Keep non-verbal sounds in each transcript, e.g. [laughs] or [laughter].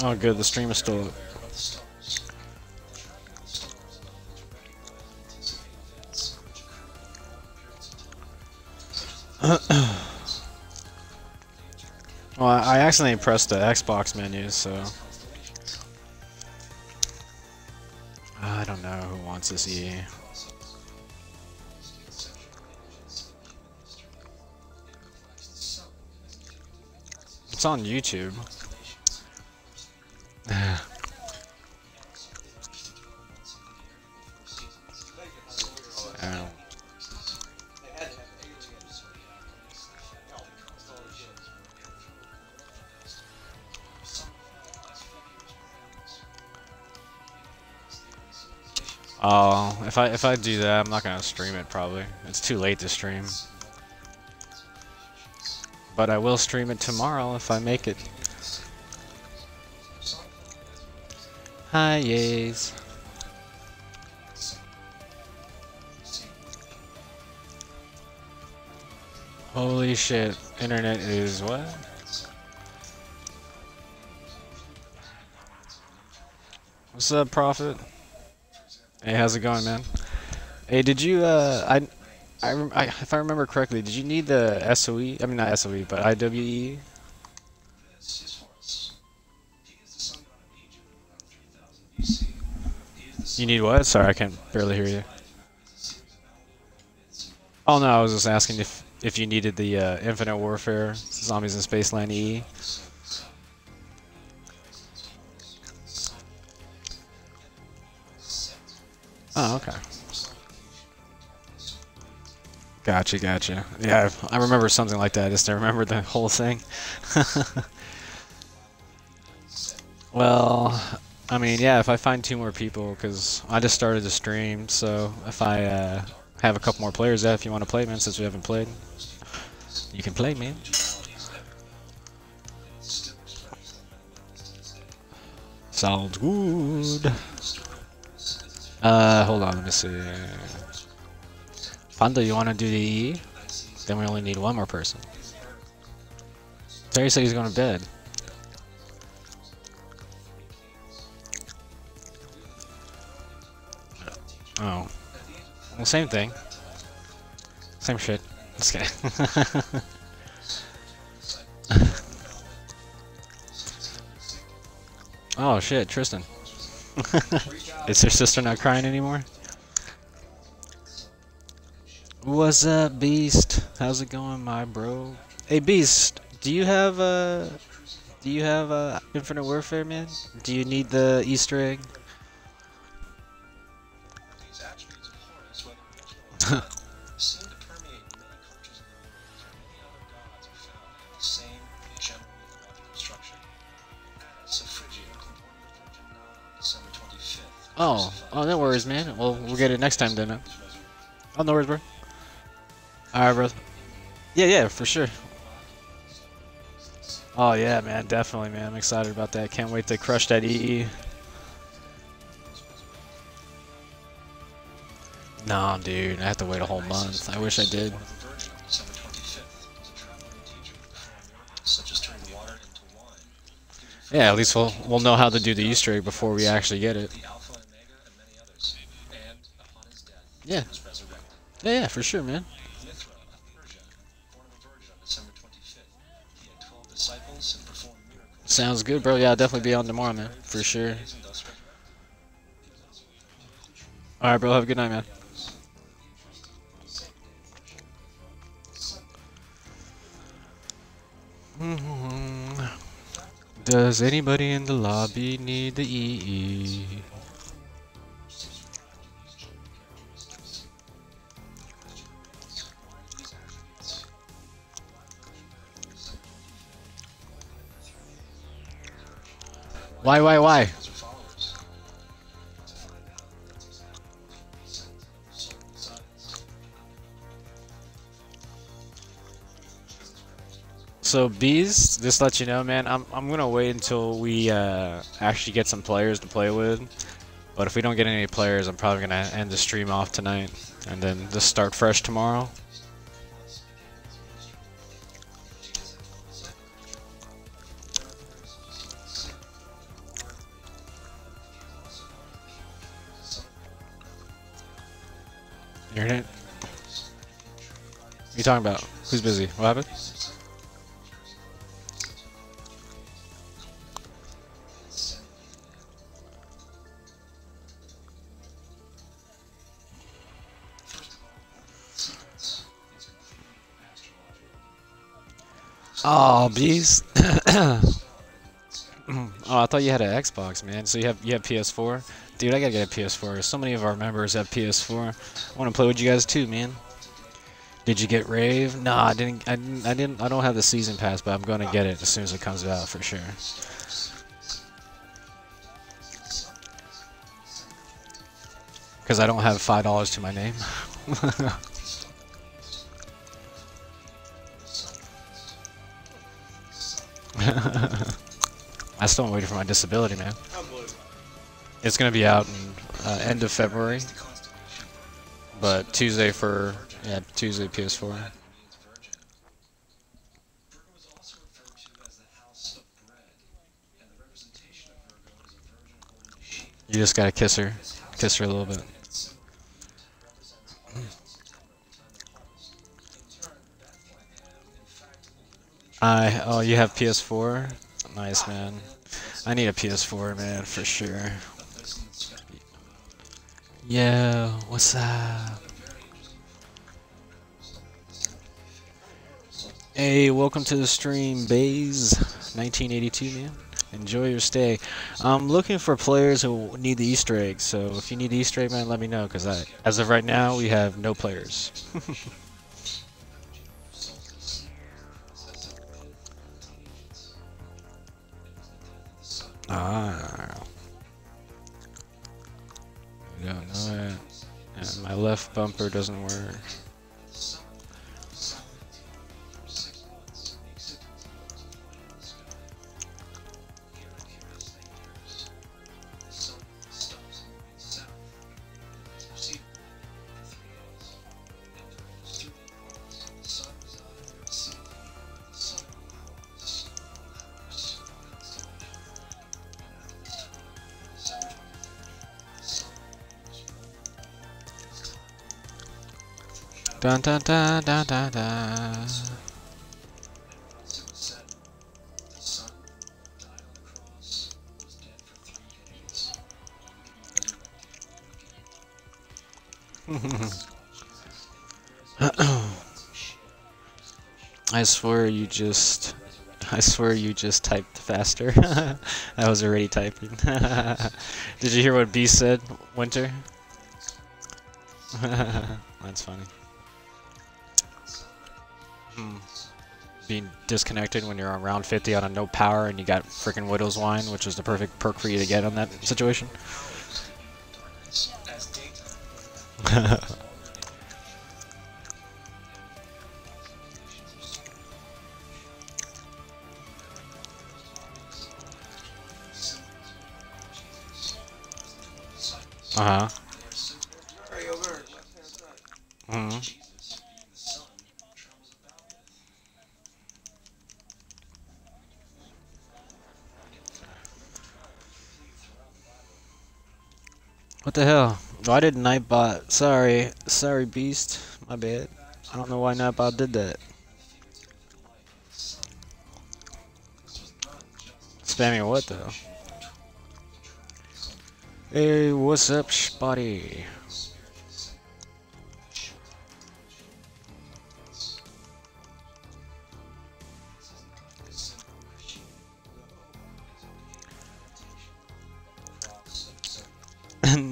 Oh, good. The stream is still up. [clears throat] well, I accidentally pressed the Xbox menu, so. I don't know who wants this E. It's on YouTube. If I if I do that, I'm not gonna stream it probably. It's too late to stream. But I will stream it tomorrow if I make it. Hi, yays. Holy shit, internet is what? What's up, Prophet? Hey, how's it going, man? Hey, did you, uh, I, I, I, if I remember correctly, did you need the SOE? I mean, not SOE, but IWE? You need what? Sorry, I can't barely hear you. Oh no, I was just asking if if you needed the uh, Infinite Warfare Zombies in Spaceland E. Gotcha, gotcha. Yeah, I remember something like that. I just remember the whole thing. [laughs] well, I mean, yeah, if I find two more people, because I just started the stream, so if I uh, have a couple more players there, if you want to play, man, since we haven't played, you can play, man. Sounds good. Uh, hold on, let me see. Panda, you want to do the E? Then we only need one more person. Terry said he's going to bed. Oh. Well, same thing. Same shit. Just kidding. [laughs] oh shit, Tristan. [laughs] Is your sister not crying anymore? What's up, Beast? How's it going, my bro? Hey, Beast, do you have uh, do you have uh, Infinite Warfare, man? Do you need the Easter egg? These attributes of Horus, whether original or not, seem to permeate many cultures in the world, where many other gods are found to have the same general mythological structure. So Phrygia, born the Virgin Nile on December 25th. Oh, oh, no worries, man. Well, we'll get it next time then. Oh, no worries, bro. Alright, bro. Yeah, yeah, for sure. Oh, yeah, man, definitely, man. I'm excited about that. Can't wait to crush that EE. Nah, dude, I have to wait a whole month. I wish I did. Born of a virgin on December 25th, was a traveling teacher who performed miracles such as turning water into wine. He was Yeah, at least we'll we'll know how to do the Easter egg before we actually get it. Yeah. Yeah, yeah, for sure, man. Sounds good, bro. Yeah, I'll definitely be on tomorrow, man. For sure. Resurrected. Alright, bro. Have a good night, man. Does anybody in the lobby need the EE? Why, why, why? So bees, just let you know, man, I'm I'm gonna wait until we uh, actually get some players to play with. But if we don't get any players, I'm probably gonna end the stream off tonight and then just start fresh tomorrow. Talking about? Who's busy? What happened? Oh, bees. [coughs] oh, I thought you had an Xbox, man. So you have you have PS4, dude. I gotta get a PS4. So many of our members have PS4. I want to play with you guys too, man. Did you get Rave? Nah, I didn't. I didn't. I didn't. I don't have the season pass, but I'm gonna get it as soon as it comes out for sure. Because I don't have five dollars to my name. [laughs] I still am waiting for my disability, man. It's gonna be out in uh, end of February, but Tuesday for yeah PS4. Holding a sheep. You just gotta kiss her, kiss her a little bit. I oh you have PS4, nice man. I need a PS4, man, for sure. Yo, what's up? Hey, welcome to the stream, Bays. 1982, man. Enjoy your stay. I'm looking for players who need the Easter egg, so if you need the Easter egg, man, let me know, because as of right now, we have no players. [laughs] ah. I my left bumper doesn't work. Dun dun dun dun dun dun. [laughs] I swear you just I swear you just typed faster. [laughs] I was already typing. [laughs] Did you hear what B said, Winter? That's funny. Hmm. Being disconnected when you're on round 50 on a no power and you got freaking Widow's Wine, which is the perfect perk for you to get on that situation. As Uh huh. hmm What the hell? Why did Nightbot? Sorry, sorry, Beast. My bad. I don't know why Nightbot did that. Spamming what though? Hey, what's up, Spotty?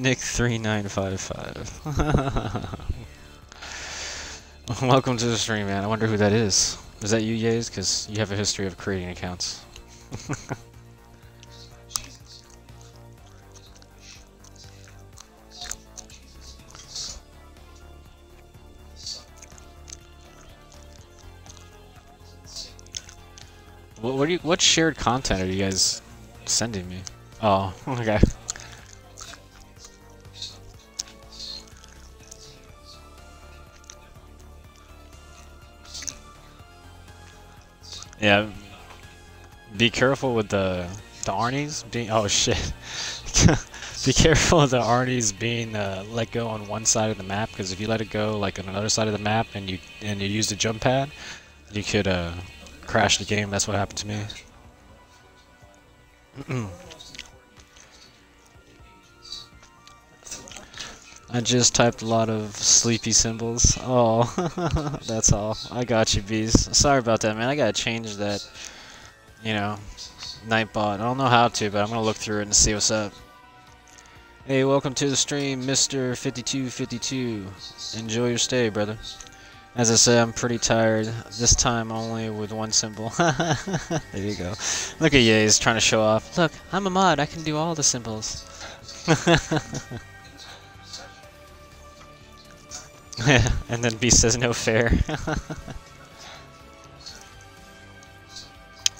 Nick three nine five five. [laughs] Welcome to the stream, man. I wonder who that is. Is that you, Yays? Because you have a history of creating accounts. [laughs] What, what, you, what shared content are you guys sending me? Oh, okay. Yeah. Be careful with the the Arnie's. Be- oh [laughs] shit. Be careful of the Arnie's being uh, let go on one side of the map, because if you let it go like on another side of the map and you and you use the jump pad, you could uh, crash the game. That's what happened to me. I just typed a lot of sleepy symbols. Oh, [laughs] that's all. I got you, bees. Sorry about that, man. I gotta change that. You know, Nightbot. I don't know how to, but I'm gonna look through it and see what's up. Hey, welcome to the stream, Mr. 5252. Enjoy your stay, brother. As I said, I'm pretty tired. This time only with one symbol. [laughs] there you go. Look at Yays trying to show off. Look, I'm a mod. I can do all the symbols. [laughs] [laughs] and then B says no fair. [laughs]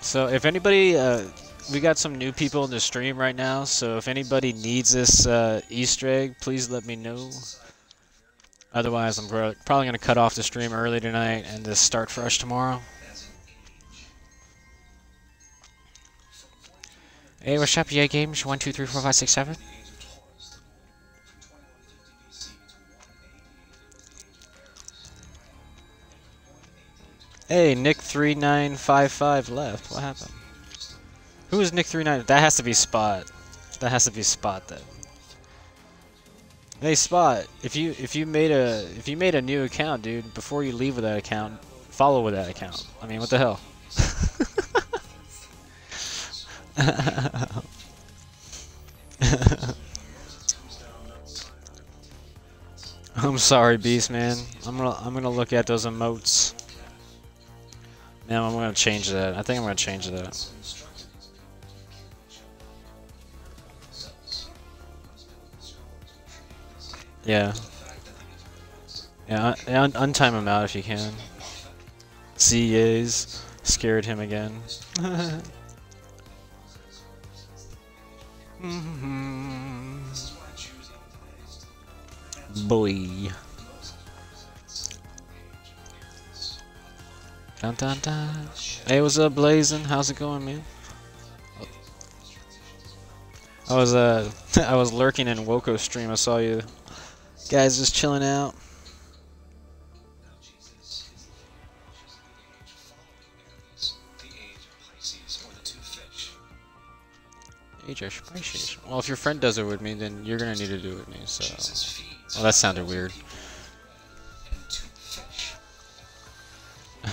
so if anybody, uh, we got some new people in the stream right now, so if anybody needs this uh, Easter egg, please let me know. Otherwise, I'm probably going to cut off the stream early tonight and just start fresh tomorrow. Hey, what's up, EA Games? 1, 2, 3, 4, 5, 6, 7. Hey, Nick3955 left. What happened? Who is Nick39? That has to be Spot. That has to be Spot then. Hey Spot, if you if you made a if you made a new account, dude, before you leave with that account, follow with that account. I mean, what the hell? [laughs] I'm sorry, Beast man. I'm gonna I'm gonna look at those emotes. Man, I'm gonna change that. I think I'm gonna change that. Yeah. Yeah, un untime him out if you can. CAs scared him again. [laughs] Boy. Dun dun dun. Hey, what's up, Blazing? How's it going, man? I was uh, [laughs] I was lurking in Woko stream. I saw you guys just chilling out. Age of Pisces. Well, if your friend does it with me, then you're gonna need to do it with me. So, well, that sounded weird.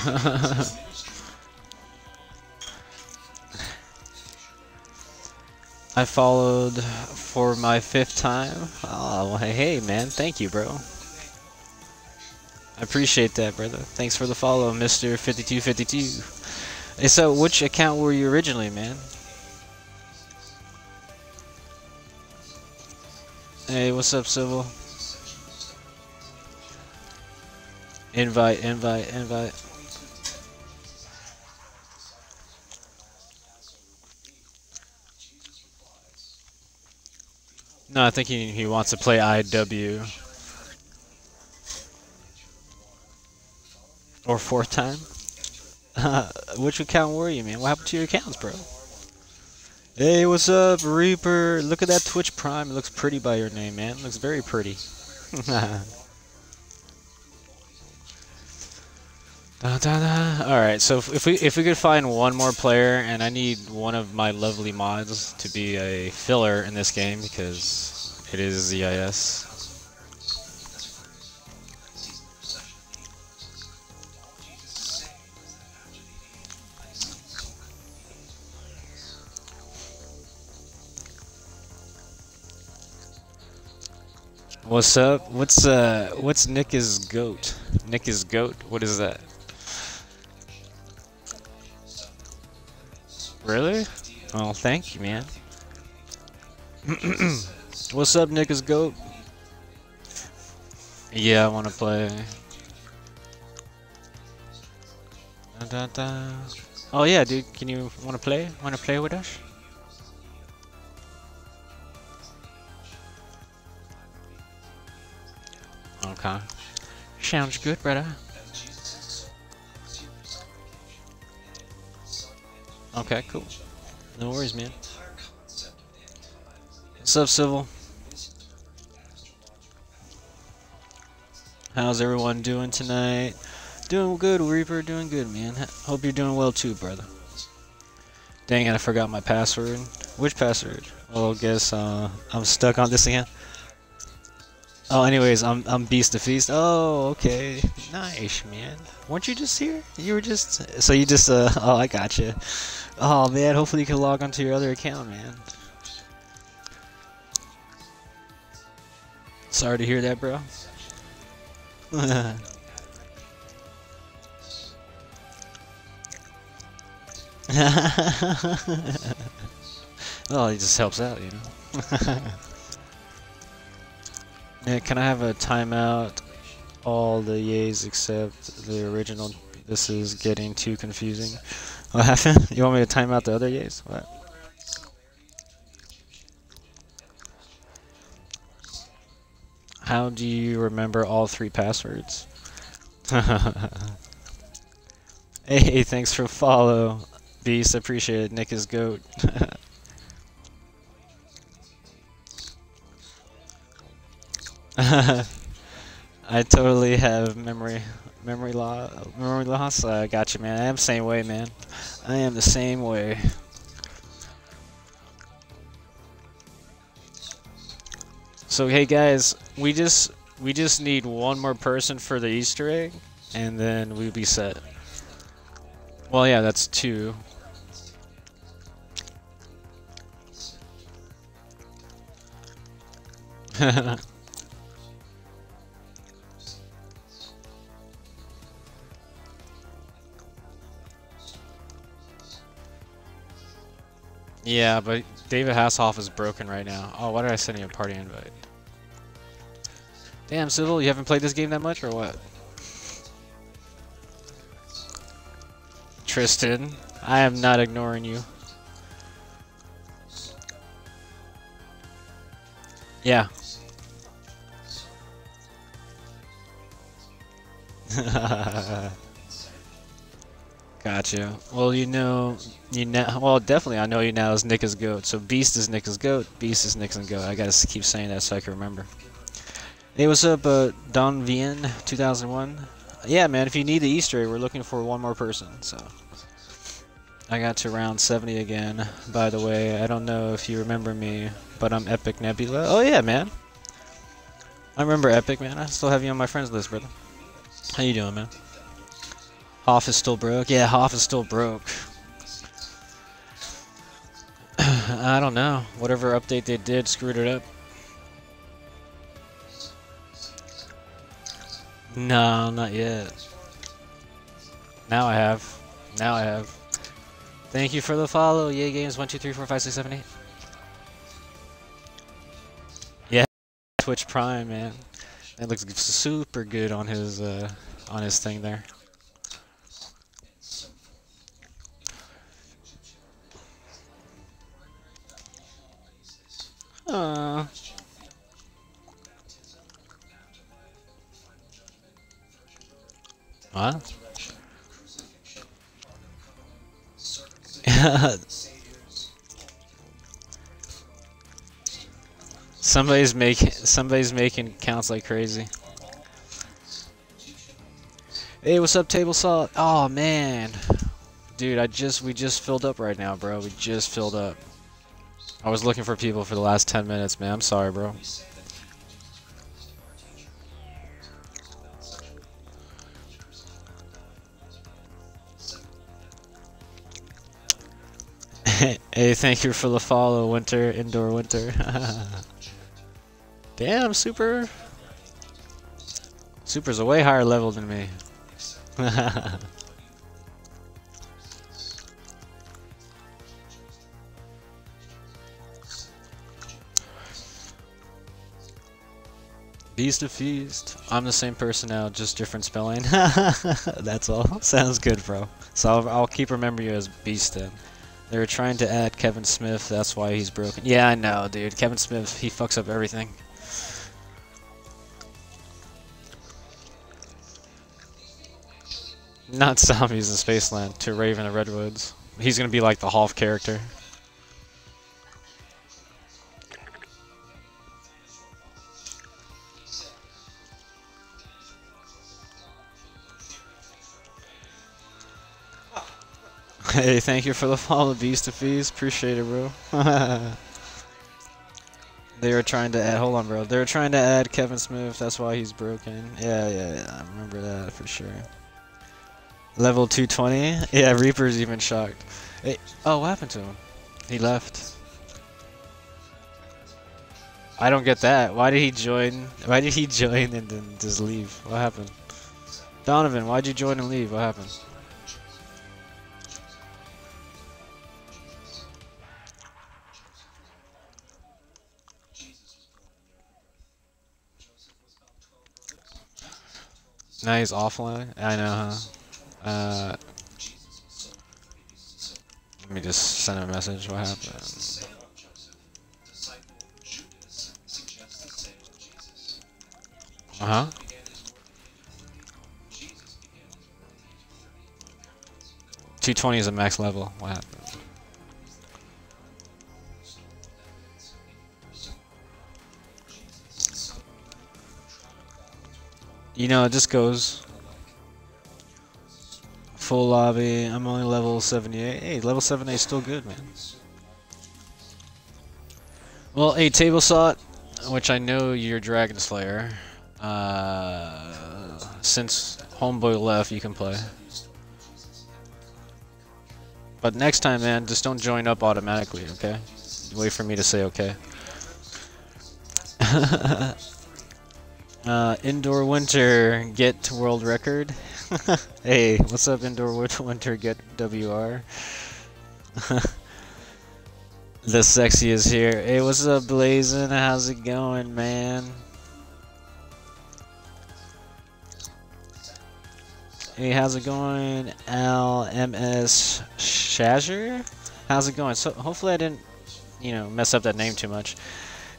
[laughs] I followed for my fifth time. Oh, hey, man. Thank you, bro. I appreciate that, brother. Thanks for the follow, Mr. 5252. Hey, so, which account were you originally, man? Hey, what's up, Civil? Invite, invite, invite. No, I think he, he wants to play IW. Or fourth time? [laughs] which account were you, man? What happened to your accounts, bro? Hey, what's up, Reaper? Look at that Twitch Prime. It looks pretty by your name, man. It looks very pretty. [laughs] All right, so if, if we if we could find one more player, and I need one of my lovely mods to be a filler in this game because it is ZIS. What's up? What's uh? What's Nick is goat? Nick is goat. What is that? Really? Oh, thank you, man. [clears throat] What's up, Nick is goat? Yeah, I want to play. Da, da, da. Oh yeah, dude. Can you want to play? Want to play with us? Okay. Sounds good, brother. Okay, cool. No worries, man. What's up, Civil? How's everyone doing tonight? Doing good, Reaper. Doing good, man. Hope you're doing well, too, brother. Dang it, I forgot my password. Which password? Well, I guess uh, I'm stuck on this again. Oh, anyways, I'm I'm Beast of Feast. Oh, okay, nice man. Weren't you just here? You were just so you just uh [laughs] oh I got gotcha. you. Oh man, hopefully you can log onto your other account, man. Sorry to hear that, bro. [laughs] [laughs] Oh, well, he just helps out, you know. [laughs] yeah, can I have a timeout? All the yays except the original. This is getting too confusing. What happened? [laughs] You want me to time out the other yays? What? How do you remember all three passwords? [laughs] hey, thanks for follow. Beast, appreciate it. Nick is goat. [laughs] I totally have memory memory loss memory loss. I uh, got you, man. I am the same way, man. I am the same way. So hey guys, we just we just need one more person for the Easter egg, and then we'll be set. Well, yeah, that's two. [laughs] yeah, but David Hasselhoff is broken right now. Oh, why did I send you a party invite? Damn, Civil, you haven't played this game that much, or what? Tristan, I am not ignoring you. Yeah. [laughs] gotcha. Well, you know, you know. Well, definitely, I know you now as Nick is goat. So Beast is Nick is goat. Beast is Nick is goat. I gotta keep saying that so I can remember. Hey, what's up, uh, Don Vien, 2001? Yeah, man. If you need the Easter egg, we're looking for one more person. So. I got to round 70 again, by the way. I don't know if you remember me, but I'm Epic Nebula. Oh, yeah, man. I remember Epic, man. I still have you on my friends list, brother. How you doing, man? Hoff is still broke? Yeah, Hoff is still broke. [clears throat] I don't know. Whatever update they did screwed it up. No, not yet. Now I have. Now I have. Thank you for the follow. Yay games one two three four five six seven eight. Yeah, Twitch Prime, man. That looks super good on his uh, on his thing there. Uh. What? [laughs] somebody's making somebody's making counts like crazy. Hey, what's up, table salt? Oh man, dude, I just we just filled up right now, bro. We just filled up. I was looking for people for the last 10 minutes, man. I'm sorry, bro. [laughs] hey, thank you for the follow, Winter, Indoor Winter. [laughs] Damn, Super. Super's a way higher level than me. [laughs] Beast of Feast. I'm the same person now, just different spelling. [laughs] That's all. [laughs] Sounds good, bro. So I'll, I'll keep remembering you as Beast then. They were trying to add Kevin Smith, that's why he's broken. Yeah, I know, dude. Kevin Smith, he fucks up everything. Not [laughs] zombies in Spaceland, to Rave in the Redwoods. He's gonna be like the Hoff character. [laughs] Hey, thank you for the follow, Beast of Feast. Appreciate it, bro. [laughs] they were trying to add. Hold on, bro. They were trying to add Kevin Smith. That's why he's broken. Yeah, yeah, yeah. I remember that for sure. Level 220. Yeah, Reaper's even shocked. Hey, oh, what happened to him? He left. I don't get that. Why did he join? Why did he [laughs] join and then just leave? What happened? Donovan, why'd you join and leave? What happened? Now he's offline. I know, huh? Uh, let me just send a message. What happened? Sale of Joseph, disciple Judas suggests the sale of Jesus. Uh huh. Began his work Jesus began his work at age 30 pounds. 220 is a max level. What happened? You know, it just goes. Full lobby. I'm only level 78. Hey, level 78 is still good, man. Well, a table saw which I know you're Dragon Slayer. Uh, since Homeboy left, you can play. But next time, man, just don't join up automatically, okay? Wait for me to say okay. [laughs] uh, indoor winter get world record. [laughs] hey, what's up, indoor [laughs] winter get WR? [laughs] the sexy is here. Hey, what's up, Blazing? How's it going, man? Hey, how's it going, LMS MS Shazzer? How's it going? So hopefully I didn't, you know, mess up that name too much.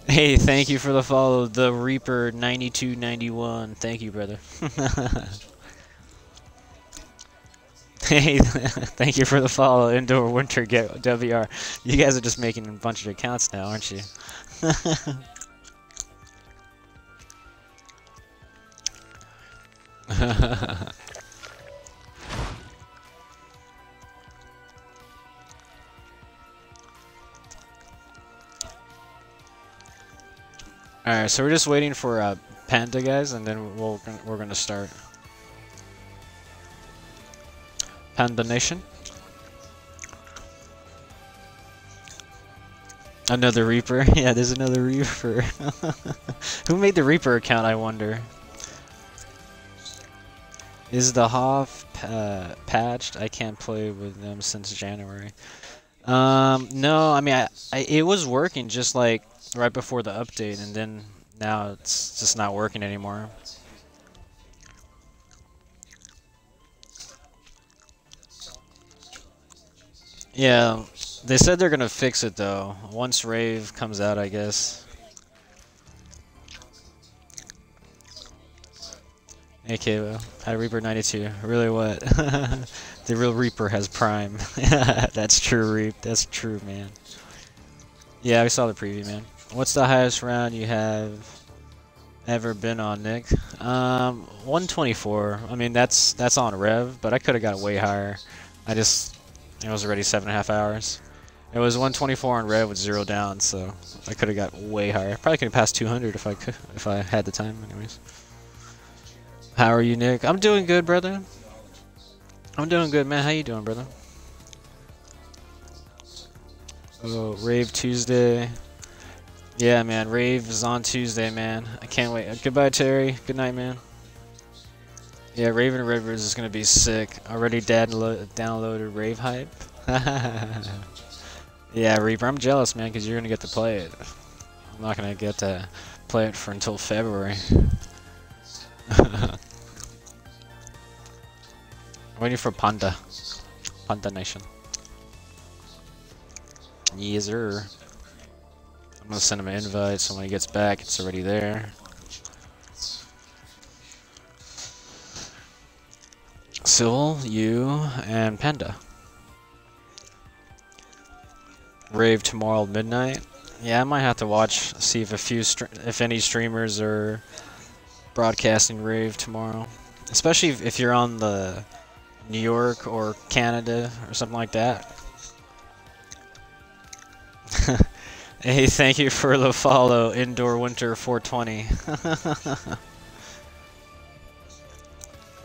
Hey, thank you for the follow, the Reaper 9291. Thank you, brother. [laughs] hey, [laughs] thank you for the follow, Indoor Winter Get WR. You guys are just making a bunch of accounts now, aren't you? [laughs] Alright, so we're just waiting for uh, Panda, guys, and then we'll, we're gonna start. Panda Nation. Another Reaper? [laughs] yeah, there's another Reaper. [laughs] Who made the Reaper account, I wonder? Is the Hoff uh, patched? I can't play with them since January. Um, no, I mean, I, I, it was working just like right before the update, and then now it's just not working anymore. Yeah, they said they're gonna fix it though. Once Rave comes out, I guess. Hey Kayla, had Reaper 92. Really what? [laughs] the real Reaper has Prime. [laughs] That's true, Reap. That's true, man. Yeah, I saw the preview, man. What's the highest round you have ever been on, Nick? Um, 124. I mean, that's that's on Rev, but I could have got way higher. I just it was already seven and a half hours. It was 124 on Rev with zero down, so I could have got way higher. Probably could have passed 200 if I could, if I had the time, anyways. How are you, Nick? I'm doing good, brother. I'm doing good, man. How you doing, brother? Oh, Rave Tuesday. Yeah, man. Rave is on Tuesday, man. I can't wait. Goodbye, Terry. Good night, man. Yeah, Raven Rivers is gonna be sick. Already downlo downloaded Rave Hype. [laughs] yeah, Reaper. I'm jealous, man, because you're gonna get to play it. I'm not gonna get to play it for until February. [laughs] Waiting for Panda. Panda Nation. Yes, sir. I'm gonna send him an invite so when he gets back, it's already there. Syl, you, and Panda. Rave tomorrow at midnight. Yeah, I might have to watch, see if a few, if any streamers are broadcasting Rave tomorrow. Especially if, if you're on the New York or Canada or something like that. [laughs] hey, thank you for the follow, Indoor Winter 420.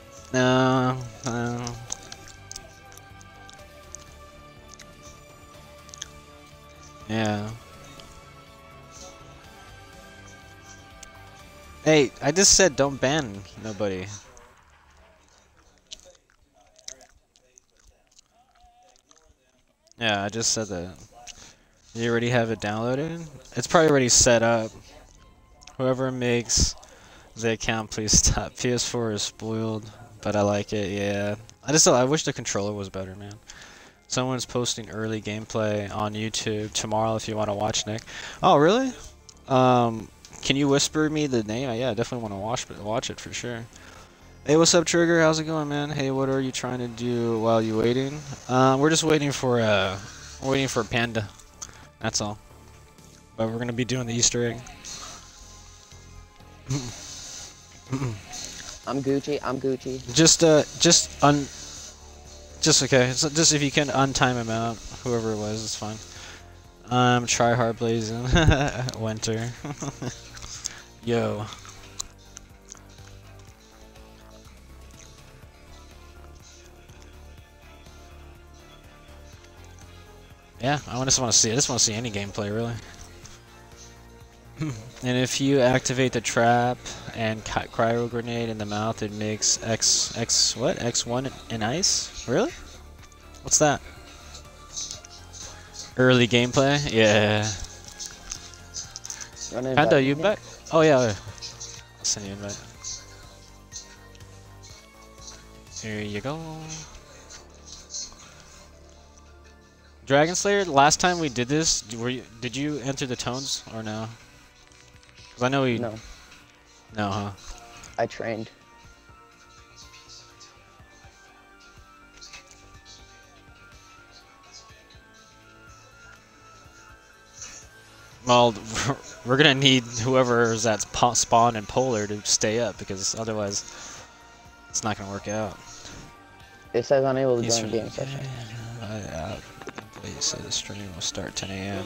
[laughs] no, no. Yeah. Hey, I just said don't ban nobody. Yeah, I just said that. You already have it downloaded? It's probably already set up. Whoever makes the account, please [laughs] stop. PS4 is spoiled, but I like it, yeah. I just I wish the controller was better, man. Someone's posting early gameplay on YouTube tomorrow if you want to watch, Nick. Oh, really? Um, can you whisper me the name? Yeah, I definitely want to watch watch it for sure. Hey, what's up, Trigger? How's it going, man? Hey, what are you trying to do while you're waiting? Uh, we're just waiting for uh, waiting for Panda. That's all. But we're gonna be doing the Easter egg. I'm Gucci. I'm Gucci. Just uh, just un, just okay. So just if you can untime him out, whoever it was, it's fine. Um, try hard blazing. [laughs] Winter. [laughs] Yo. Yeah, I just want to see. I just want to see any gameplay, really. [laughs] and if you activate the trap and cryo grenade in the mouth, it makes X X what X1 in ice. Really? What's that? Early gameplay? Yeah. Panda, you back? Oh yeah. I'll send you an invite. Here you go. Dragon Slayer, last time we did this, were you, did you enter the tones or no? Because I know we... No. No, huh? I trained. Well, [laughs] we're gonna need whoever's is at spawn and polar to stay up because otherwise it's not gonna work out. It says unable to join game session. Uh, Wait, so the stream will start 10 a.m.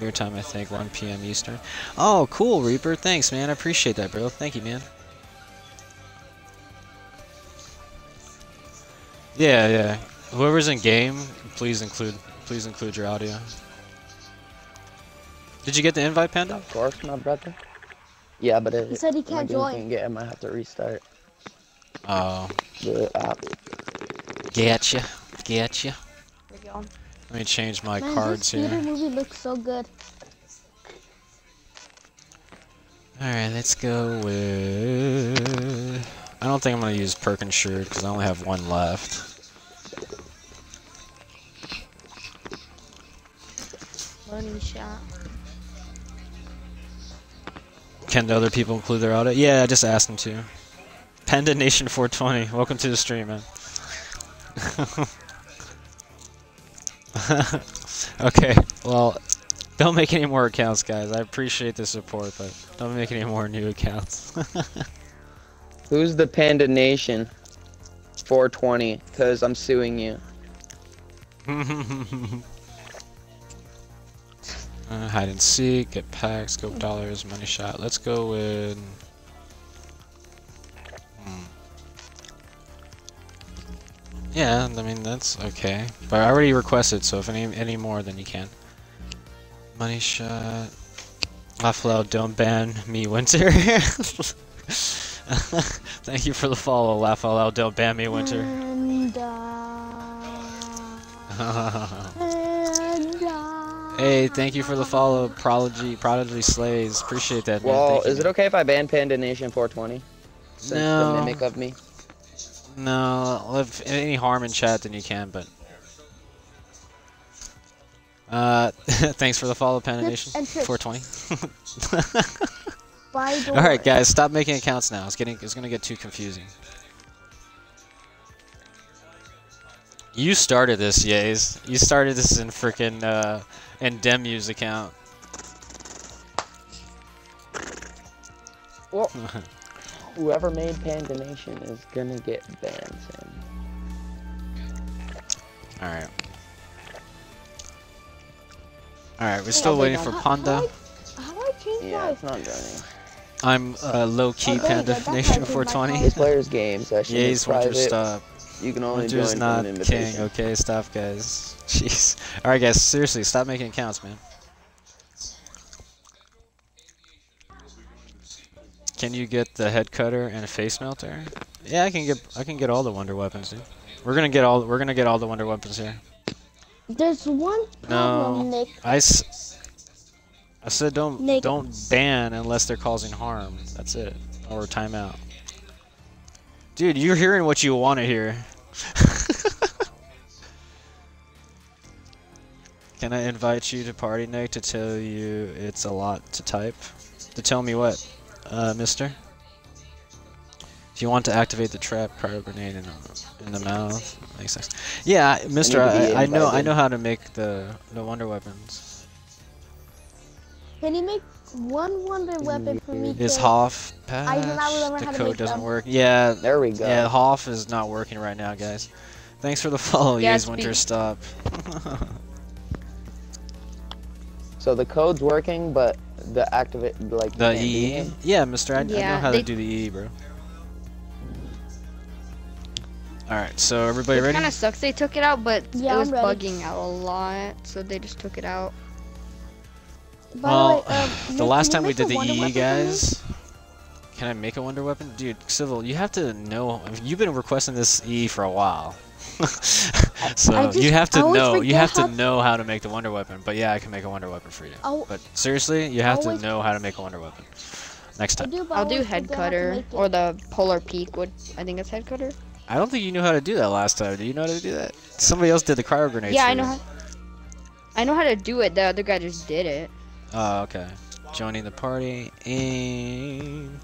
Your time, I think, 1 p.m. Eastern. Oh, cool, Reaper. Thanks, man. I appreciate that, bro. Thank you, man. Yeah, yeah. Whoever's in game, please include, please include your audio. Did you get the invite, Panda? Of course, my brother. Yeah, but it, he said he can't join. Can't get him. I have to restart. Oh. The app. Getcha. Getcha. There you go. Let me change my Man, cards this here. movie looks so good. Alright, let's go with... I don't think I'm going to use Perkin Shirt because I only have one left. Money shot. Can the other people include their audio? Yeah, I just asked them to. Panda Nation 420, welcome to the stream, man. [laughs] [laughs] okay, well, don't make any more accounts, guys. I appreciate the support, but don't make any more new accounts. [laughs] Who's the Panda Nation? 420, because I'm suing you. [laughs] uh, hide and seek, get packs, scope dollars, money shot. Let's go with. Yeah, I mean that's okay. But I already requested, so if any any more, then you can. Money shot. Laugh loud, don't ban me, Winter. [laughs] Thank you for the follow. Laugh out loud, don't ban me, Winter. And, uh, and, uh, hey, thank you for the follow, Prodigy, Prodigy Slays. Appreciate that, man. Well, Thank you, is it okay if I ban Panda Nation 420? Since No. the mimic of me. No, if any harm in chat, then you can, but. Uh, [laughs] thanks for the follow, Nation. 420. [laughs] All right, guys, stop making accounts now. It's getting, it's gonna get too confusing. You started this, Yays. You started this in freaking uh, in Demu's account. Well, [laughs] whoever made Panda Nation is gonna get banned soon. Alright. Alright, we're still they waiting don't- for How- Panda. How do I change Yeah, my? it's not joining. I'm uh, low key Oh, Panda go, that's how I Nation 420. color. This player's game session is Ye's Winter private. stop. You can only Winter's join not from an king. Okay, stop, guys. [laughs] Jeez. Alright, guys, seriously, stop making accounts, man. Can you get the head cutter and a face melter? Yeah, I can get I can get all the wonder weapons, dude. We're gonna get all we're gonna get all the wonder weapons here. There's one problem, Nick. I, s- I said don't Nick. don't ban unless they're causing harm. That's it. Or timeout. Dude, you're hearing what you want to hear. [laughs] Can I invite you to party Nick to tell you it's a lot to type? To tell me what, uh, mister? If you want to activate the trap cryo grenade in, the- in the mouth, makes sense. Yeah, mister, to be I, I know I know how to make the the wonder weapons. Can you make one wonder weapon for me? Is too? Hoff I do not patched? The code doesn't them. work. Yeah, There we go. yeah, Hoff is not working right now, guys. Thanks for the follow, Yeah, Ye's it's Winter Stop. [laughs] So the code's working, but the activate like the can't E. Yeah, Mister, I, I know Yeah, how to do the E, bro. All right, so everybody It ready? kind of sucks they took it out, but Yeah, it was bugging out a lot, so they just took it out. By well, the way, [sighs] um, the Nick, last time we did the wonder E, weapon for me? guys. Can I make a wonder weapon, dude? Civil, you have to know. You've been requesting this E for a while. [laughs] so just- you have to know. You have to know how to make the wonder weapon. But yeah, I can make a wonder weapon for you. I'll- But seriously, you have to know how to make a wonder weapon. Next I time. do, I I'll do head forget how to cutter or the polar peak. Would I think it's head cutter? I don't think you knew how to do that last time. Do you know how to do that? Somebody else did the cryo grenades. Yeah, I know how. I know how to do it. The other guy just did it. Oh, okay. Joining the party. Aim.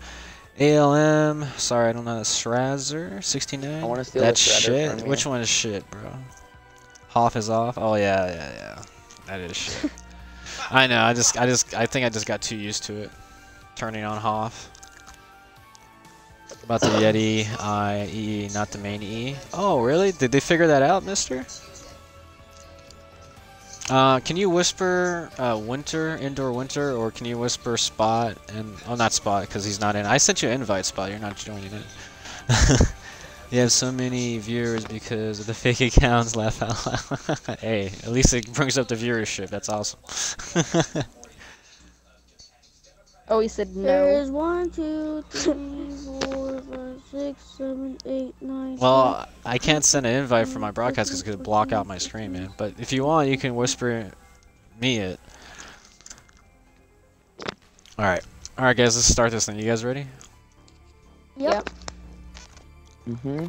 ALM. Sorry, I don't know. Shrazzer. 69. I wanna steal That's shit. Which one is shit, bro? Hoff is off. Oh yeah, yeah, yeah. That is shit. [laughs] I know. I just, I just, I think I just got too used to it. Turning on Hoff. About the [coughs] Yeti I E, not the main E. Oh, really? Did they figure that out, Mister? Uh, can you whisper uh, winter, indoor winter, or can you whisper spot and oh not spot because he's not in. I sent you an invite spot. You're not joining it. [laughs] you have so many viewers because of the [laughs] fake accounts. Laugh out loud. [laughs] hey, at least it brings up the viewership. That's awesome. Oh, he said no. There's one, two, three, [laughs] four, five, six, seven, eight, nine. well, I can't send an invite for my broadcast because it could block out my screen, man. But if you want, you can whisper me it. All right, all right, guys. Let's start this thing. You guys ready? Yep. Mm-hmm.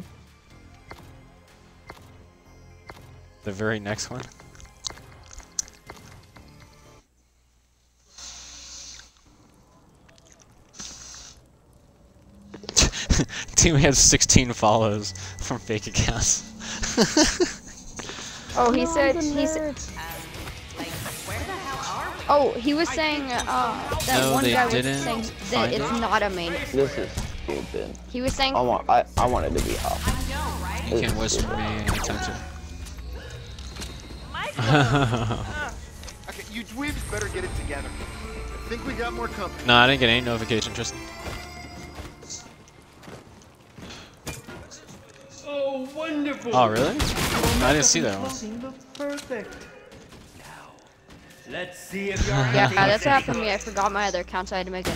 The very next one. [laughs] Team has 16 follows from fake accounts. [laughs] Oh, he No, said I'm the he said. Oh, he was saying uh, that No, one guy was didn't saying find that it's it. not a main. This is stupid. He was saying I want I, I want it to be off. You This can't whisper stupid. me anytime too. Okay, you dweebs better get it together. I think we got more company. no, I didn't get any notification, Tristan. Oh, wonderful! Oh, really? I didn't see that one. Clothing perfect. Now, let's see if you're yeah, that's what happened to me. I forgot my other account, so I had to make it.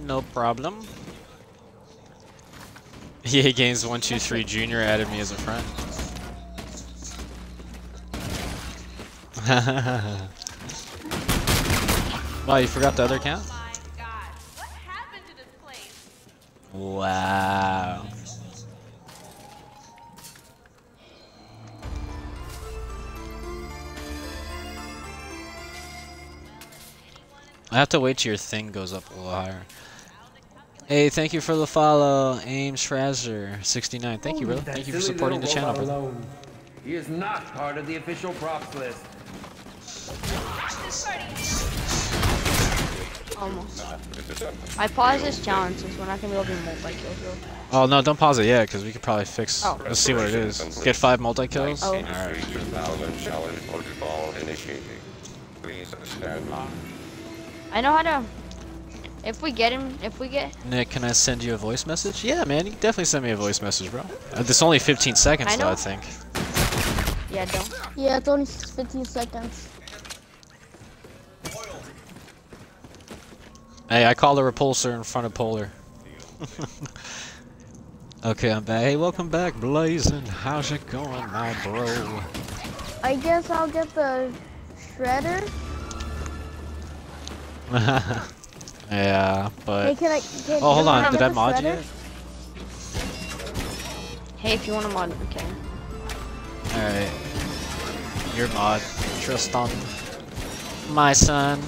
No problem. [laughs] EA Games 123 Junior added me as a friend. [laughs] wow, you forgot the other account? Wow. I have to wait till your thing goes up a little higher. Hey, thank you for the follow, Aim Shrazzer, 69. Thank you, brother. Thank you for supporting the channel, robot brother. He is not part of the official props list. Almost. I paused this challenge since we're not gonna be able to do multi kills. Real. Oh no, don't pause it yet, because we could probably fix. Oh. Let's see what it is. Get five multi kills. Oh. Alright. 2000 challenge protocol initiating. Please stand by. I know how to. If we get him, if we get, Nick, can I send you a voice message? Yeah, man, you can definitely send me a voice message, bro. Uh, this only 15 seconds, I though. I think. yeah, don't. Yeah, it's only 15 seconds. Hey, I called a repulsor in front of Polar. [laughs] okay, I'm back. Hey, welcome back, Blazing. How's it going, my bro? I guess I'll get the shredder. [laughs] yeah, but. Hey, but. can I? Can, Oh, hold on. Did I mod you shredder? yet? Hey, if you want to mod, okay. Alright. Your mod. Tristan. My son.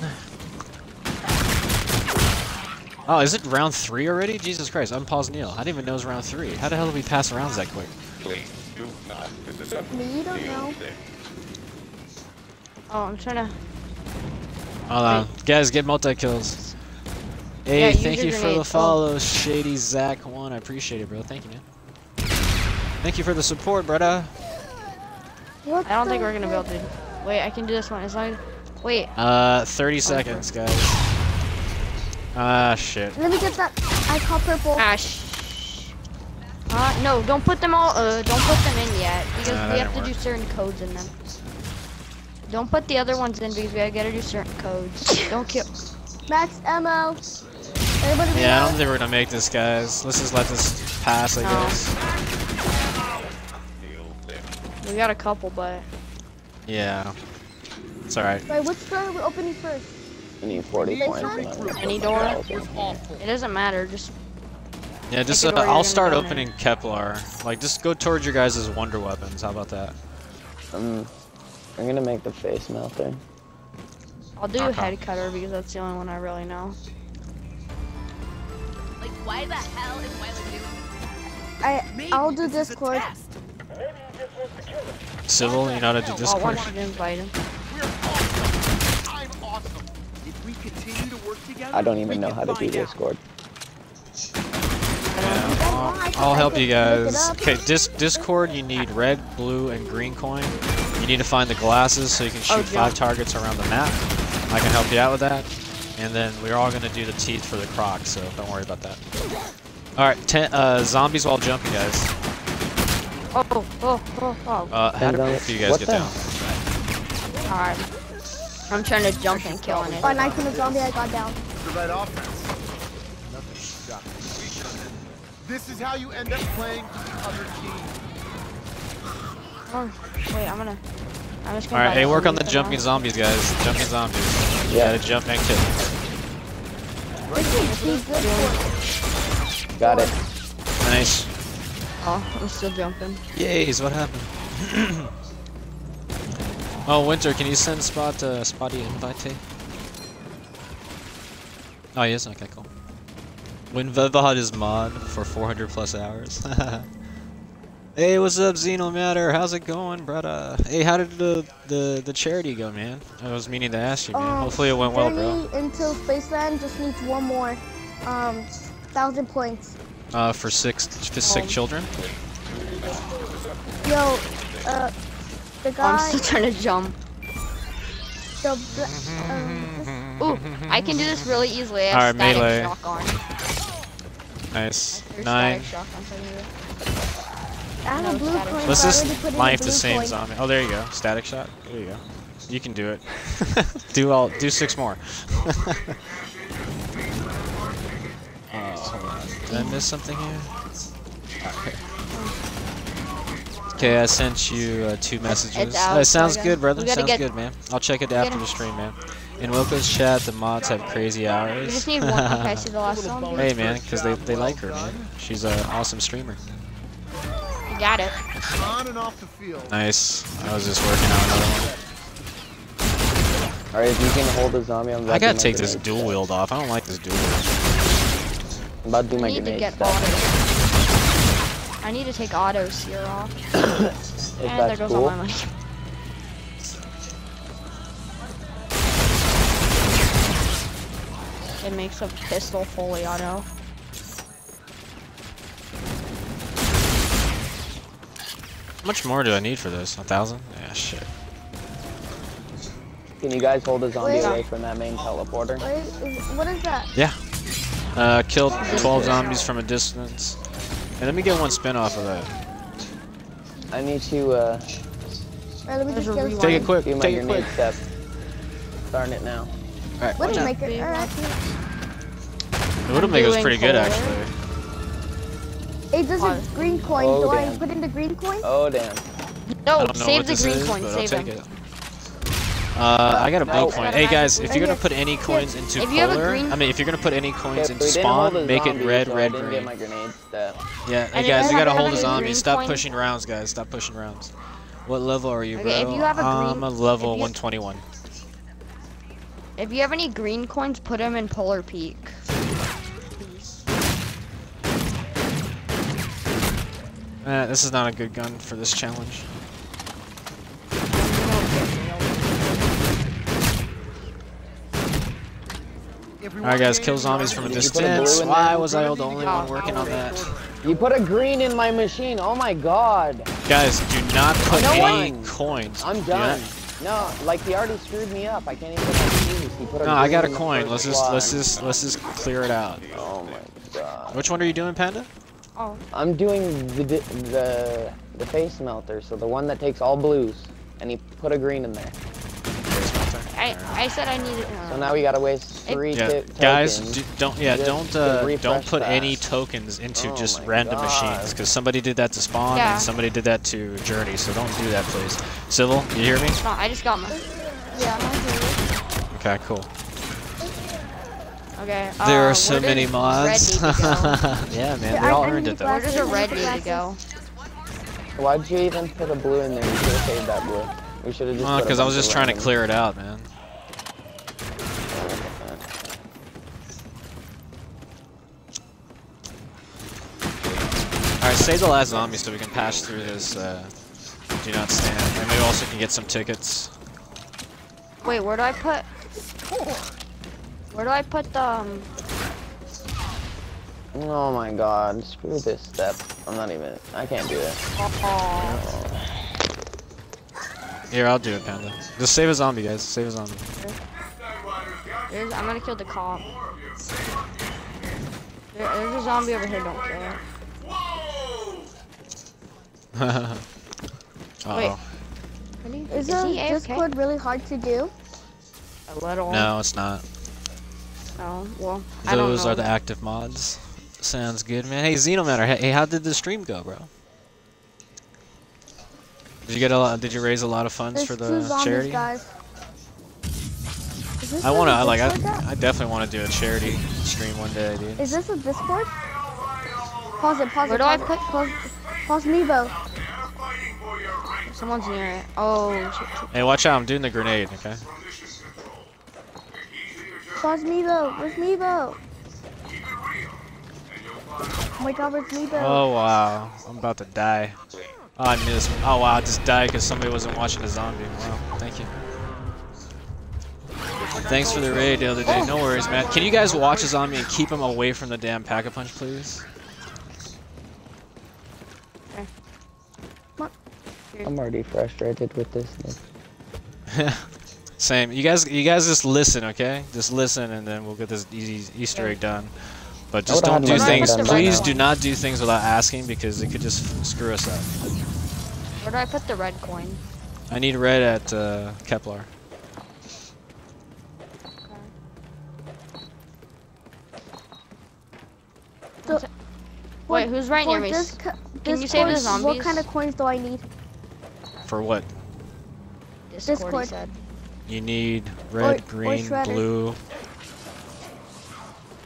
Oh, is it round three already? Jesus Christ, unpause Neil. I didn't even know it was round three. How the hell did we pass rounds that quick? Please do not. Me, you don't know. Oh, I'm trying to. Hold on. Guys, get multi kills. Hey, Yeah, thank you for the grenade. Oh. follow, Shady Zach one. I appreciate it, bro. Thank you, man. Thank you for the support, brother. What I don't think the we're gonna be able to. Wait, I can do this one. It's like, wait. Uh, 30 seconds, guys. Ah, shit. Let me get that. I call purple. Ah, sh- Uh, no, don't put them all. Uh, don't put them in yet because Nah, we have to didn't do certain codes in them. Don't put the other ones in because we gotta do certain codes. Don't kill. [laughs] Max ammo. Everybody Yeah, I don't think we're gonna make this, guys. Let's just let this pass, I No. guess. We got a couple, but Yeah. It's alright. Wait, which door are we opening first? I need 40 points. one? and I'm gonna Any door? my health in. it doesn't matter. Just Yeah, just uh, a door you're I'll start go in. opening Kepler. Like, just go towards your guys' wonder weapons. How about that? I'm, I'm gonna make the face melter. I'll do Okay. head cutter because that's the only one I really know. Like, why the hell is Wyler doing this? I I'll do Dischord. Civil, you know how to do Dischord? don't you invite him? We're awesome. I'm awesome. If we continue to work together, I don't even know how to do find. Dischord. Yeah, I'll, I'll help you guys. Okay, dis Dischord, you need red, blue, and green coin. You need to find the glasses so you can shoot Oh, five yeah. targets around the map. I can help you out with that. And then we're all gonna do the teeth for the croc, so don't worry about that. Alright, ten, uh, zombies while jumping, guys. Oh, oh, oh, oh. Uh, how do Depends on- both of you guys what get the- down? Alright. I'm trying to jump and kill it. By knifing the zombie, I got down. The right offense. Nothing. Got it. This is how you end up playing other team. Oh, wait, I'm gonna. I'm just gonna. Alright, buy hey, work on the jumping now. zombies, guys. Jumping zombies. You Yeah. gotta jump and kill. This is too good Got it. Nice. Oh, I'm still jumping. Yays, what happened? [clears throat] oh, Winter, can you send Spot uh, Spotty invite? Oh, yes, okay, cool. When Vivod is mod for 400 plus hours. [laughs] hey, what's up, Xenomatter? How's it going, brother? Hey, how did the, the the charity go, man? I was meaning to ask you, man. Um, Hopefully it went well, bro. Journey into Spaceland just needs one more, um, thousand points. Uh, for six, for sick Um, children. Yo, uh, the I'm still trying to jump. the, um, this- Ooh, I can do this really easily. I Alright, have static melee. shock on. Nice. Nine. static shock on, so I have a blue coin. Let's just already put in knife a the same coin. zombie. Oh, there you go. Static shot. There you go. You can do it. [laughs] do all. Do six more. [laughs] oh, hold on. Did I miss something here? Okay. Okay, I sent you uh, two messages. out, That sounds good, brother. we Sounds get- good, man. I'll check it after the stream, man. In Wilco's chat, the mods have crazy hours. You just need one. [laughs] Okay, see the last zombie. hey, man, because they, they like her, man. She's an awesome streamer. You got it. On and off the field. Nice. I was just working on another one. Alright, if you can hold the zombie, I'm I gotta take this dual wield off. I don't like this dual wield. I'm about to do my need grenade get stack. auto. I need to take auto sear off. [coughs] And there goes cool. all my money. [laughs] it makes a pistol fully auto. How much more do I need for this? A thousand? Yeah, shit. Can you guys hold a zombie Wait. away from that main teleporter? Wait, what is that? Yeah. Uh, killed 12 zombies from a distance. And let me get one spin off of that. I need to uh, Alright, let me just a get. Take it quick, do my take it quick. step. Starting it now. Alright, watch out. Widowmaker. Alright. The Widowmaker's doing pretty good, actually. Hey, there's a green coin. Oh, Do I put in the green coin? Oh damn. No, save the green is, coin. Save I'll take it. Uh, I got a blue No. coin. Hey guys, if you're gonna put any coins into If you have a polar, I mean, if you're gonna put any coins If into we didn't hold spawn, make it red, so red, green. get my grenade step. Yeah, hey guys, if you you gotta hold a a zombie. Stop coin- pushing rounds, guys. Stop pushing rounds. What level are you, bro? Okay, if you have a I'm a level if you- 121. If you have any green coins, put them in Polar Peak. Eh, this is not a good gun for this challenge. Alright guys, kill zombies from a Did a distance. Why was I the only one working on that? You put a green in my machine. Oh my god. Guys, do not put No any one. coins. I'm done. not- No, like he already screwed me up. I can't even get my keys. He put a No, I got a coin. Let's just slot. let's just let's just clear it out. Oh my god. Which one are you doing, Panda? Oh, I'm doing the the the face melter, so the one that takes all blues, and he put a green in there. I I said I needed. Uh, So now we gotta waste three Yeah, ti- guys, do, don't yeah, just don't uh, don't refresh put any tokens into Oh just random God. machines because somebody did that to spawn Yeah. and somebody did that to Journey. So don't do that, please. Civil, you hear me? no, I just got my. Yeah, I'm. Okay, cool. Okay. There uh, are so many mods. Red need to [laughs] go? yeah, man, Yeah, they all earned it though. Where does a red need to go? Why'd you even put a blue in there? You should have saved that blue. We should have just. put Because I was just of trying to clear it out, man. Alright, save the last zombie so we can pass through this uh, do not stand. And we also can get some tickets. Wait, where do I put? Where do I put the? Um, Oh my god, screw this step. I'm not even. I can't do it. oh, Here, I'll do it, Panda. Just save a zombie, guys. Save a zombie. there's, I'm gonna kill the cop. There, there's a zombie over here. Don't kill it. Uh-oh. Is, Is the he AFK? Dischord really hard to do? A little. No, it's not. Oh, well, I don't Those know. are the active mods. Sounds good, man. Hey, Xenomatter. Hey, hey, how did the stream go, bro? Did you get a lot? Did you raise a lot of funds There's for two the zombies, charity? guys. Is this I a want to. I like. I, I definitely want to do a charity stream one day, dude. Is this a Dischord? Pause it, pause Where it, do I pause put- it, pause, pause Mevo. Someone's near it. Oh, shit, shit. Hey, watch out! I'm doing the grenade. Okay. Pause Mevo. Where's Mevo? Oh my god, where's Mevo? Oh wow! I'm about to die. Oh, I missed. Oh wow! I just died because somebody wasn't watching the zombie. Wow. Thank you. Thanks for the raid the other day. No worries, man. Can you guys watch a zombie and keep him away from the damn pack-a-punch, please? I'm already frustrated with this. Nick. [laughs] Same. You guys, you guys just listen, okay? Just listen, and then we'll get this easy Easter egg done. But just don't do things. mind done by Please do not do things without asking because it could just screw us up. Where do I put the red coin? I need red at uh, Kepler. Wait, who's right near me? Can you save the Dischord, What kind of coins do I need? For what? Dischord, he Dischord. said. You need red, or green, shredder. blue.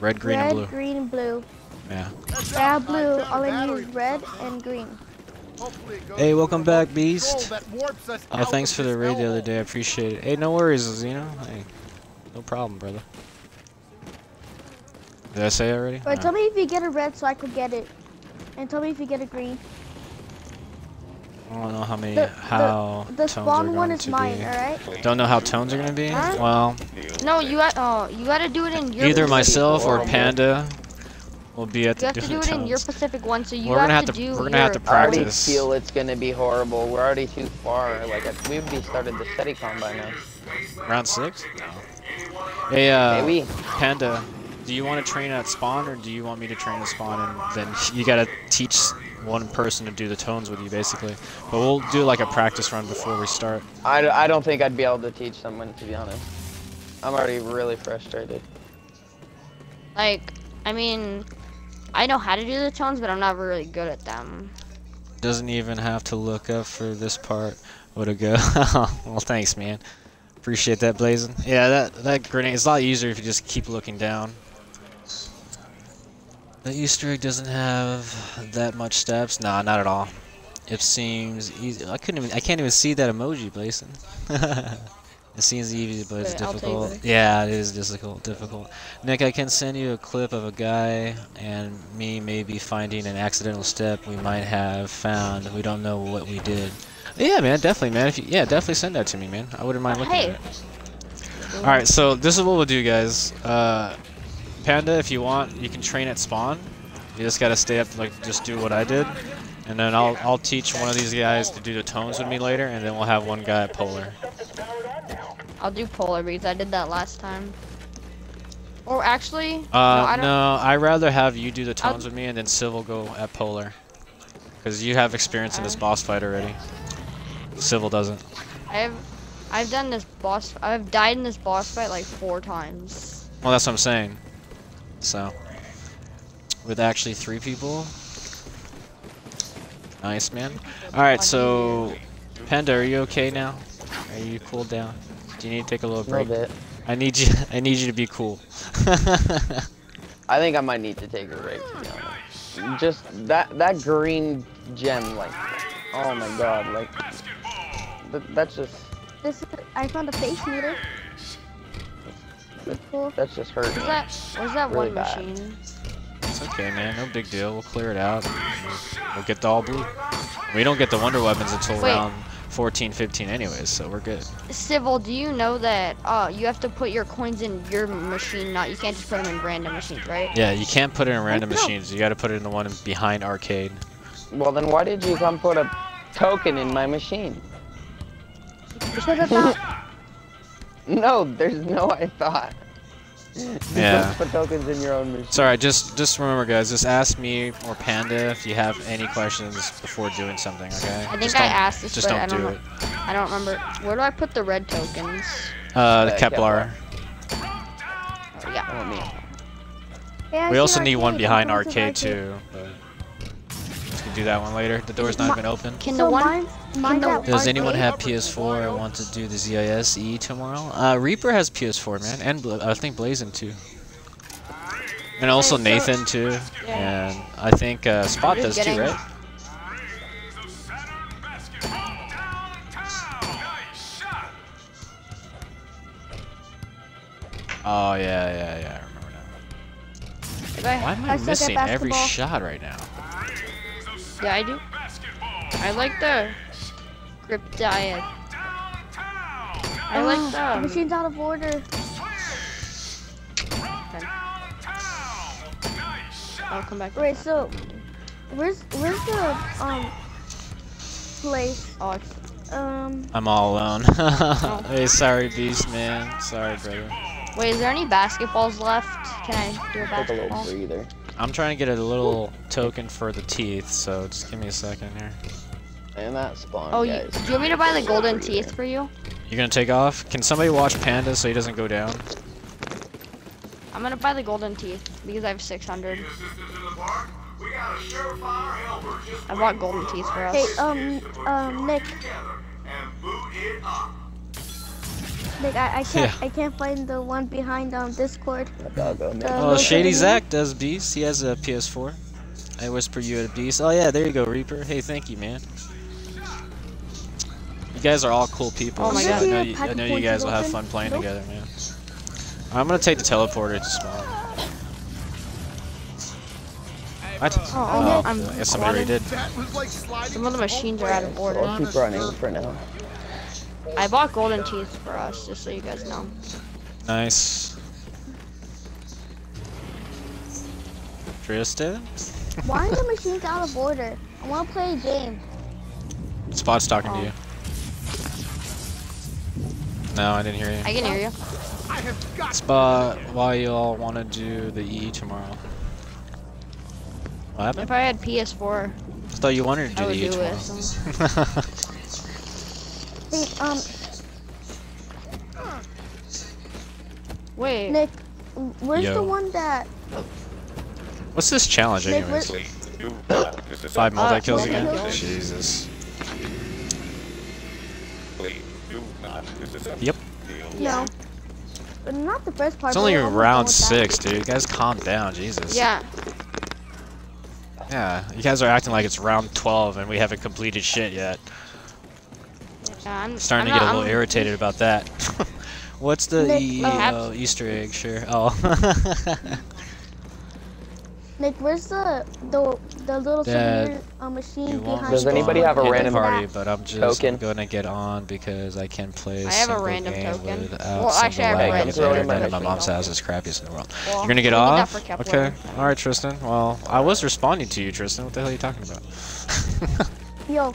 Red, green, red, and blue. green, and blue. Yeah. Yeah, blue. All I need is red and green. Hopefully it goes Hey, welcome back, Beast. that warps us Oh, thanks for the raid the other day. I appreciate it. Hey, no worries, Zeno. Hey, no problem, brother. Did I say it already? But No. tell me if you get a red so I could get it. And tell me if you get a green. I don't know how many, The- how The tones are spawn going one is to mine, be. alright? Don't know how tones are gonna be. Huh? Well, No, you got. Oh, you gotta do it in your. either Pacific- myself or. Panda will be at the. You the have to do different it in your. Pacific one, so you We're gonna have have to to- do. we're gonna have your- to I already practice. feel it's gonna be horrible. We're already too far. Like we would be started the SETICON by now. Round six? No. Hey, uh, Maybe. Panda, do you want to train at spawn or do you want me to train at spawn and then you gotta teach one person to do the tones with you basically? But we'll do like a practice run before we start. I, I don't think I'd be able to teach someone to be honest. I'm already really frustrated. Like, I mean, I know how to do the tones, but I'm not really good at them. Doesn't even have to look up for this part. What a go? [laughs] well, thanks, man. Appreciate that, Blazing. Yeah, that that grenade is a lot easier if you just keep looking down. The Easter egg doesn't have that much steps. Nah, not at all. It seems easy. I couldn't even. I can't even see that emoji, Blazing. [laughs] it seems easy, but it's Wait, difficult. Yeah, it is difficult. Difficult. Nick, I can send you a clip of a guy and me maybe finding an accidental step we might have found. We don't know what we did. Yeah, man, definitely, man. If you, yeah, definitely send that to me, man. I wouldn't mind looking Hey. at it. All right, so this is what we'll do, guys. Uh, Panda, if you want, you can train at spawn. You just gotta stay up, like, just do what I did, and then I'll I'll teach one of these guys to do the tones with me later, and then we'll have one guy at polar. I'll do polar because I did that last time. Or actually, no, Uh, I don't. no, I'd rather have you do the I'll- tones with me, and then Civil go at polar, because you have experience in this Uh. boss fight already. Civil doesn't. I've, I've done this boss. I've died in this boss fight like four times. Well, that's what I'm saying. So, with actually three people. Nice, man. Alright, so, Panda, are you okay now? Are you cooled down? Do you need to take a little break? A break? little bit. I need you. [laughs] I need you to be cool. [laughs] I think I might need to take a break to be honest. Just that that green gem, like, oh my god, like, th that's just This is, I found a face meter. That's cool. that's just hurt. Where's that? Where's that Really one bad. machine? it's okay, man. No big deal. We'll clear it out. We'll, we'll get the all blue. We don't get the wonder weapons until Wait. round 14, 15, anyways. So we're good. Civil, do you know that uh you have to put your coins in your machine? Not you can't just put them in random machines, right? Yeah, you can't put it in random know. machines. You got to put it in the one behind arcade. Well, then why did you come put a token in my machine? [laughs] Because I thought No, there's no I thought. [laughs] You Yeah. don't put tokens in your own machine. It's alright, just just remember guys, just ask me or Panda if you have any questions before doing something, okay? I think just I don't- asked this, Just but don't I don't do know. it. I don't remember. Where do I put the red tokens? Uh, the Uh, Kepler. Kevlar. Oh, yeah. Oh, me. Yeah, We also need one behind I'm going to the arcade too, but we can do that one later. The door's not My- even open. Can so the one? Mine's, mine's the- at Does anyone have PS4 and want to do the ZIS E tomorrow? Uh, Reaper has PS4, man, and Bla- I think Blazing too. And also Nathan too, and I think uh, Spot does too, right? Oh yeah, yeah, yeah. I remember now. Did Why am I I missing every shot right now? Yeah, I do. I like the grip diet. I Oh, like the the. um, machine's out of order. I'll come back. Wait, so where's where's the um place? Oh, it's, Um, I'm all alone. [laughs] hey, sorry, Beast man. Sorry, brother. wait, is there any basketballs left? Can I do a Take a little basketball? breather. I'm trying to get a little token for the teeth, so just give me a second here. And that spawn, Oh, you, do you want me to buy the golden teeth for you? You're gonna take off? Can somebody watch Panda so he doesn't go down? I'm gonna buy the golden teeth because I have 600. I bought golden teeth for us. hey, um, um, Nick. Nick, I, I can't Yeah. I can't find the one behind um Dischord. Doggo, man. Uh, Oh, located Shady here. Zach does Beast. He has a PS4. I whisper you at a Beast. Oh yeah, there you go, Reaper. Hey, thank you, man. You guys are all cool people. Oh my so God. I know, you, I know you guys will have fun playing Nope. together, man. I'm gonna take the teleporter to spawn. What? Oh, I'm. I guess somebody already did. Like Some of the machines are out of brain. order. I'll keep running for now. I bought golden teeth for us, just so you guys know. Nice. Tristan? Why are the machines out of order? I want to play a game. Spot's talking to Oh. you. No, I didn't hear you. I can hear you. I have got Spot, why you all want to do the E tomorrow? What happened? If I had PS4, I thought you wanted to do I the E do tomorrow. it. Hey, [laughs] um, Wait, Nick, where's Yo. the one that What's this challenge Nick, anyways? Please do not disassemble. Five multi-kills Uh, again? Jesus. Please do not disassemble. Yep. Deal. no, but not the first part. It's only I'm round with that. six, dude. You guys calm down, Jesus. yeah. Yeah, you guys are acting like it's round 12 and we haven't completed shit yet. yeah I'm Starting I'm to get not- a little I'm- irritated about that. [laughs] What's the e uh, oh, Easter egg? Sure. Oh. [laughs] Nick, where's the the the little Dad, souvenir uh, machine You won't behind? Does the- anybody have a respond in the random party, but I'm just token? gonna get on because I can play I have a random token. without Well, single actually, I have a random and token. internet at my Throw it in my mom's machine. house is crappiest in the world. Well, You're gonna get we that off? for Okay. Alright, Tristan. Well, I was responding to you, Tristan. What the hell are you talking about? [laughs] Yo,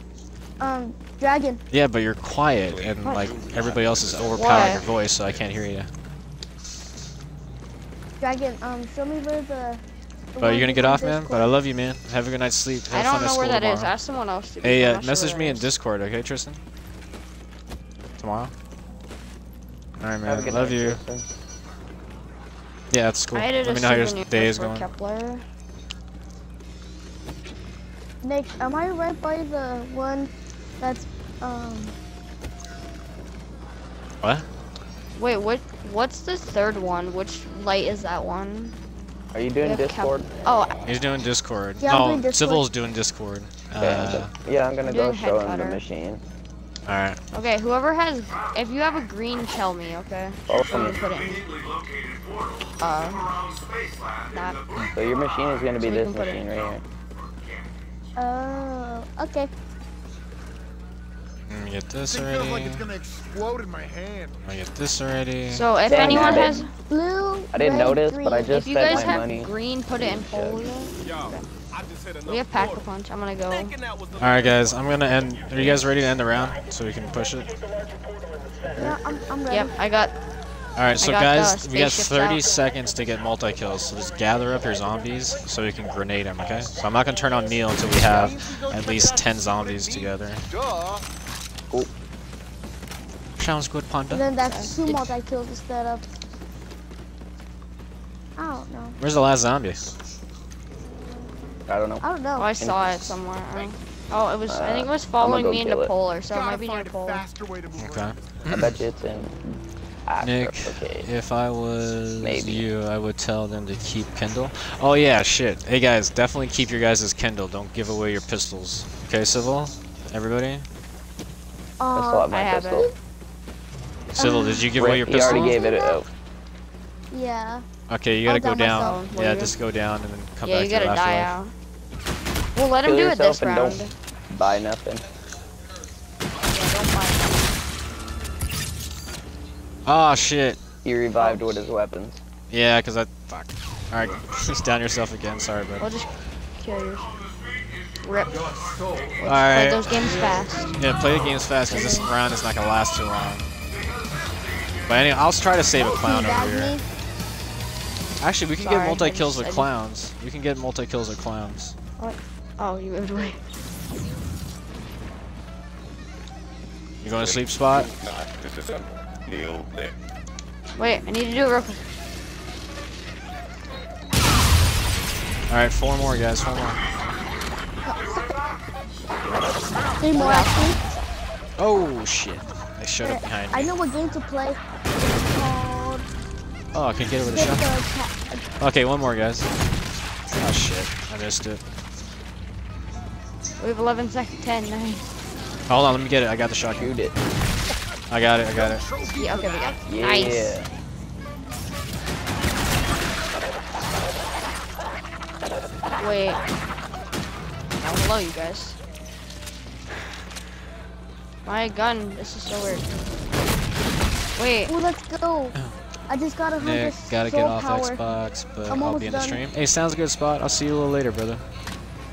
um, dragon. yeah, but you're quiet and like everybody else is overpowering Why? your voice, so I can't hear you. Dragon, um, show me where the. The But you're gonna get off, man. But I love you, man. Have a good night's sleep. Have I don't at know where school that is. tomorrow. Ask someone else. To Hey, I'm uh, not sure message me it in. Discord, okay, Tristan? Tomorrow. All right, man. good Love night, you. Tristan. Yeah, that's cool. I added Let a me know how your day is going. Kepler. Nick, am I right by the one that's um? What? Wait, what? What's the third one? Which light is that one? Are you doing Dischord? Oh, He's doing Dischord. Yeah, no, doing Dischord. Civil's doing Dischord. Okay, Uh, yeah, I'm gonna I'm go doing show him the machine. all right. okay. Whoever has, if you have a green, tell me. Okay. Oh, So we put it in. Uh, that. So your machine is gonna be So this can put it machine right here. Oh, okay. Let me get this It already. feels like it's gonna explode in my hand. Let me get this already. So if Dang, anyone I has, Blue. I didn't red, notice, green. but I just if you spent guys my have money. green, put it in polio. I just hit We have pack a punch. I'm gonna go. all right, guys. I'm gonna end. Are you guys ready to end the round so we can push it? Yeah, I'm, I'm ready. Yep, I got. All right, so got guys, we got 30 out. seconds to get multi kills. So just gather up your zombies so we can grenade them. Okay? So I'm not gonna turn on Neil until we have at least 10 zombies together. Duh. Sounds good, And Panda. then that's two multi kills instead of. I don't know. Where's the last zombie? I don't know. I don't know. Oh, I saw it somewhere. I- Oh, it was. I think it was Uh, following go me into it. polar, so it Gotta might be near find polar. faster way to move Okay. I bet you it's in. [clears throat] Nick, Okay. if I was Maybe. you, I would tell them to keep Kendall. Oh yeah, shit. Hey guys, definitely keep your guys' Kendall. Don't give away your pistols. Okay, Civil? Everybody? I still Uh, have my I have pistol. it. Civil, did you give away your Rick, you already gave it. Oh, yeah. Okay, you gotta I'll go down down. myself. Yeah, just go down and then come Yeah, back you to your gotta die out. We'll let him do it this yourself and don't- round. buy nothing. Yeah, don't mind. Oh shit. He revived with his weapons. Yeah, cause I fuck. All right, [laughs] just down yourself again. Sorry, We'll just kill yours. Rip. All Play right. those games fast. Yeah, play the games fast, cause this round is not gonna last too long. But anyway, I'll try to save a clown over here. Actually, we can Sorry, get multi kills with clowns. We can get multi kills with clowns. What? Oh, you moved away. You going to sleep spot? Do not disassemble. Deal there. Wait, I need to do it real quick. All right, four more guys. Four more. Three more actually. Oh shit! They showed up behind I know what game to play. Oh, I can get it with a shot. Okay, one more, guys. Oh shit, I missed it. We have 11 seconds. 10, 9. Hold on, let me get it. I got the shot. You did. I got it. I got it. Yeah, okay, we got it. Yeah. Nice. Wait. Oh, hello, you guys. My gun. This is so weird. Wait. Oh, let's go. Oh. I just got a hundred Nick, gotta get off power. Xbox, but I'm I'll be in the done. stream. Hey, sounds a good, Spot. I'll see you a little later, brother.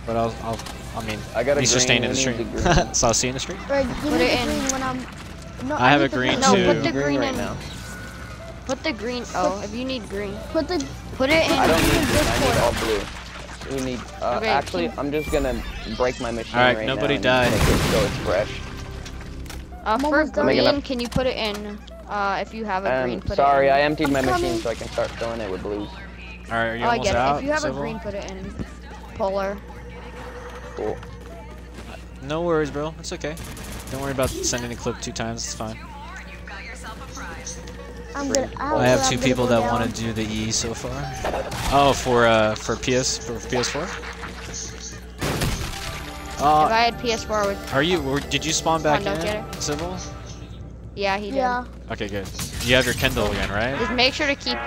But I'll, I'll, I mean, I got at a least you're staying in the stream. the [laughs] so I'll see you in the stream. Right, Put it the in. green when I'm. No, I have a the green No, put the green green right in. now. Put the green. Oh, if you need green, Put the. put it in. I don't need Green green. I need all blue. We need. Uh, Okay, actually, can- I'm just gonna break my machine Alright, right nobody now. and die. Make it so it's fresh. Uh, for almost done. Make it green, up. can you put it in? Uh, if you have a green, Um, put sorry, it in. Sorry, I emptied my I'm machine coming. so I can start filling it with blues. All right, are you Oh, I almost get out? it. If you have Civil? a green, put it in. Polar. Cool. No worries, bro. It's okay. Don't worry about sending the clip two times. It's fine. I'm gonna. I have two people that want to do the E so far. Oh, for uh, for PS for PS4. if Uh, I had PS4, with are you? Or did you spawn back Come on, in, Civil? yeah, he did. Yeah. Okay, good. You have your Kendall again, right? Just make sure to keep.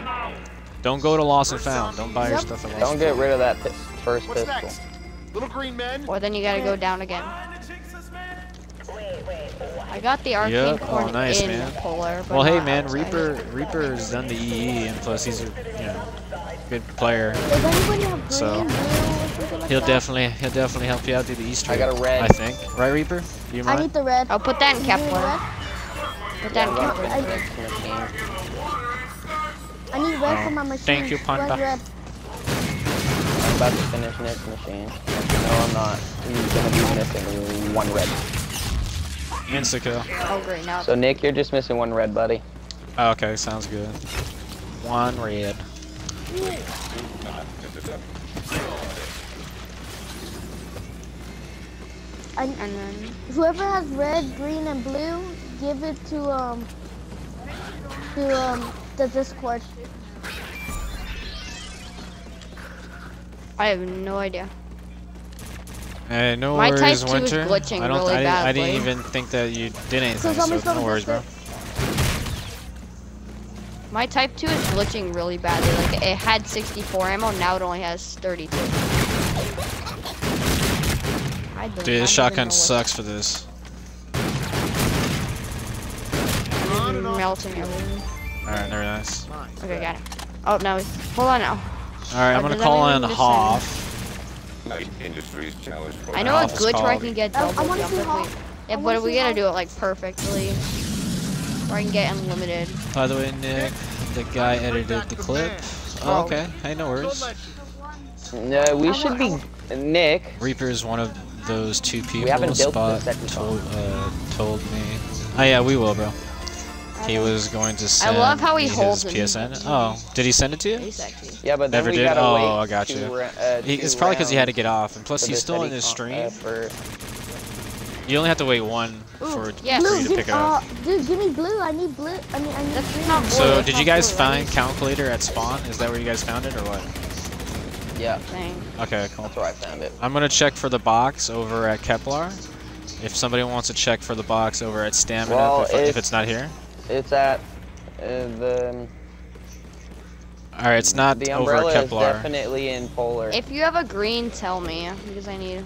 Don't go to Lost and Found. Don't buy your stuff at Lost. Don't get rid of that pi- first What's pistol. next? Little green men? Or then you gotta go down again. I got the arcane Yep. Oh, nice, in man. polar. But Well, hey, man, outside. Reaper Reaper's done the EE, and plus he's a you know good player. Does have green, So, blue, or something like He'll that? definitely he'll definitely help you out do the Easter. I got a red. I think. Right, Reaper? Do you I need the red. Oh, put that in Kepler. Put that in Kepler. I, I need red Oh, for my machine. thank you, Panda. Red, red. I'm about to finish Nick's machine. No, I'm not. He's gonna be missing one red. Insta kill. Oh, great. Now So Nick, you're just missing one red, buddy. Oh, okay, sounds good. One red. I, and then whoever has red, green, and blue, give it to um to um the Dischord. I have no idea. Hey, no My type worries, two is Winter. glitching I don't. really I, didn't, I didn't even think that you did anything. So So, somebody's no worries, bro. My type 2 is glitching really badly. Like, it had 64 ammo, now it only has 32. I don't- Dude, this shotgun know what- sucks for this. Melting everything. All right, very nice. Okay, got it. Oh, no. Hold on now. All right, I'm gonna call that on mean Hoff. Night Industries Challenge I know a Hoff is glitch where I can get I- I double wanna jump see if we... Hoff. Yeah, I but wanna we see gotta do it, like, perfectly. Where I can get unlimited. By the way, Nick, the guy edited the clip. Oh, okay. Hey, no worries. No, we should be Nick. Reaper is one of those two people. We haven't built Spot the second told, uh, told me. Oh yeah, we will, bro. He was going to send I love how he me holds his it. PSN. Oh, did he send it to you? He's. Yeah, but then Never we did? gotta Oh, wait. I got you. uh, He- it's probably because he had to get off, and plus he's still in his stream. uh, for You only have to wait one for, yes. for you to give, pick it up. uh, dude, give me blue. I need blue. I need. I need That's green. not blue. So, that's did you guys blue, find calculator at spawn? Is that where you guys found it, or what? yeah, thing. Okay, cool. that's where I found it. I'm gonna check for the box over at Kepler. If somebody wants to check for the box over at Stamina, Well, if, if if- it's not here. It's at uh, the All right, it's not the over at umbrella is definitely in polar. If you have a green, tell me, because I need...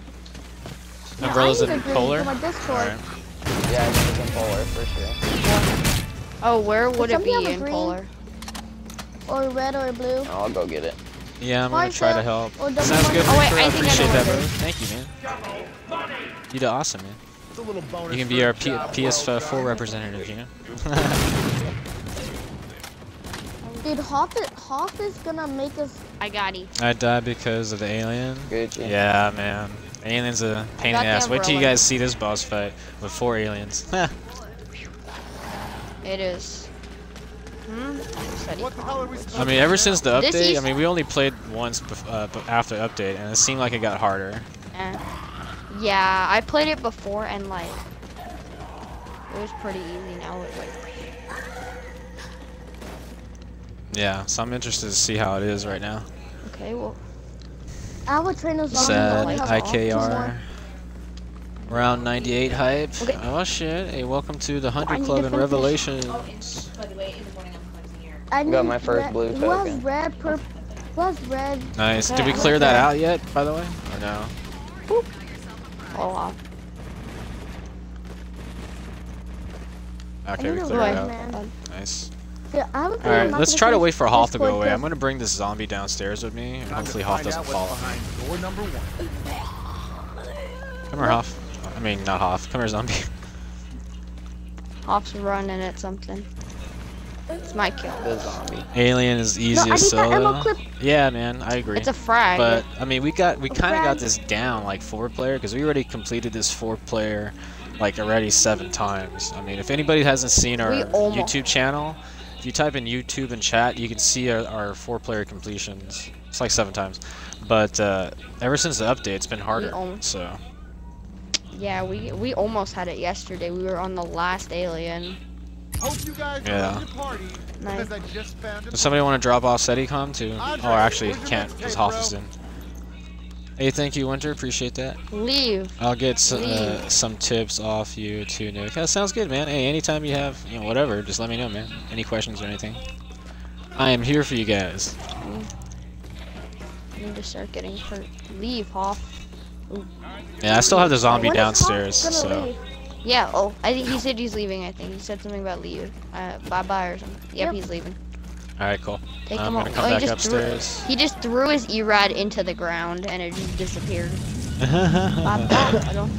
No, Umbrella's I need in a green polar. for my Dischord. Alright. yeah, I think it's in polar for sure. Oh, where would it somebody be have a in green? polar? Or red or blue. I'll go get it. Yeah, I'm gonna Marshall, try to help. Sounds good, Marshall. Oh, wait, I I think I appreciate know that, what bro. Thank you, man. You did awesome, man. It's a little bonus You can be our a P- job PS4 well representative, you know? [laughs] Dude, Hoff is, Hoff is gonna make us. I got you. I died because of the alien. Gucci. Yeah, man. Alien's a pain in the the ass. Wait till you guys see this boss fight with four aliens. [laughs] It is. Hmm? What the hell are we supposed I mean, ever since the update, I mean, we only played once bef- uh, b- after update, and it seemed like it got harder. Eh. Yeah, I played it before and like it was pretty easy. Now it's like Yeah, so I'm interested to see how it is right now. okay, well I would train those Sad even have Hoff anymore. IKR. Round 98 hype. Okay. Oh shit. Hey, welcome to the I 100 need Club to and finish. Revelations. I Got my first red, blue Who token. has red, purple? Plus red. Nice. Okay, Did we clear that okay. out yet, by the way? Or no? Oh, wow. Okay, we cleared it out. man. Nice. Yeah, I have a feeling I'm Alright, let's try to wait for Hoff to go away. I'm gonna bring this zombie downstairs with me, and Time hopefully Hoff find doesn't out what's follow me. door number one. Come here, Hoff. I mean, not Hoff. Come here, zombie. Hoff's running at something. It's my kill. The zombie. Alien is No, easy I need as that ammo solo. clip. Yeah, man, I agree. It's a frag. But I mean, we got we kind of got this down like four player because we already completed this four player like already seven times. I mean, if anybody hasn't seen our YouTube channel, if you type in YouTube and chat, you can see our, our four player completions. It's like seven times, but uh, ever since the update, it's been harder. So yeah, we we almost had it yesterday. We were on the last alien. Hope you guys Yeah. are ready to party Nice. I just found does somebody want to drop off SETICOM too? Oh, actually, where's can't because Hoff is in. Hey, thank you, Winter. Appreciate that. Leave. I'll get s- uh, some tips off you too, Nick. That sounds good, man. Hey, anytime you have, you know, whatever, just let me know, man. Any questions or anything. I am here for you guys. I need to start getting hurt. Leave, Hoff. Yeah, I still have the zombie When is Hoff downstairs, so. leave? Yeah. Oh, I think he said he's leaving. I think he said something about leave. Uh, bye bye or something. Yep, Yep. he's leaving. Alright, cool. Take I'm him gonna out. come oh, he back just threw- upstairs. he just threw his erad into the ground and it just disappeared. Bye bye. I don't.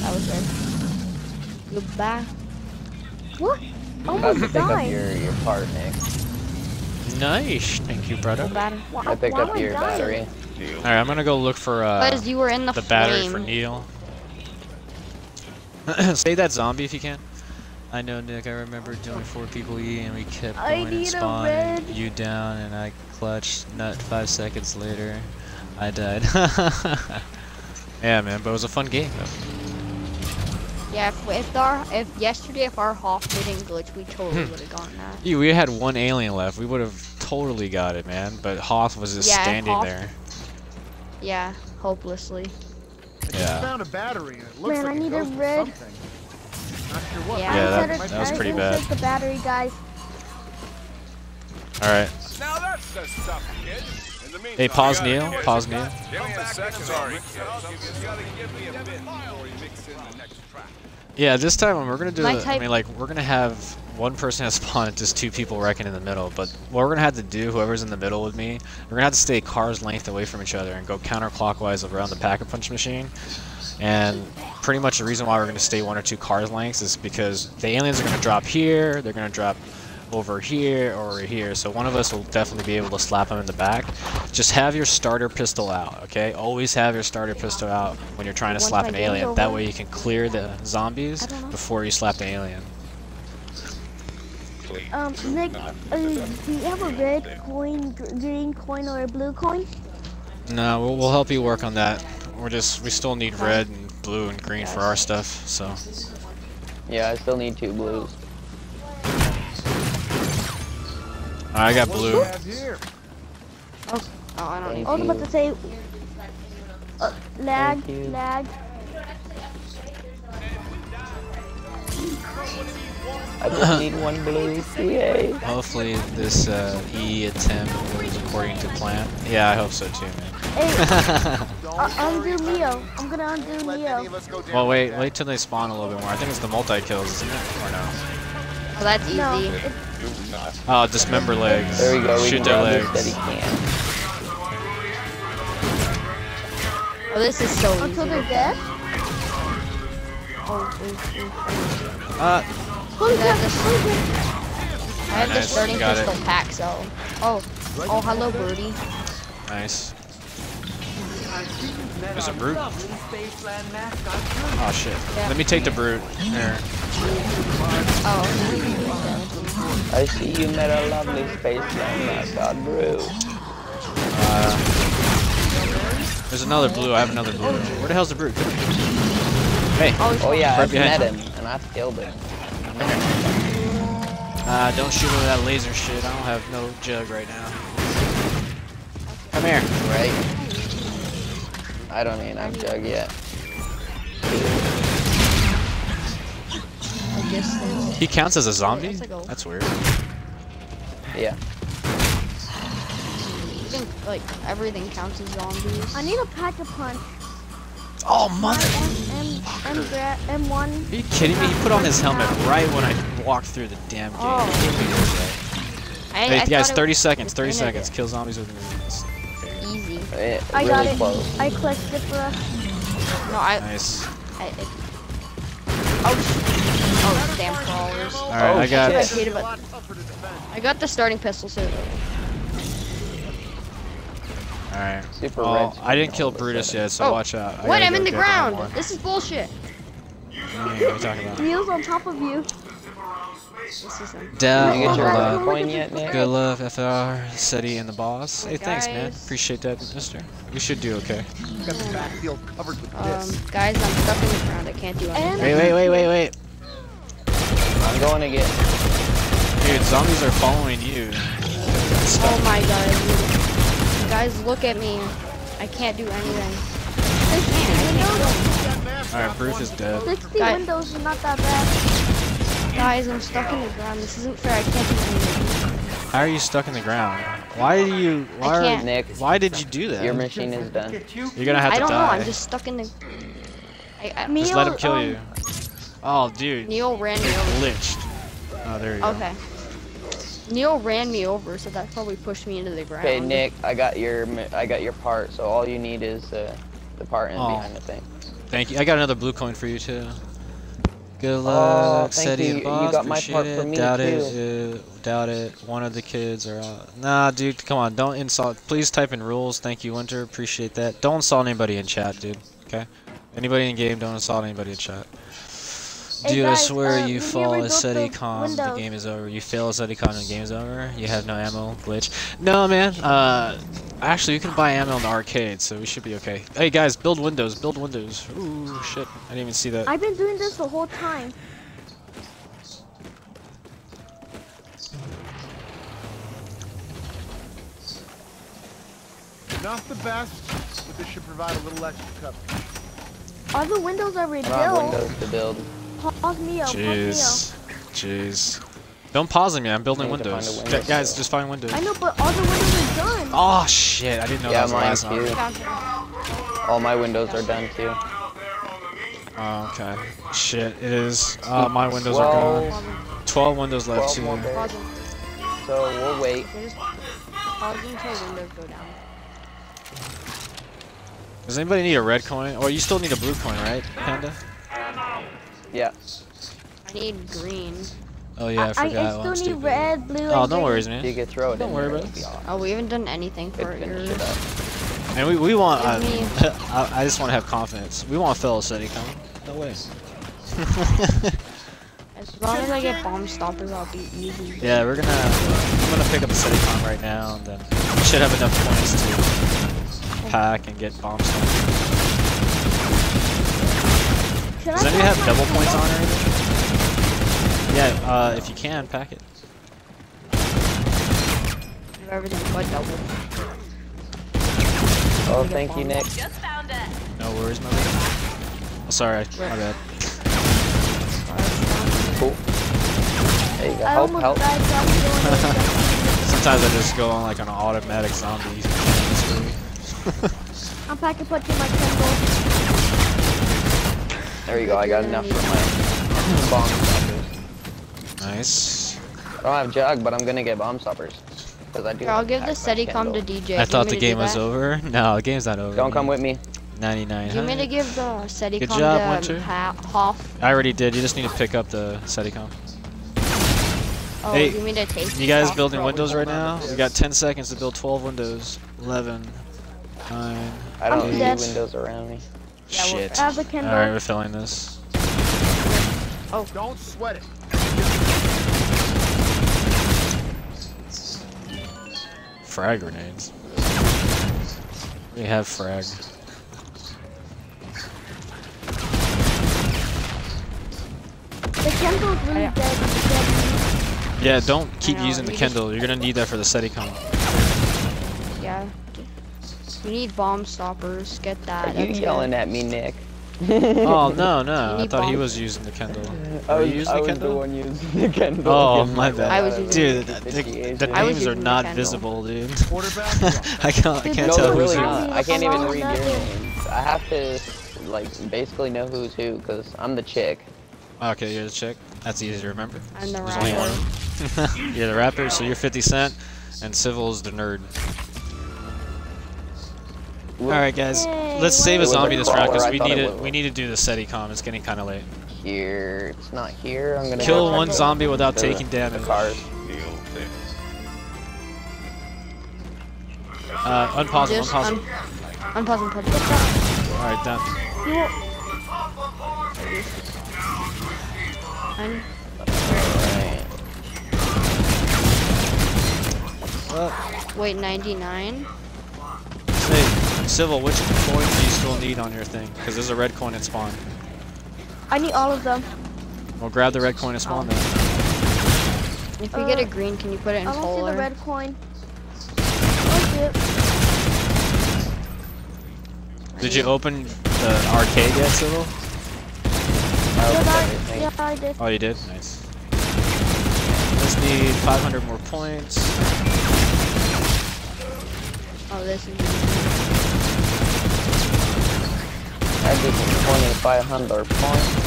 That was good. Goodbye. What? About to Almost pick up died. your, your part, Nick. nice. Thank you, brother. Goodbye. Why, I picked why up your dying? battery. Alright, I'm gonna go look for uh, Because you were in the, the battery for. Neil. [clears throat] Say that zombie if you can. I know, Nick. I remember doing four people E and we kept going and spawning you down, and I clutched nut five seconds later. I died. [laughs] yeah, man, but it was a fun game. Though. Yeah, if, if our if yesterday if our Hoff didn't glitch, we totally hmm. would have gotten that. Yeah, we had one alien left. We would have totally got it, man. But Hoff was just Yeah, standing Hoff- there. Yeah, hopelessly. I just found a battery and it looks Man, like I need a goes for red. something. Not sure what. Yeah. Yeah, I that- that was pretty didn't bad. the battery, guys. All right. Now that's the stuff, kid. The meantime, Hey, pause Neil. Pause Neil. gun. Give me a second. Sorry. You gotta give me a bit before you mix in the next track. Yeah, this time we're gonna do. The- I mean, like we're gonna have one person has [laughs] spawn and just two people wrecking in the middle. But what we're gonna have to do, whoever's in the middle with me, we're gonna have to stay car's length away from each other and go counterclockwise around the pack-a-punch machine. And pretty much the reason why we're gonna stay one or two cars lengths is because the aliens are gonna drop here, they're gonna drop over here or here. So one of us will definitely be able to slap them in the back. Just have your starter pistol out, okay? Always have your starter pistol out when you're trying to slap an alien. That way you can clear the zombies I don't know. before you slap the alien. Please. Um, Nick, uh, do you have a red coin, green coin, or a blue coin? No, we'll, we'll help you work on that. We're just we still need red and blue and green for our stuff. So Yeah, I still need two blues. I got blue. we have here? Oh, I don't need. I was about to say, uh, lag, lag. I just [laughs] need one blue. Yay. Hopefully this uh, E attempt goes according to plan. Yeah, I hope so too, man. Hey, Don't [laughs] uh, undo Neo. I'm gonna undo let any Neo. of us go down well, wait, wait till they spawn a little bit more. I think it's the multi kills, isn't it? Or no? Oh, that's easy. No, it, Do not. Oh, dismember legs. There we go. We Shoot can their run this legs. can. Oh, this is so easy. until they're dead. Oh, ooh, ooh. Uh, Holy I crap! have holy crap. I have the Nice, starting got it. pistol pack, so. Oh, oh, hello, birdie. nice. There's a brute. Oh shit. Yeah. Let me take the brute. There. Oh, I see you met a lovely spaceland mascot, Brew. Uh, there's another blue. I have another blue. Where the hell's the brute? Hey. Oh yeah, Right I met him, and I killed him. Uh, don't shoot with that laser shit. I don't have no jug right now. Come here. Right? I don't even have Jug yet. He counts as a zombie? that's a- That's weird. Yeah. everything like everything counts as zombies. I need a pack a punch. Oh mother! M M, M, M1. Are you kidding me? He put on his helmet right when I walked through the damn gate. Oh. I, Hey I guys, thought it 30 seconds, 30 seconds. Kill zombies with minions. Easy. I really got it. close. I clicked it for us. No, I. Nice. I it, oh, sh- oh, damn crawlers. Alright, Oh, I got. I shit. it, I got the starting pistol, so Super Alright. Oh, red I didn't kill all of a Brutus yet, so Oh, watch out. I what? I'm in the ground. This is bullshit. What talking about? Wheels on top of you. This is Down, Did you get your coin yet, Nick? Good love, FR, SETI, and the boss. Hey, thanks, man. Appreciate that, mister. We should do okay. Got the backfield covered with um, this. guys, I'm stuck in the ground. I can't do anything. Wait, wait, wait, wait, wait. I'm going to get. Dude, zombies are following you. Oh my god. Dude. Guys, look at me. I can't do anything. I can't, I can't Alright, Bruce is dead. 60 Guy- windows is not that bad. Guys, I'm stuck in the ground. This isn't fair. I can't do anything. How are you stuck in the ground? Why do you? Why? Are, can't. Nick, why did you do that? your machine is done. You're gonna have to die. I don't know. I'm just stuck in the. I, I, Just let him kill um, you. Oh, dude. Neil ran me over. Lynched. Oh, there you go. Okay. Neil ran me over, so that probably pushed me into the ground. Okay, Nick, I got your I got your part. So all you need is uh, the part in Oh. behind the thing. Thank you. I got another blue coin for you too. Good Oh, luck, thank SETI you. and You boss. got my part it. for me, doubt it. Uh, doubt it. One of the kids are out. Nah, dude, come on. Don't insult. Please type in rules. Thank you, Winter. Appreciate that. Don't insult anybody in chat, dude. Okay. Anybody in game, don't insult anybody in chat. Hey, Dude, I swear uh, you we fall rebuilt as SETI the com, the game is over. You fail as SETI com, and the game is over. You have no ammo, glitch. No, man. Uh, actually, you can buy ammo in the arcade, so we should be okay. Hey, guys, build windows. Build windows. Ooh, shit. I didn't even see that. I've been doing this the whole time. Not the best, but this should provide a little extra cover. All the windows are I rebuilt. windows to build. Pause me up. Pause me up. Jeez. Jeez. Don't pause me, I'm building I need to find a windows. window Gu- guys, just find windows. I know, but all the windows are done. Oh, shit. I didn't know Yeah, that was the mine last one. too. All my windows are done too. Oh, okay. Shit, it is. Uh, my windows are gone. 12 windows left, 12 too. more days. Pause them. So we'll wait. Just pause them until windows go down. Does anybody need a red coin? Or you still need a blue coin, right, Panda? Yeah. I need green. Oh, yeah, I, I, forgot. I Oh, I'm still need stupid. red, blue, Oh, and no green. worries, You man. could throw it Don't in worry about it'd be awesome. Oh, we haven't done anything for It'd your. And we, we want. Uh, [laughs] I, I just want to have confidence. We want a fellow city coming. No way. [laughs] As long as I get bomb stoppers, I'll be easy. yeah, we're gonna. I'm gonna pick up a SETICON right now, and then we should have enough points to pack and get bomb stoppers. Can Does I anybody have double points on or anything? Yeah, uh, if you can, pack it. Do everything but double. Oh, thank you, Nick. Just found it. No worries, my bad. Oh, sorry, my bad. Cool. There you go. I Help, almost help. I'm doing. [laughs] [laughs] Sometimes I just go on like an automatic zombie. I'm packing punching my Kindle. There you go. I got enough for my bomb stoppers. nice. I don't have jug, but I'm gonna get bomb stoppers. Because I do. Here, I'll give the pack my SETICOM to DJ. I thought the me to do game was that? over. No, the game's not over. Don't come with me. 99. Do you mean to give the SETICOM job, to Winter. ha Hoff? I already did. You just need to pick up the SETICOM. Oh, Hey, you mean to take You guys Hoff? building windows right now? We got 10 seconds to build 12 windows. 11. 9. I don't I'm windows around me. Yeah, Shit. I have the Kindle. Alright, we're filling this. Oh, don't sweat it. Frag grenades. We have frag. The Kindle's really oh, I- dead. dead. Yeah, don't keep know, using the you just- Kindle. You're gonna need that for the SETICOM. Yeah. You need bomb stoppers. Get that. Are you That's it. yelling at me, Nick? [laughs] Oh no [laughs] no! I thought he was using the Kendall. I was, you using I the was the Kendall? one using the Kendall. Oh [laughs] my bad. I was out using Dude, the, the, the names are not Kendall. visible, dude. Quarterback, you're up. I can't I can't No, tell they're who's really who. not. I can't even read your names. I have to, like, basically know who's who, because I'm the chick. Okay, you're the chick. That's easy to remember. I'm the There's only rapper. one. you're the rapper, so you're 50 Cent, and Civil's the nerd. Alright guys, let's save a It was a zombie this round because we need it to we need to do the SETI com. It's getting kind of late. Here, it's not here. I'm gonna Kill one check zombie without taking the damage. cars. Deal six. Uh, unpause him, Just unpause un him. unpause and put it. Alright, done. You won't. Un Alright. wait, 99. Say, Civil, which coin do you still need on your thing? Because there's a red coin at spawn. I need all of them. Well, grab the red coin at spawn then. If we get a Uh, green, can you put it in I don't see the red coin. Oh. Did you open the arcade yet, Civil? I Yeah, I, yeah, I did. Oh, you did? Nice. Just need 500 more points. Oh, this is. I did 2,500 points.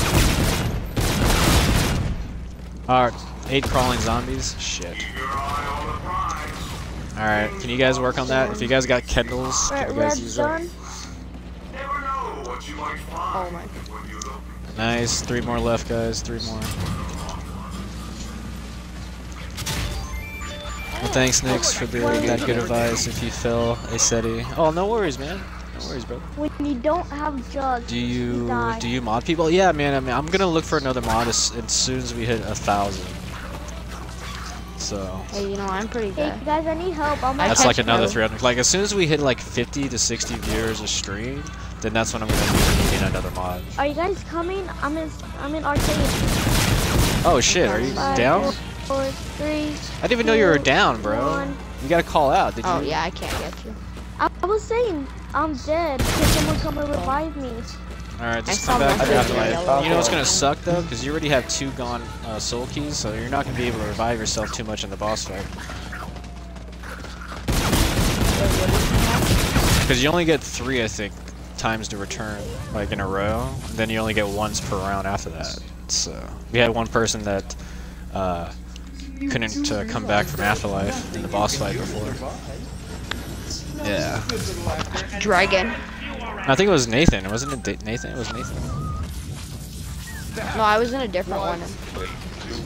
Alright, eight crawling zombies. Shit. Alright, can you guys work on that? If you guys got Kendalls, can you guys use done. it? Oh my. Nice, three more left, guys. Three more. Well, thanks, Nix, for the, that good advice. If you fail a SETI. Oh, no worries, man. No worries, brother. When you don't have jugs, Do you die. do you mod people? Yeah, man. I mean, I'm gonna look for another mod as, as soon as we hit a thousand. So Hey, you know I'm pretty good. Hey good. guys, I need help. I'm I that's like another 300. Like as soon as we hit like 50 to 60 viewers a stream, then that's when I'm gonna be needing another mod. Are you guys coming? I'm in. I'm in arcade. Oh shit, are you Five, down? Four, three. I didn't even know you were down, bro. one. You gotta call out. Did oh, you? Oh yeah, I can't get you. I, I was saying I'm dead. Can someone come and revive me? All right, just I come back one for afterlife. You know what's gonna suck though, because you already have two gone uh, soul keys, so you're not gonna be able to revive yourself too much in the boss fight. Because you only get three, I think, times to return, like in a row. Then you only get once per round after that. So we had one person that uh, couldn't uh, come back from afterlife in the boss fight before. Yeah, Dragon. I think it was Nathan. Wasn't it Da- Nathan? It was Nathan. No, I was in a different one.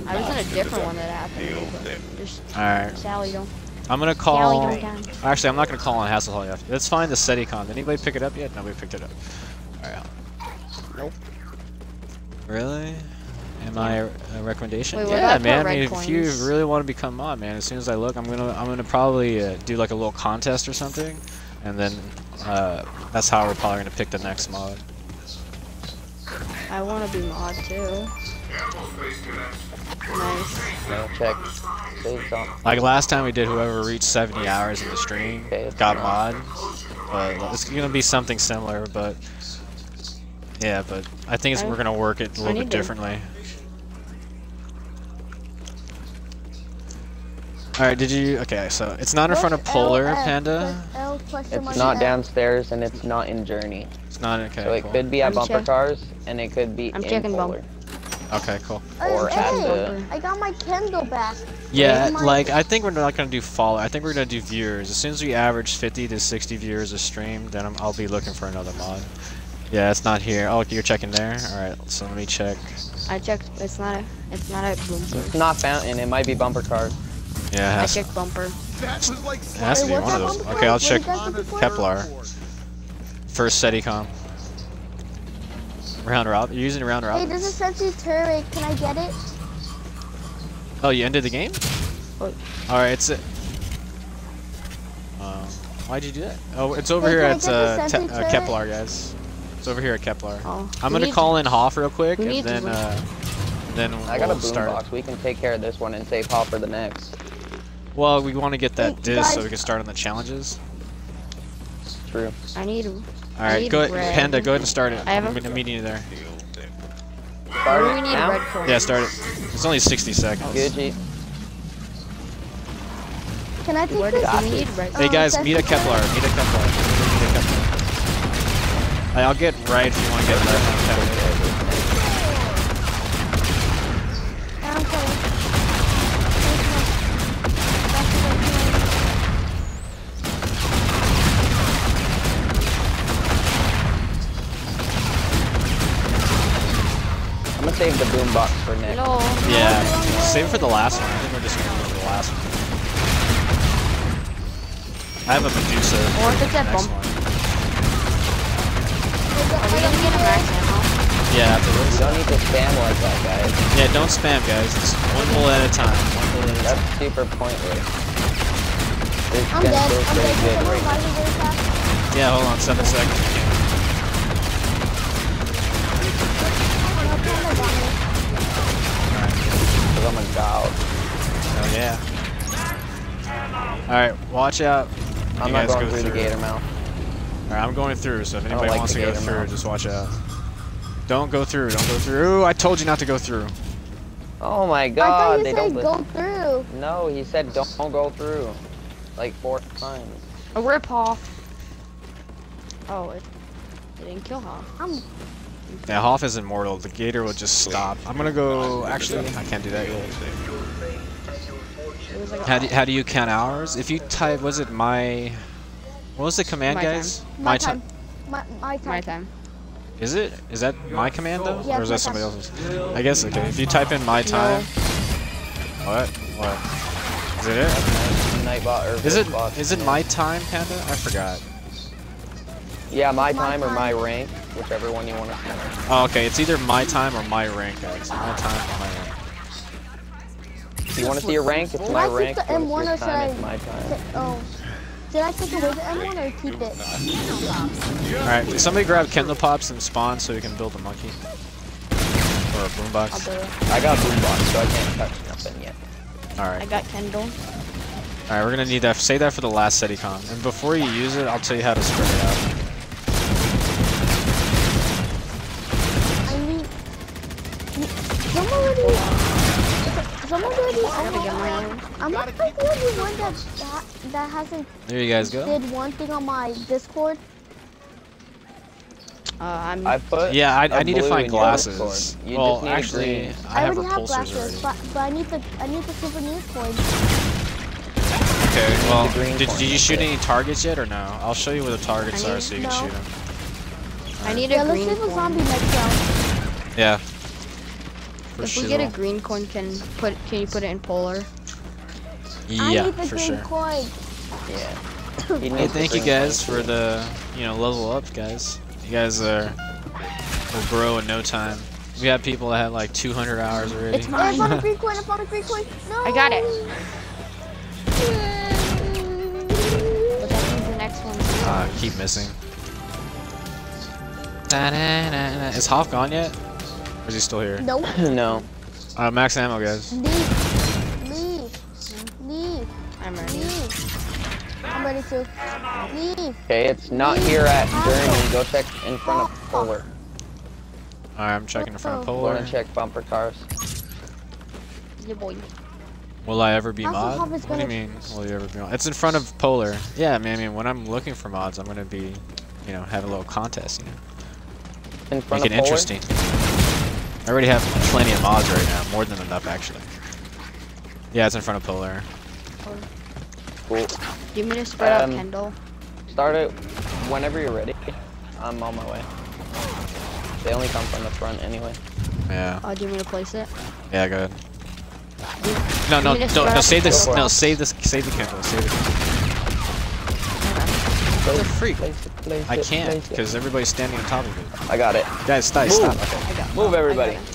I was in a different one that happened. Just All right, Sally don't. I'm gonna Sally call. don't down. Actually, I'm not gonna call on Hasselhoff yet. Let's find the SETICon. Did anybody pick it up yet? Nobody picked it up. Alright. Nope. Really? Am I a, a recommendation? Wait, yeah, man. I mean, if you really want to become mod, man, as soon as I look, I'm gonna I'm gonna probably uh, do like a little contest or something, and then uh, that's how we're probably gonna pick the next mod. I want to be mod too. Nice. No, check. Like last time we did, whoever reached 70 hours in the stream Okay, got mod. But it's gonna be something similar, but yeah, but I think it's, we're gonna work it a little bit differently. to- differently. All right, did you? Okay, so it's not in front of Press Polar LF, Panda. L It's not F. downstairs and it's not in Journey. It's not okay. So it cool. could be at I'm Bumper check- Cars and it could be I'm in checking Polar. Okay, cool. Oh, hey, Or at the- I got my Kendall back. Yeah, my- like I think we're not gonna do follow. I think we're gonna do viewers. As soon as we average 50 to 60 viewers a stream, then I'm, I'll be looking for another mod. Yeah, it's not here. Oh, you're checking there. All right, so let me check. I checked. It's not a. It's not a bumper. It's not Fountain, it might be Bumper Cars. Yeah, it I has, checked bumper. That was like it has to be one of what's those. Okay, I'll check you guys do before? Kepler. First SETI SETICOM. Round robin. You're using round Hey, robin? there's a sentry turret. Can I get it? Oh, you ended the game? What? Alright, it's it. Um, why'd you do that? Oh, it's over Hey, here at uh, uh. Kepler, guys. It's over here at Kepler. Oh. I'm gonna call in Hoff real quick, and then uh, then I got a we'll start. boombox. We can take care of this one and save Hoff for the next. Well, we want to get that Hey, disc so we can start on the challenges. True. I need. All right, need go ahead, red. Panda. Go ahead and start it. I have I'm a- I'm meeting you there. Start we it need now. red coins. Yeah, start it. It's only 60 seconds. Gucci. Can I take Where this? we need red? Hey Um, guys, that's meet a Kepler. Meet a Kepler. Meet a Kepler. Hey, I'll get right if you want to get left. Okay. Yeah, I'm sorry. I'm gonna save the boombox for Nick. Hello. Yeah, save for the last one. I think we're just gonna go for the last one. I have a Medusa. Or if for it's the at next one. Are we gonna get a max ammo? Yeah, after You don't need to spam like that, guys. Yeah, don't spam, guys. It's one bullet at a time. One bullet at a That's super pointless. This I'm dead. I'm dead. Can good someone right revive me really fast? Yeah, hold on, seven seconds. No, Panda. Cause I'm a god. Oh yeah. All right, watch out. I'm You not guys going go through, the gator mouth. All right, I'm going through. So if anybody like wants to go through, mouth. just watch out. Don't go through. Don't go through. I told you not to go through. Oh my I thought god, you they said don't go through. No, he said don't, don't go through. Like four times. A rip off. Oh, it, it didn't kill Hoff. I'm Yeah, Hoff is immortal. The Gator will just stop. I'm gonna go. Actually, I can't do that yet. Like How do, how do you count hours? If you type, was it my? What was the command, My time. guys? my time. My, my time. my time. Is it? Is that my command though, Yeah, or is that somebody time. else's? I guess okay. If you type in my time. What? What? Is it it? Nightbot or Is it? It my time, Panda? I forgot. Yeah, my My time or my rank, whichever one you want to spend. Oh, okay. It's either my time or my rank, guys. My time or my rank. If you want to see your rank, it's Should my I keep rank. the If you want M1 or should your I? Oh time, it's my time. Oh. Should I take away the M1 or keep it? All right. Somebody grab Kendall pops and spawn so we can build a monkey or a I'll boombox. I got boombox, so I can't touch nothing yet. Alright. I got Kendall. All right. We're gonna need that. Save that for the last SETICON. And before you use it, I'll tell you how to spread it out. I need. Someone already. Someone already. I gotta get my own. I'm not like the only one that, that that hasn't There you guys go. did one thing on my Discord. Uh, I'm. I put. Yeah, I, a I need to find glasses. You well, just need actually, green. I have already have glasses, already. but but I need the I need the super news coins. Okay, well, green did, did you shoot any targets yet or no? I'll show you where the targets I are so you can no. shoot them. I need a Yeah, let's green save a coin. zombie next round. Yeah. For If we get a green coin, can put can you put it in polar? I Yeah, need the for sure. coin. Yeah. [laughs] Hey, thank you guys point. for the, you know, level up, guys. You guys are will grow in no time. We have people that have like 200 hours already. It's Hey, I mine. [laughs] found a green coin. I found a green coin. No. I got it. But that means the next one's Uh, keep missing. Da-da-da-da. Is Hoff gone yet? Or is he still here? [laughs] No. no. Uh, max ammo, guys. I'm ready. Leave. I'm ready to. Leave. Okay, it's not here at Journey. Go check in front of Polar. Alright, I'm checking in front of Go Polar. and check bumper cars. Yeah, boy. Will I ever be How's the mod? Hoff What is do you mean, will you ever be mod? It's in front of Polar. Yeah, man, I mean, when I'm looking for mods, I'm gonna be, you know, have a little contest, you know? In front Make it of Polar. interesting. I already have plenty of mods right now, more than enough, actually. Yeah, it's in front of Polar. Cool. Do you mean to spread out Um, Kendall? Start it whenever you're ready. I'm on my way. They only come from the front anyway. Yeah, Oh, do you mean to place it? yeah, go ahead. No, no, You mean to don't, no, save this, no, save this, save the Kindle, save the Place, freak. Place it, place I can't, because everybody's standing on top of it. I got it. Guys, stop, Move. stop. I got. Move I everybody. got it.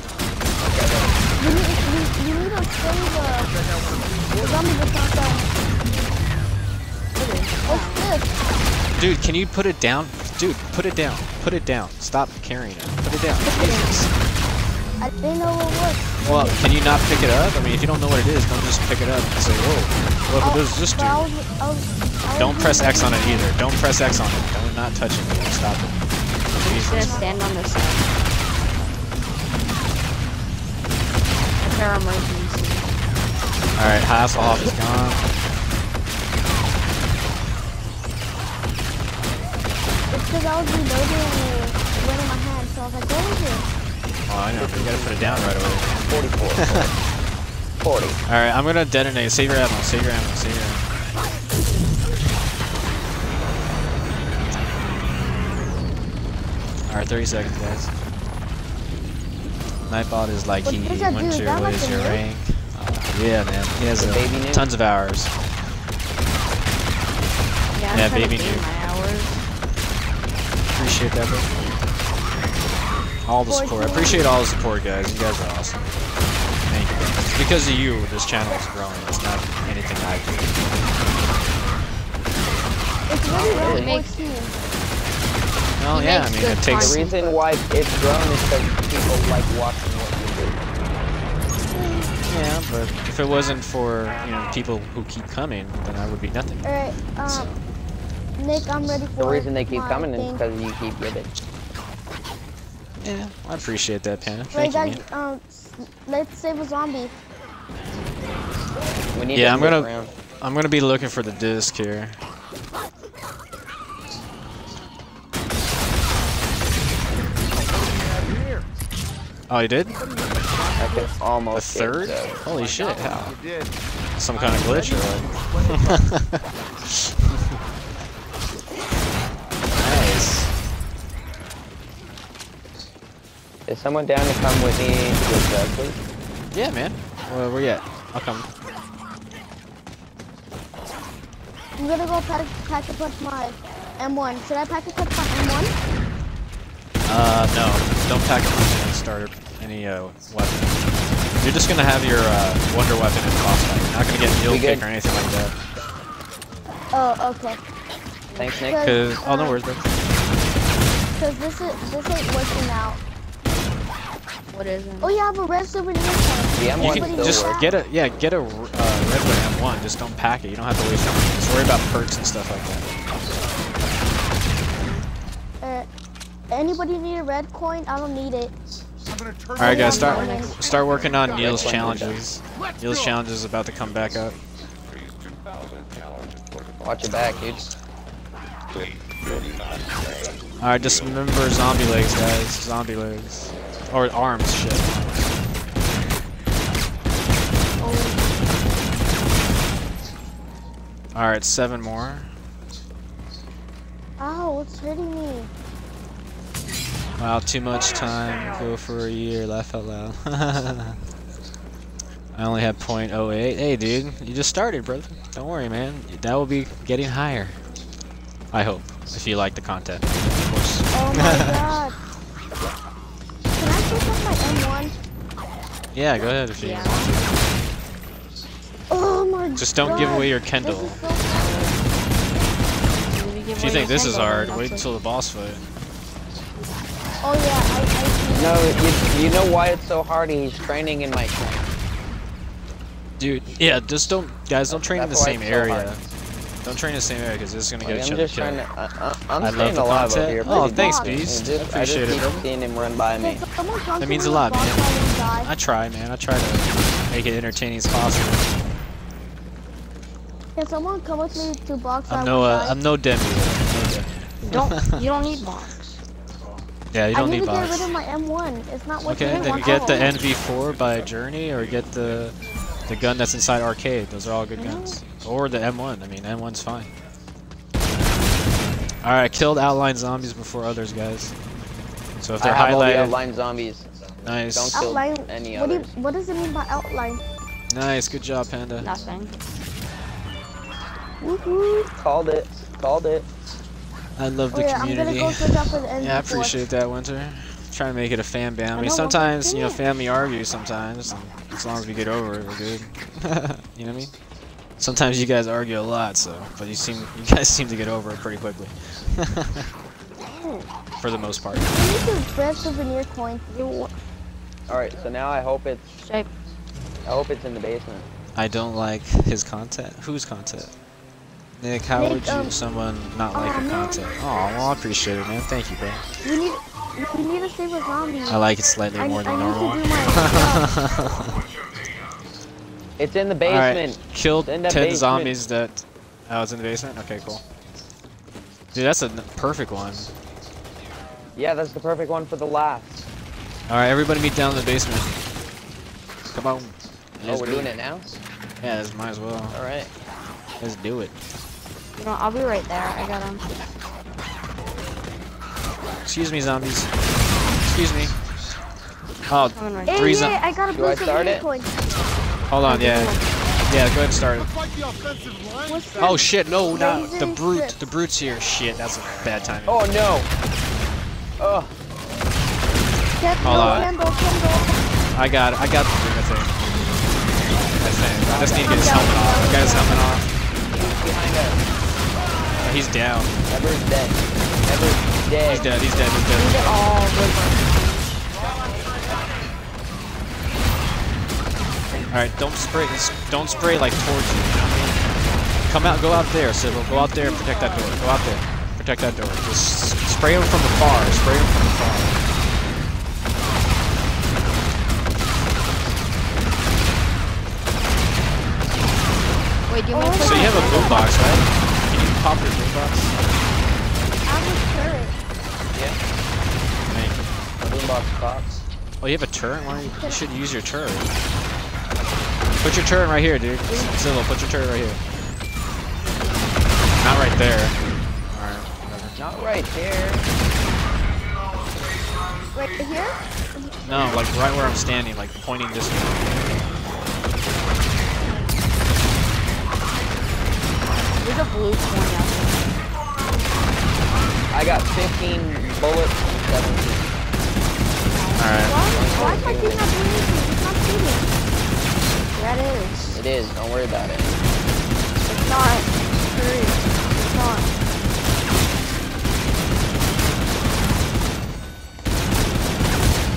You need, you, you need to save the, Dude, can you put it down? Dude, put it down. Put it down. Stop carrying it. Put it down. Jesus. I didn't know what it was. Well, can you not pick it up? I mean, if you don't know what it is, don't just pick it up and say, whoa, what Oh, does this but oh, I do? was, I was, I was Don't press X on it either. Don't press X on it. Don't I'm not touching you. Stop it. I'm just gonna stand on this side. That's our emergency. Alright, Hasselhoff is gone. Because I was reloading and it went in my hand, so I was like, what is it? Oh, I know, but you gotta put it down right away. 44. [laughs] 40. Alright, I'm gonna detonate. Save your ammo, save your ammo, save your ammo. Alright, 30 seconds, guys. Nightbot is like What he does went Is your that what like is a your nuke? rank? Uh, yeah, man. He has The uh, baby nuke? tons of hours. Yeah, Yeah, baby to gain nuke. My hours. Appreciate that, bro. All the support. I appreciate all the support, guys. You guys are awesome. Thank you. It's because of you this channel is growing. It's not anything I do. It's really really makes- makes team. Well, He yeah, I mean, it takes. The reason why it's grown is because people like watching what you do. Yeah, but if it wasn't for you know people who keep coming, then I would be nothing. Alright, um, Nick, I'm ready for The reason they keep my coming is because you keep giving. Yeah, I appreciate that, Panda. Wait, Thank you, guys, man. um, let's save a zombie. We need Yeah, to I'm gonna- around. I'm gonna be looking for the disc here. Oh, you did? I can almost get third? the- Holy shit! How? Did. Some kind of glitch or what? [laughs] [laughs] Is someone down to come with me to this drug, please? Yeah, man. Well, where you at? I'll come. I'm gonna go pack, pack a punch my M1. Should I pack a punch my M1? Uh, no. Don't pack a punch any starter, any uh, weapon. You're just gonna have your uh, wonder weapon in boss fight. You're not gonna get mule We kick or anything like that. Oh, okay. Thanks, Nick. Cause oh no worries, bro. Cause this is this ain't working out. What is it? Oh yeah, I have a red souvenir card. The You M1 can just works. get a yeah, get a uh, red one M1. Just don't pack it. You don't have to waste your money. Just worry about perks and stuff like that. Uh, anybody need a red coin? I don't need it. I'm gonna turn All right, guys, start start working on Neil's challenges. Neil's challenge is about to come back up. Freeze 2000 challenges for Watch your back, dude. Please do not stay. All right, just remember zombie legs, guys. Zombie legs or arms, shit. Oh. All right, seven more. Ow, it's hurting me. Wow, too much time. Go for a year. Laugh out loud. [laughs] I only have .08. Hey, dude, you just started, brother. Don't worry, man. That will be getting higher. I hope, if you like the content, of course. Oh my [laughs] god. Can I take my M1? yeah, go ahead if you. Yeah. Oh my god. Just don't give away your This Kendall. is so. If you think this is hard, wait until the boss fight. Oh yeah, I, I. No, you, you know why it's so hard? He's training in my train. Dude, yeah, just don't, guys, don't train in the same it's so area. hard. Don't train in the same area because this is gonna Like, get each I'm just trying to. I, I, I'm I love staying the alive over content. here. Oh, thanks. Beast. And just- Appreciate I it, just bro. keep seeing him run by me. Can someone come That means a lot, man. boss fight and die? I try, man. I try to make it entertaining as possible. Can someone come with me to box I'm no, uh. I'm no demi. No. Don't [laughs] you don't need box. Yeah, you don't need box. I need to get box. rid of my M1. It's not working. Okay, out. then get the NV4 by Journey, or get the the gun that's inside Arcade. Those are all good guns. Or the M1. I mean, M1's fine. All right, killed outline zombies before others, guys. So if they're have all the highlighted, outline zombies. nice, Don't kill Outline. any What, do you, what does it mean by outline? nice, good job, Panda. Nothing. Woohoo! Called it. Called it. I love Oh the yeah, community. go search out for the NV4. Yeah, I appreciate that, Winter. Trying to make it a fan band. I I mean, sometimes, you know, see it. family argues sometimes, and as long as we get over it, we're good. [laughs] you know what I mean? Sometimes you guys argue a lot, so, but you seem, you guys seem to get over it pretty quickly. [laughs] For the most part. I need the red souvenir coin. Alright, so now I hope it's. Shape. I hope it's in the basement. I don't like his content. Whose content? Nick, how Nick, would you um, someone not like your man. content? Oh, well, I appreciate it, man. Thank you, bro. We need to save a zombie. I like it slightly I, more I than need normal. to do my. [laughs] It's in the Alright, basement. killed in 10 basement. zombies that... Oh, was in the basement? Okay, cool. Dude, that's a perfect one. Yeah, that's the perfect one for the last. Alright, everybody meet down in the basement. Come on. Oh, Let's we're do doing it now? Yeah, this might as well. Alright. Let's do it. You know, I'll be right there. I got him. Excuse me, zombies. Excuse me. Oh, Coming right Hey, three yeah, I got a Do I boost of start hit it? points. Hold on, yeah. Yeah, go ahead and start it. Looks like the offensive line. What's Oh shit, no, no, the brute, the brute's here. Shit, that's a bad timing. Oh no! Oh, Hold on. Kendall, Kendall. I got it, I got the brute, I think. I think. I just need to get his helmet off. I got his helmet off. behind us. He's down. Ever's dead. Ever's dead. He's dead, he's dead, he's dead. Get all the Alright, don't spray don't spray like towards you, you know what I mean? Come out go out there, Sybil. Go out there and protect that door. Go out there. Protect that door. Just spray him from afar. Spray him from afar. Wait, do you want me to Oh So you have a hand boombox, right? Can you pop your boombox? I'm a turret. Thank you. The boombox pops. Oh, you have a turret? Why you, you should use your turret. Put your turret right here, dude. Sybil, put your turret right here. Not right there. Alright, whatever. Not right there. Right here? No, like right where I'm standing, like pointing this way. There's a blue coin out there. I got 15 bullets and 17. Alright. Why, why is my team not doing anything? It's not shooting. Yeah, it is. It is, don't worry about it. It's not. Hurry. It's not.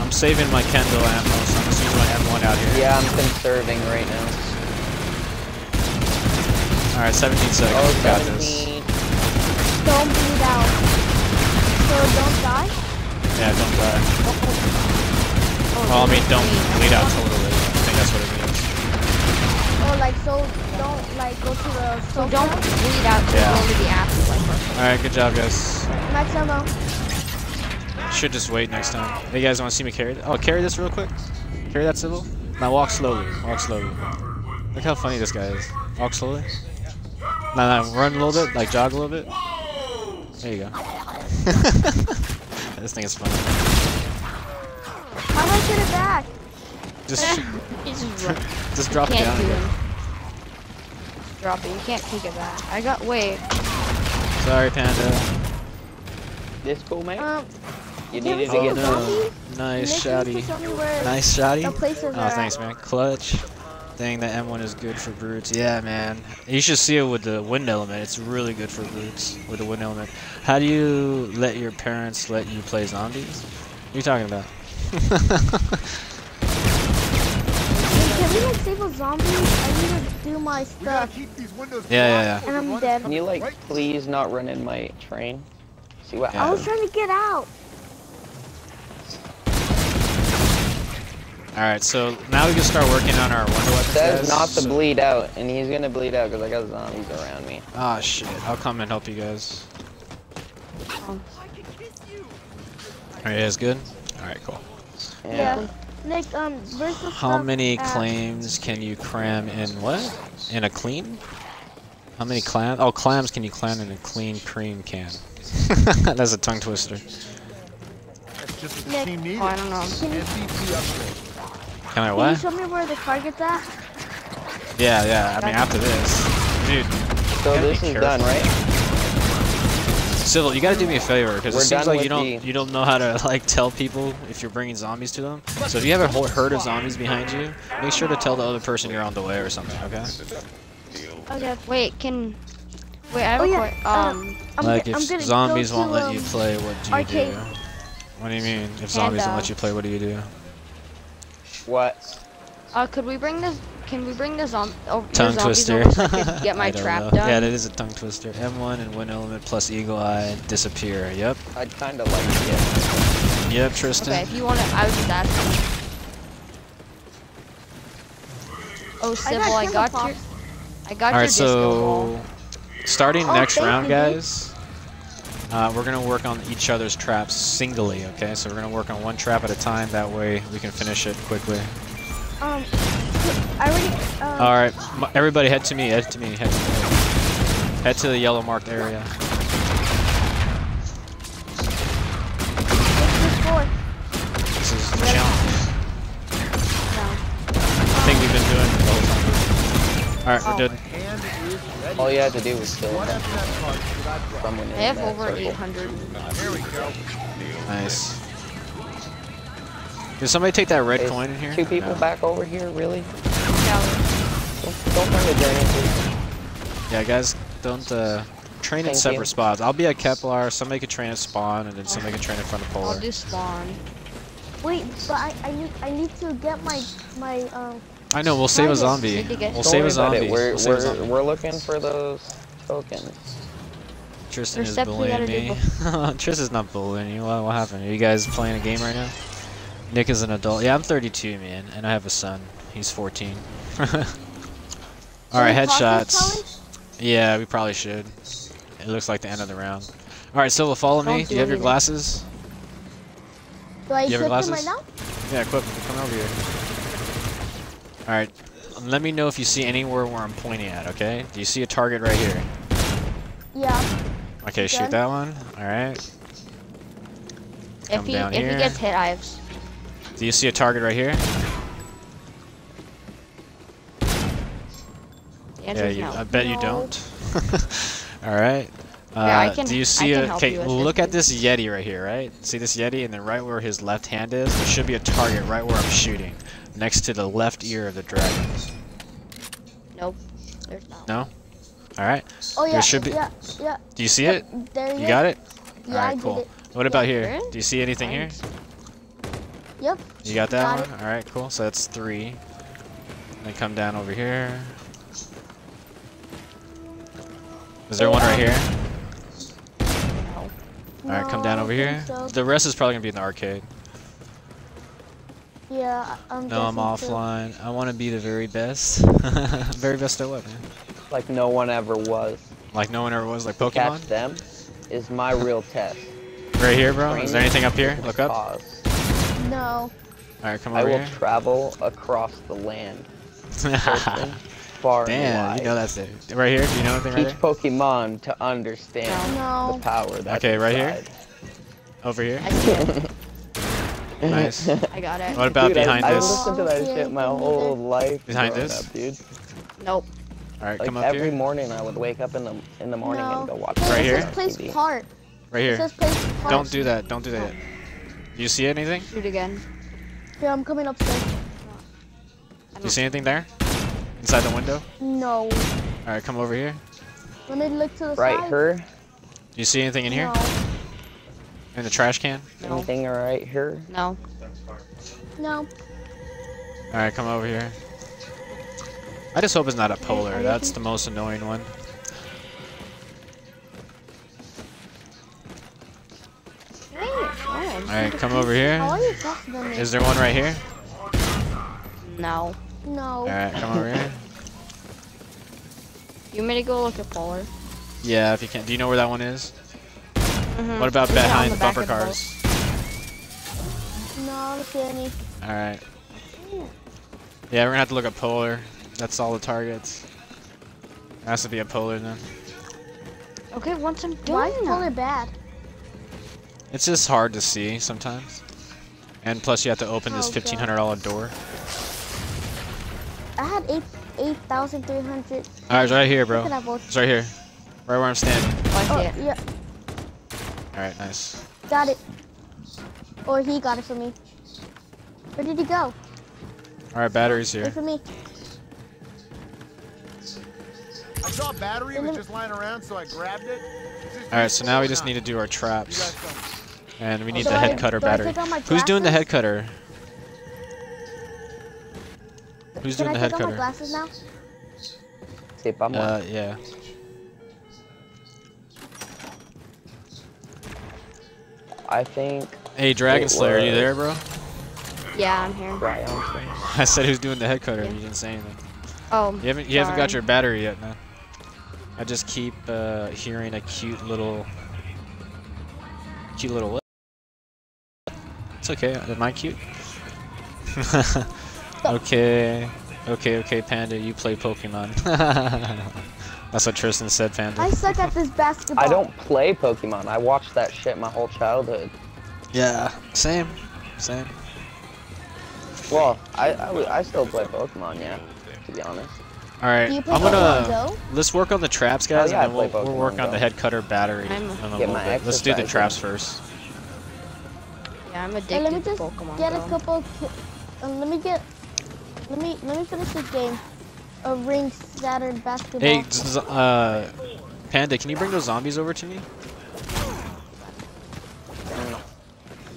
I'm saving my Kendall ammo, so I'm just using my M1 out here. Yeah, I'm conserving right now. Alright, 17 seconds. Oh, Got this. 17. Don't bleed out. So don't die? Yeah, don't die. Well, I mean, don't bleed out totally. I think that's what it means. Or like, so don't like go to the So don't bleed out to Yeah. go to the afterlife. first. Alright, good job, guys. Max ammo. Should just wait next time. Hey, you guys want to see me carry it? Oh, carry this real quick. Carry that civil. Now walk slowly. Walk slowly. Look how funny this guy is. Walk slowly. Now, now run a little bit, like jog a little bit. There you go. [laughs] this thing is funny. How do I get it back? Just, [laughs] sh- He's just [laughs] dro- just drop it can't down do again. it. Drop it. You can't take it back. I got. Wait. Sorry, Panda. This cool, mate? Um, You can we needed to get see some. Nice Nick, can you shotty. tell me where Nice shotty. Oh, thanks, man. Clutch. Dang, the M1 is good for brutes. Yeah, man. You should see it with the wind element. It's really good for brutes with the wind element. How do you let your parents let you play zombies? What are you talking about? Can we like save a zombie? I need to do my We gotta stuff. keep these windows Yeah, yeah, yeah. And I'm dead. Can you, like, please not run in my train? See what Yeah. I was trying to get out. Alright, so now we can start working on our wonder weapons. says guys. not to So- bleed out, and he's gonna bleed out because I got zombies around me. Ah, shit. I'll come and help you guys. Alright, guys, good? Alright, cool. Yeah. Yeah. Nick, um, where's the How many at? claims can you cram in what? In a clean? How many clams? Oh, clams can you clam in a clean cream can? [laughs] That's a tongue twister. That's just what the Nick. Oh, I don't know. Can you, MVP upgrade. Can I can you show me where the target's at? Yeah, yeah. I mean, after this, dude. So this is careful. done, right? Civil, you gotta do me a favor because it We're seems like you don't the- you don't know how to like tell people if you're bringing zombies to them. So if you have a whole herd of zombies behind you, make sure to tell the other person you're on the way or something. Okay? Okay. Wait. Can. Wait. I have Oh, a yeah, que- uh, Um. I'm, like if zombies go won't to, let you play, what do you arcade. do? What do you mean? If zombies won't uh, let you play, what do you do? What? Uh, could we bring this can we bring the zom oh, Tongue zombies twister. over so get [laughs] my I don't trap know. done? Yeah, that is a tongue twister. M1 and one element plus eagle eye disappear. Yep. I'd kind of like it. Yep, Tristan. Okay, if you want to, I was just asking. Oh, Sybil, I got, Killer your, I got All your right, disco ball. so starting Oh, next round, you, guys. Uh, we're gonna work on each other's traps singly, okay? So we're gonna work on one trap at a time. That way we can finish it quickly. Um, I already. Um, All right, everybody, head to me. Head to me. Head to me. Head to the yellow marked area. This is the challenge. Thing we've been doing the whole time. All right, Oh. we're good. Hand is ready. All you had to do was kill What him. FNF card should I? Someone I have over circle. 800. Here we go. Nice. Did somebody take that red Is coin in here? Two people No. back over here, really? Yeah, Don't, don't bring the journey. Yeah, guys, don't uh, train in separate you. spots. I'll be at Kepler. Somebody can train at spawn, and then somebody can train in front of Polar. I'll do spawn. Wait, but I, I need I need to get my my um. I know. We'll save a zombie. Need to get- We'll Don't save a zombie. We're, We'll save we're, zombie. we're looking for those tokens. Tristan There's is bullying gotta do me. [laughs] Tristan's not bullying you. What, what happened? Are you guys playing a game right now? Nick is an adult. Yeah, I'm 32, man, and I have a son. He's 14. [laughs] All right, Should we pause this headshots. Yeah, we probably should. It looks like the end of the round. All right, Silva, follow me. Don't Do do you have your glasses? Do I You have your equip them glasses? right now? Yeah, equip them. Come over here. All right. Let me know if you see anywhere where I'm pointing at. Okay? Do you see a target right here? Yeah. Okay, shoot that one. All right. If he if here. he gets hit, I have. Do you see a target right here? Yeah, you, no. I bet you don't. [laughs] All right. Uh, I can- do you see a? Okay, look at this Yeti right here, right? See this Yeti, and then right where his left hand is, there should be a target right where I'm shooting, next to the left ear of the dragon. Nope. There's not. No. All right. Oh yeah. There should be- Yeah. Yeah. Do you see it? There You got it. Yeah, All I right, did cool. it. What about Yeah, here? Do you see anything here? Yep. You got that Got one? All right, cool. So that's three. Then come down over here. Is there one right here? No. All right, come down over here. so. The rest is probably gonna be in the arcade. Yeah, I- I'm No, I'm guessing too. offline. I want to be the very best. [laughs] very best at what, man? Like no one ever was. Like no one ever was, like Pokemon? catch them is my real test. Right here, bro? Is there anything up here? Look up. Cause No. Alright, come on. I over will here. travel across the land. searching [laughs] far and Damn, wide. you know that's it. Right here? Do you know anything right Teach here? Pokemon to understand No. the power that's Okay, right here? Over here? [laughs] I. Nice. [laughs] I got it. What about Dude, behind I, this? I've listened to that shit my whole life. Behind growing this? up, dude. Nope. Alright, Like come up every here. morning, I would wake up in the in the morning no. and go watch. Hey, Right here? says place part. Right here. place part. Don't do that. Don't do that. Do you see anything? Shoot again. Here, I'm coming upstairs. Do you see anything there? Inside the window? No. Alright, come over here. Let me look to the Right, side. her. Do you see anything in here? No. In the trash can? No. Anything right here? No. No. Alright, come over here. I just hope it's not a polar. That's the most annoying one. Alright, come over here. How are you faster than me? Is there one right here? no. No. Alright, come over here. You want me to go look at Polar? Yeah, if you can. Do you know where that one is? Mhm. What about Is behind the the bumper of the boat? cars? No, I don't see any. Alright. Yeah, we're gonna have to look at polar. That's all the targets. has to be a polar then. Okay, once I'm done. Why is polar bad? It's just hard to see sometimes. And plus you have to open this Oh, God. $1,500 door. I had eight eight thousand three hundred. Alright, it's right here, bro. Look at that boat. It's right here. Right where I'm standing. Oh, I see it. yeah, Alright, nice. got it. Or he got it for me. Where did he go? Alright, batteries Wait here. for me. I saw a battery was just lying around, so I grabbed it. Alright, so now we just need to do our traps. guys tell me. And we need So the I- head cutter I battery. take out my Who's doing the head cutter? Who's Who's Can doing I the head cutter? take off my glasses now? Uh, yeah. I think Hey, Dragon It Slayer, you there, bro? Yeah, I'm here. Brian. [laughs] I said who's doing the head cutter. and You didn't say anything. Oh, You haven't you haven't got your battery yet, man. I just keep uh, hearing a cute little, cute little. What? It's okay. Am I cute? [laughs] okay, okay, okay, Panda. You play Pokemon. [laughs] That's what Tristan said, Panda. I suck at this basketball. I don't play Pokemon. I watched that shit my whole childhood. Yeah, same, same. Well, I I still play Pokemon, yeah, to be honest. All right, Do you play I'm Pokemon gonna Go? let's work on the traps, guys, yeah, I and then we'll, play we'll work Pokemon on the head cutter battery I'm- in a little bit. Let's do the traps first. Yeah, I'm Hey, addicted let me to just Pokemon get a couple. Uh, let me get. Let me let me finish this game. A ring Saturn basketball. Hey, z- z- uh, Panda, can you bring those zombies over to me?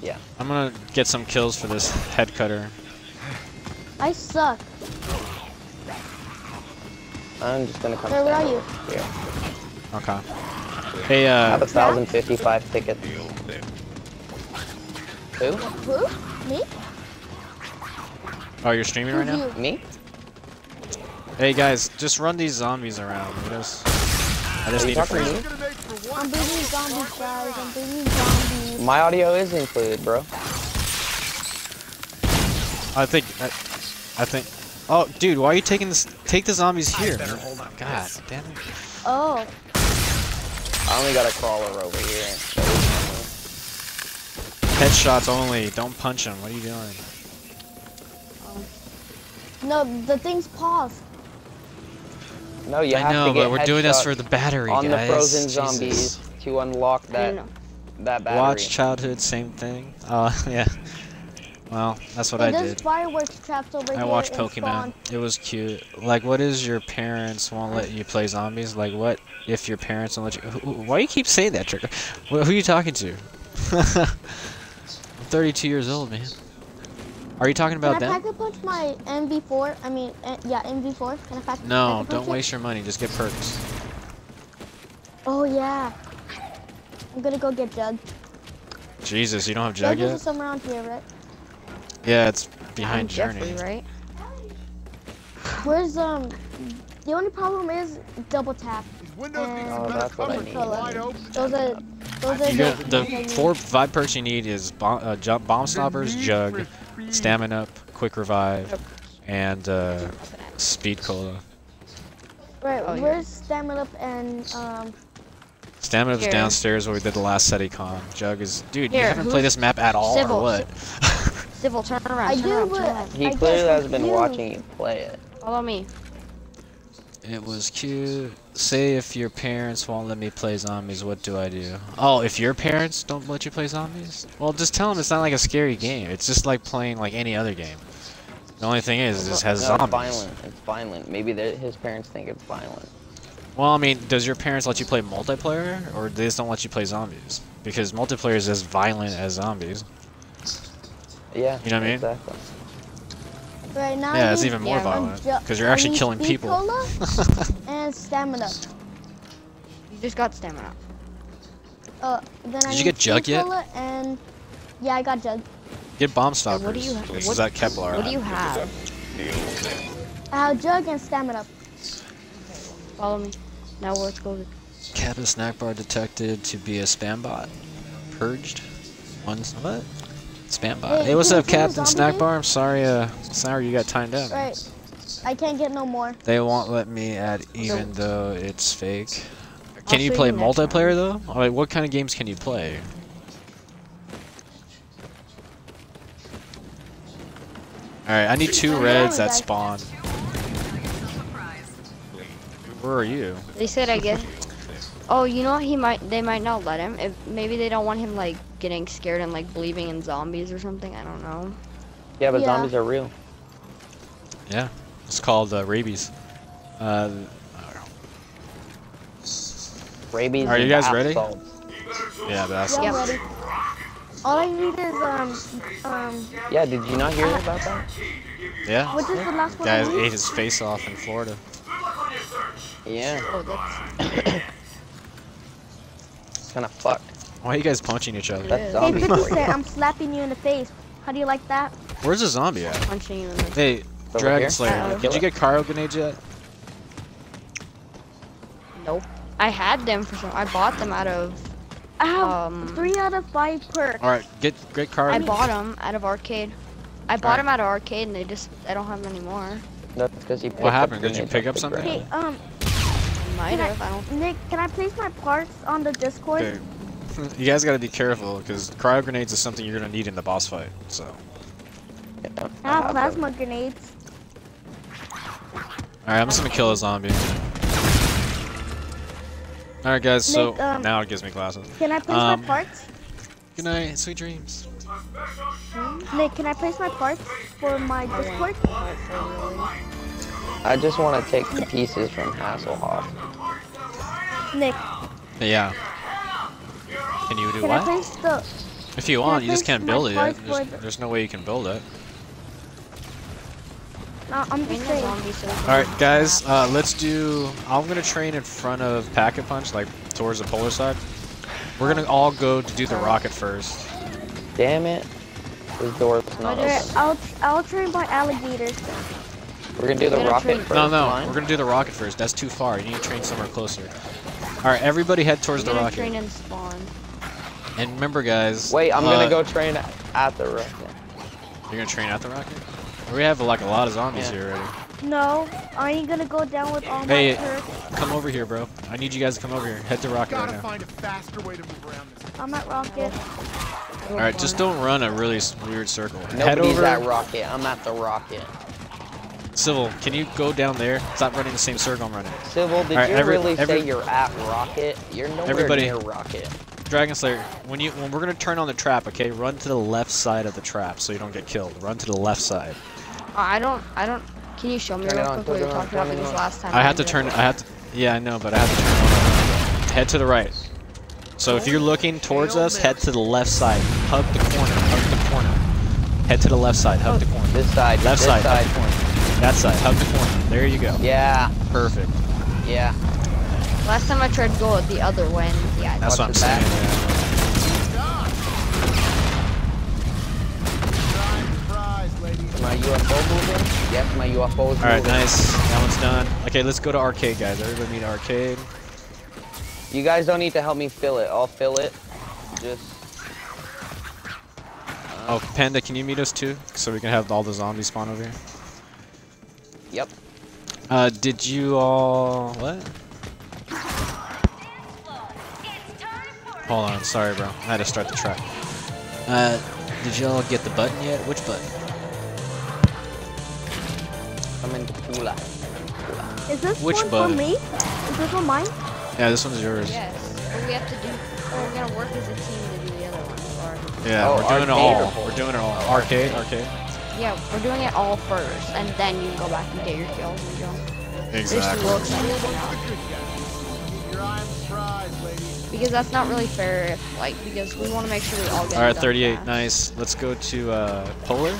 Yeah. I'm gonna get some kills for this head cutter. I suck. I'm just gonna come Where stand are you? Here. Okay. Hey, I have uh, a thousand fifty-five tickets. Who? Who? Me? oh, you're streaming right Who's now? Me? Hey guys, just run these zombies around. I just, I just need to talking freeze. me? Gonna make for one I'm bringing zombies, guys. I'm bringing zombies. My audio is included, bro. I think, I, I think. Oh, dude, why are you taking this? Take the zombies here. man. God damn it. Oh, I only got a crawler over here. Headshots only. Don't punch him. What are you doing? no, the thing's paused. No, you I have know, to get but we're doing this for the battery, on guys. the frozen Jesus. zombies to unlock that that battery. Watch childhood, same thing. Uh, [laughs] yeah. Well, that's what Hey, I there's did. fireworks traps over I here. watched Pokemon. Spawn. It was cute. Like, what is your parents won't let you play zombies? Like, what if your parents won't let you? Who, why do you keep saying that, Trigger? Wh- Who are you talking to? [laughs] I'm 32 years old, man. Are you talking about that? Can I them? pack a punch my MV4? I mean, uh, yeah, MV4. Can I pack? No, pack a don't punch it? waste your money. Just get perks. Oh yeah. I'm gonna go get Jug. Jesus, you don't have Jug Jug is yet? somewhere around here, right? Yeah, it's I'm behind Jeffrey, Journey. right? Where's um? The only problem is double tap. These windows need Oh, that's what I need. Those are those are You got the, the four five perks you need is bomb, uh, jump, bomb stoppers, jug, stamina, up, quick revive, and uh, speed cola. Right, Oh, yeah. where's stamina up and um? Stamina's Here. downstairs where we did the last SETICOM. Jug is dude. you haven't played this map at all, Civil. or what? Civil, turn around. I turn do, around, but turn around. He I clearly has been confused. watching you play it. Follow me. It was cute. Say if your parents won't let me play zombies, what do I do? Oh, if your parents don't let you play zombies? Well, just tell them it's not like a scary game. It's just like playing like any other game. The only thing is, it just has no, zombies. it's violent. It's violent. Maybe his parents think it's violent. Well, I mean, does your parents let you play multiplayer, or they just don't let you play zombies? Because multiplayer is as violent as zombies. Yeah. You know what I mean? Exactly. Right now. Yeah, it's even more yeah, violent. Because you're actually killing speed people. cola [laughs] and stamina. You just got stamina. Uh, then I Did you get Jug yet? and yeah, I got Jug. Get bomb Hey, stoppers. what do you? which what, is that Kevlar. What do you have? I have Jug and stamina. Up. Follow me. Now let's go. Captain Snack Bar detected to be a spam bot. Purged. One what? Spam bot. Hey, Hey, what's up, Captain zombie Snack? Bar? I'm sorry, uh, sorry you got timed out. Right. I can't get no more. They won't let me add even though it's fake. Can I'll you play you next time. multiplayer though? Like, what kind of games can you play? Alright, I need two reds that spawn. Where are you? They said I guess. Oh, you know what? He might. They might not let him. If maybe they don't want him like getting scared and like believing in zombies or something. I don't know. Yeah, but Yeah. zombies are real. Yeah, it's called uh, rabies. Uh, Rabies. Are you guys bath ready? salts. yeah, but that's Yeah, ready. All I need is um um. Yeah, did you not hear about that? Yeah. What is the last one? Guy ate his face off in Florida. Yeah. Oh, that's [coughs] [coughs] [coughs] It's kind of fucked. Why are you guys punching each other? That's Hey, zombie 50 for you. I'm slapping you in the face. How do you like that? Where's the zombie at? punching you in the Hey, Over Dragon? Slayer, Uh, did you get cryo grenades yet? Nope. I had them for some. I bought them out of. I have Um, three out of five perks. All right, get great cryo. I bought them out of arcade. I bought Alright. them out of arcade, and they just. I don't have them anymore. That's because you picked What up happened? Did you pick up something? ground. Hey, um, I might Can I- have. I don't. Nick, can I place my parts on the Dischord? Okay. [laughs] you guys gotta be careful because cryo grenades is something you're gonna need in the boss fight. So, Yeah, I I have have them. plasma grenades. all right, I'm just gonna kill a zombie. All right, guys. So Nick, um, now it gives me glasses. Can I place Um, my parts? Good night, sweet dreams. Nick, can I place my parts for my Dischord? I just want to take the pieces from Hasselhoff. Nick, Yeah. Can you do can I what? place the? If you want, you just can't build it There's, there's no way you can build it. No, I'm just saying. zombies so they can All right, guys. Uh, let's do. I'm gonna train in front of Pack-a-Punch, like towards the polar side. We're gonna all go to do the rocket first. Damn it. This door's not open. I'll I'll train by alligators. We're gonna do the gonna rocket train- first. No, no, line. we're gonna do the rocket first. That's too far. You need to train somewhere closer. All right, everybody head towards the gonna train rocket. and spawn. And remember, guys. Wait, I'm uh, gonna go train at the rocket. You're gonna train at the rocket. We have like a lot of zombies Yeah. here already. No, I ain't gonna go down with all my Hey, come over here, bro. I need you guys to come over here. Head to rocket Gotta right now. find a faster way to move around this. I'm at rocket. All right, just don't run a really weird circle. Head Nobody's over. at rocket. I'm at the rocket. Civil, can you go down there? Stop running the same circle I'm running. Civil, did All right, you every- really every- say you're at rocket? You're nowhere Everybody- near rocket. Dragon Slayer, when you when we're gonna turn on the trap, okay, run to the left side of the trap so you don't get killed. Run to the left side. Uh, I don't. I don't. Can you show me Turn real quick what you're talking about? turn it Because on. last time I have to turn. I have to. Yeah, I know, but I have to turn. On. Head to the right. So if you're looking towards us, head to the left side. Hug the corner. Hug the corner. Head to the left side. Hug the corner. This side. Left this side. side. Hug the corner. That side. Hug the corner. There you go. Yeah. Perfect. Yeah. Last time I tried to go the other way. and Yeah. That's Watch what I'm the saying. yeah. Surprise, surprise, ladies. My UFO moving? Yes, my UFO is All right, moving. nice. That one's done. Okay, let's go to arcade, guys. Everybody meet arcade. You guys don't need to help me fill it. I'll fill it. Just. Oh, Panda, can you meet us too, so we can have all the zombies spawn over here? Yep. Uh, did you all what? Hold on, sorry, bro. I had to start the track. Uh, did y'all get the button yet? Which button? I'm in Tula. Is this Which one button? for me? Is this one mine? Yeah, this one's yours. Yes. But we have to do. oh, We're gonna work as a team to do the other one. Yeah, Oh, we're doing it all. or? We're doing it all. Arcade, arcade. Or, yeah, we're doing it all first, and then you can go back and get your kills and jump. This Exactly. looks like it's not. Keep your eye on the prize, ladies. Because that's not really fair. If like, because we want to make sure we all get. All it right, done 38. fast. Nice. Let's go to uh, Polar.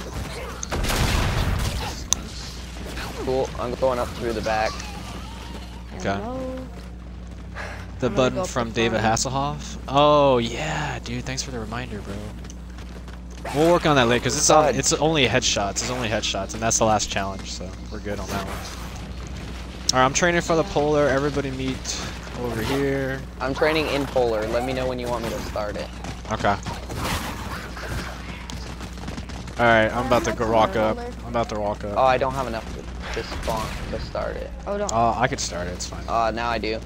Cool. I'm going up through the back. Okay. Hello. The I'm button from David. Hasselhoff. Oh yeah, dude. Thanks for the reminder, bro. We'll work on that later because it's on, it's only headshots. It's only headshots, and that's the last challenge, so we're good on that one. All right, I'm training for the polar. Everybody meet over here. I'm training in Polar. Let me know when you want me to start it. Okay. All right, I'm about to go walk up. I'm about to walk up. Oh. I don't have enough to, to spawn to start it. Oh, don't. Uh, I could start it. It's fine. All Uh, now I do. All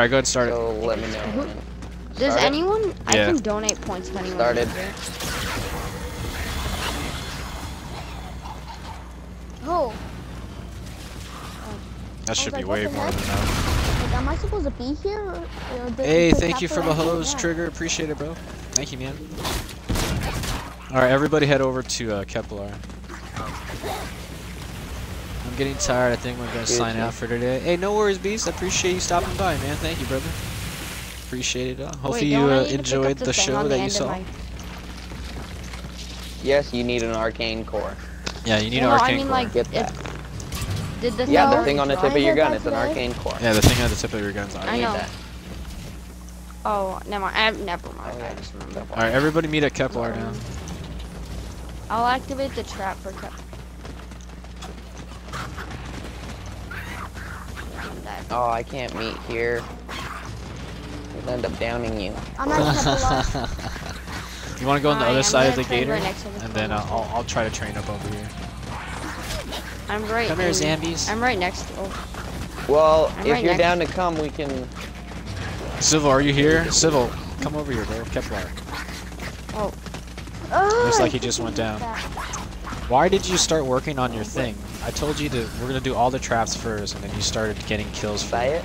right, go ahead and start it. So let me know. When- Does start it? anyone? I Yeah. can donate points if anyone. Started. needs. Oh, That should be what way more than enough. like, am I supposed to be here? Or, or Hey, thank you for the capital hose, Trigger. Appreciate it, bro. Thank you, man. All right, everybody head over to uh, Kepler. I'm getting tired. I think we're gonna sign out for today. Hey, no worries, Beast. I appreciate you stopping by, man. Thank you, brother. Appreciate it. Uh, hopefully Wait, you uh, need to pick up enjoyed the, show the that you saw. my- Yes, you need an arcane core. Yeah, you need No, an I arcane mean, core. like, Get that. Did the Yeah, thing the thing on the tip of your gun. that It's an arcane core. yeah, the thing on the tip of your gun's on. I Need know. that. Oh, never mind. I, never mind. I just remembered. All right, everybody meet at Kepler now. I'll activate the trap for Kepler. Oh, I can't meet here. We'll end up downing you. I'm at Kepler. [laughs] You want to go on the I other am side of the train gator, right the and then uh. I'll I'll try to train up over here. I'm right. Come here, in- Zambies. I'm right next. To, oh, Well, I'm if right you're next- down to come, we can. Civil, are you here? Civil, come over here, bro. Kepler. oh, Oh, Looks like he just went down. Why did you start working on your thing? I told you to. We're gonna do all the traps first, and then you started getting kills for Buy it?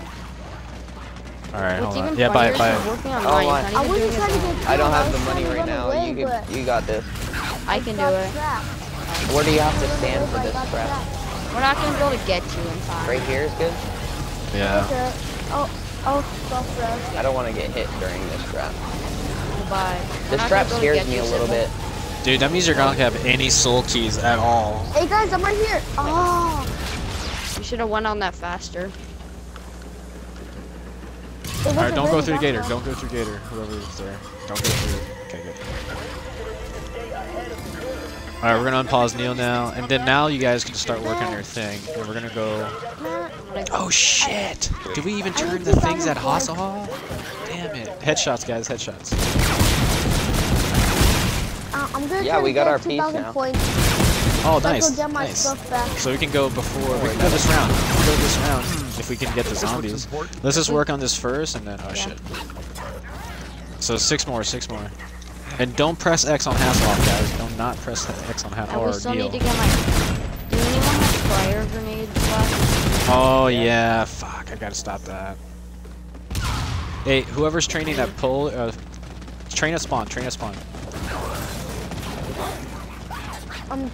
All right, what's hold on. Yeah, buy it, buy it. working on Oh, mine. my- I wasn't trying to his get I don't have the money right now. away, You can, you got this. I can do it. trapped. Where do you have to stand for this trap? We're not gonna be able to get you in time. Right here is good. Yeah. Okay. Oh, oh, stop, Rev. I don't want to get hit during this trap. Goodbye. This trap gonna be able to scares me a little bit. Dude, that means you're not gonna have any soul keys at all. Hey guys, I'm right here. Oh, You should have went on that faster. It All right, don't go through that's Gator. Don't go through Gator. Whoever's there. Don't go through. Okay, good. All right, we're gonna unpause Neil now, and then now you guys can start working on your thing. And we're gonna go. Oh shit! Did we even turn the things at a Haas board. off? Damn it! Headshots, guys. Headshots. uh, I'm gonna Yeah, we got our piece now. points Oh, so I nice. can get my Nice. stuff back. So we can go before. We can go this round. We can go this round if we can get the zombies. Let's just work on this first, and then oh shit. So six more, six more. And don't press X on Hasselhoff, guys. Do not not press X on Hasselhoff And we or still Neil. need to get my. Do anyone have fire grenades left? Oh yeah, fuck! I gotta stop that. Hey, whoever's training that pull, uh, train a spawn. Train a spawn. I'm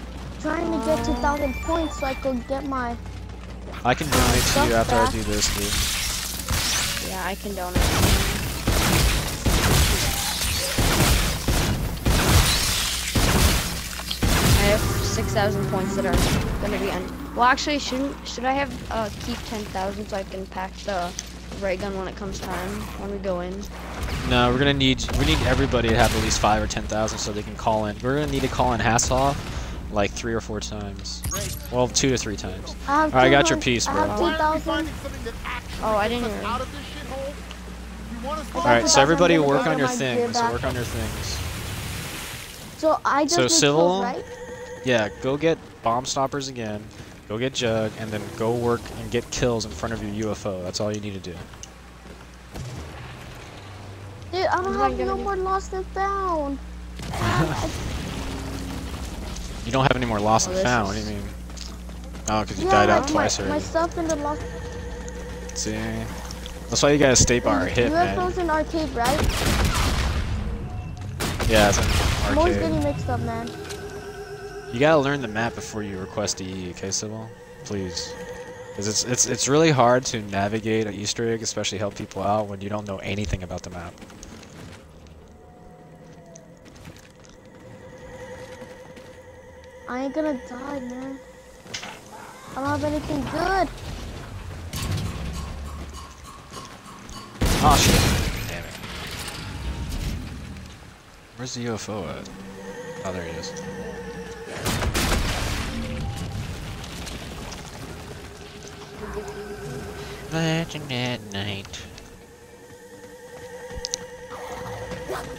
trying to get 2,000 points so I could get my. I can donate to you Stuff after I do this, dude. Yeah, I can donate. I have 6,000 points that are gonna be on. Well, actually, shouldn't should I have uh, keep 10,000 so I can pack the ray gun when it comes time when we go in? No, we're gonna need we need everybody to have at least five or ten thousand so they can call in. We're gonna need to call in Hasselhoff like three or four times. Well, two to three times. I All right, I got your 200 piece, I bro. have Why aren't we 2,000. finding something that actually Oh, I didn't gets us hear. out of this shithole? You want us to All right, so everybody work on your things. back. Work on your things. So I just So civil- kills, right? Yeah, go get bomb stoppers again. Go get Jug, and then go work and get kills in front of your UFO. That's all you need to do. Dude, I don't What am I have no more lost and found. [laughs] You don't have any more lost Oh, and found. What do you mean? Oh, because you yeah, died out twice my, my already. stuff in the lost. See? That's why you gotta stay bar or hit, man. UFO's in arcade, right? Yeah, it's an I'm always getting mixed up, man. You gotta learn the map before you request EE, okay, Sybil? Please. Because it's, it's, it's really hard to navigate an Easter egg, especially help people out when you don't know anything about the map. I ain't gonna die, man. I don't have anything good. Oh shit. Damn it. Where's the UFO at? Oh, there he is. Legend at night.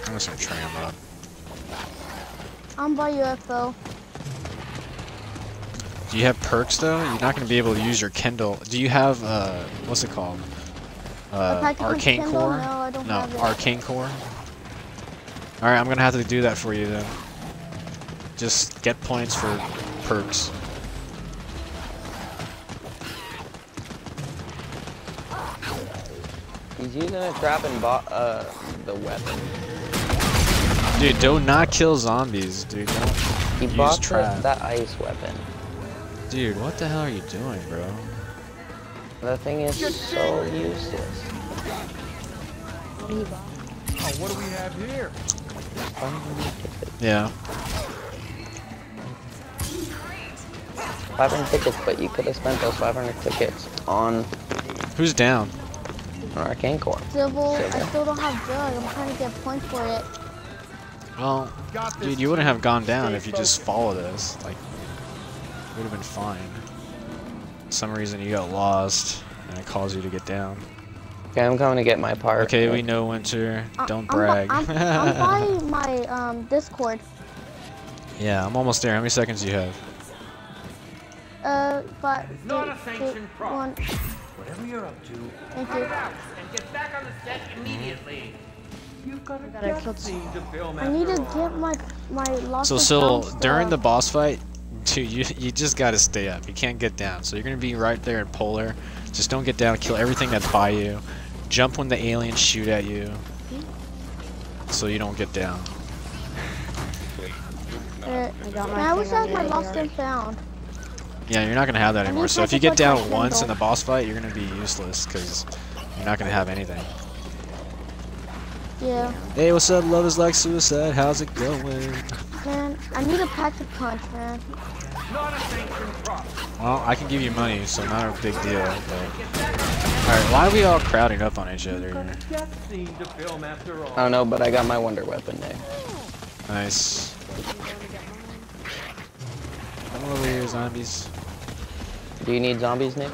I'm gonna train him up. Uh, I'm by UFO. Do you have perks though? You're not gonna be able to use your Kindle. Do you have uh, what's it called? Uh, arcane Kindle? core? No, I don't no, have arcane core. All right, I'm gonna have to do that for you then. Just get points for perks. He's using a trap and bought uh, the weapon. Dude, do not kill zombies, dude. Don't He use bought the, trap. that ice weapon. Dude, what the hell are you doing, bro? The thing is so useless. What did? Oh, what do we have here? Yeah. 500 tickets, but you could have spent those 500 tickets on Who's down? an arcane core. Civil, I still don't have drug. I'm trying to get points for it. Well, dude, you wouldn't have gone down if you just followed us. Like, would have been fine. some reason you got lost, and it caused you to get down. Okay, I'm coming to get my part. Okay, we know Winter. I- Don't I'm brag. by- I'm, I'm [laughs] by my um, Dischord. yeah, I'm almost there. How many seconds do you have? Uh, five, It's not a sanctioned two, one. Whatever you're up to, Thank cut you. it out and get back on the set immediately. You've got a Gotta kill cutscene to film I need to get my my lost So, and Syl, during the boss fight, dude, you you just gotta stay up. You can't get down. So you're gonna be right there in polar. Just don't get down. Kill everything that's by you. Jump when the aliens shoot at you. So you don't get down. I got my I wish I had my lost and found. Yeah, you're not gonna have that anymore. So if you get down once in the boss fight, you're gonna be useless because you're not gonna have anything. Yeah, Hey, what's up? Love is like suicide. How's it going? man, I need a pack to punch, man. Not a sanctioned crop. Well, I can give you money, so not a big deal. But... Alright, why are we all crowding up on each other here? a death scene to film after all. I don't know, but I got my wonder weapon there. Nice. Come over here, zombies. Do you need zombies, Nick?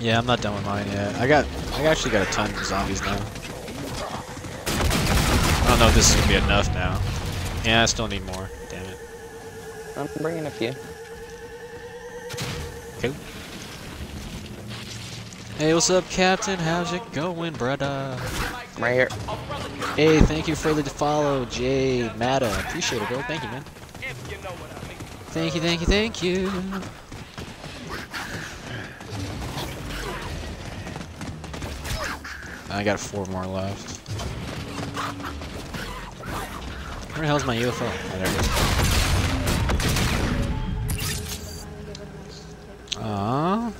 Yeah, I'm not done with mine yet. I got, I actually got a ton of zombies now. I don't know if this is gonna be enough now. Yeah, I still need more. Damn it. I'm bringing a few. Cool. Hey, what's up, Captain? How's it going, brother? Right here. Hey, thank you for the follow, Jay Matta. Appreciate it, bro. Thank you, man. Thank you, thank you, thank you. I got four more left. Where the hell's my UFO? Oh, there it is. Aww.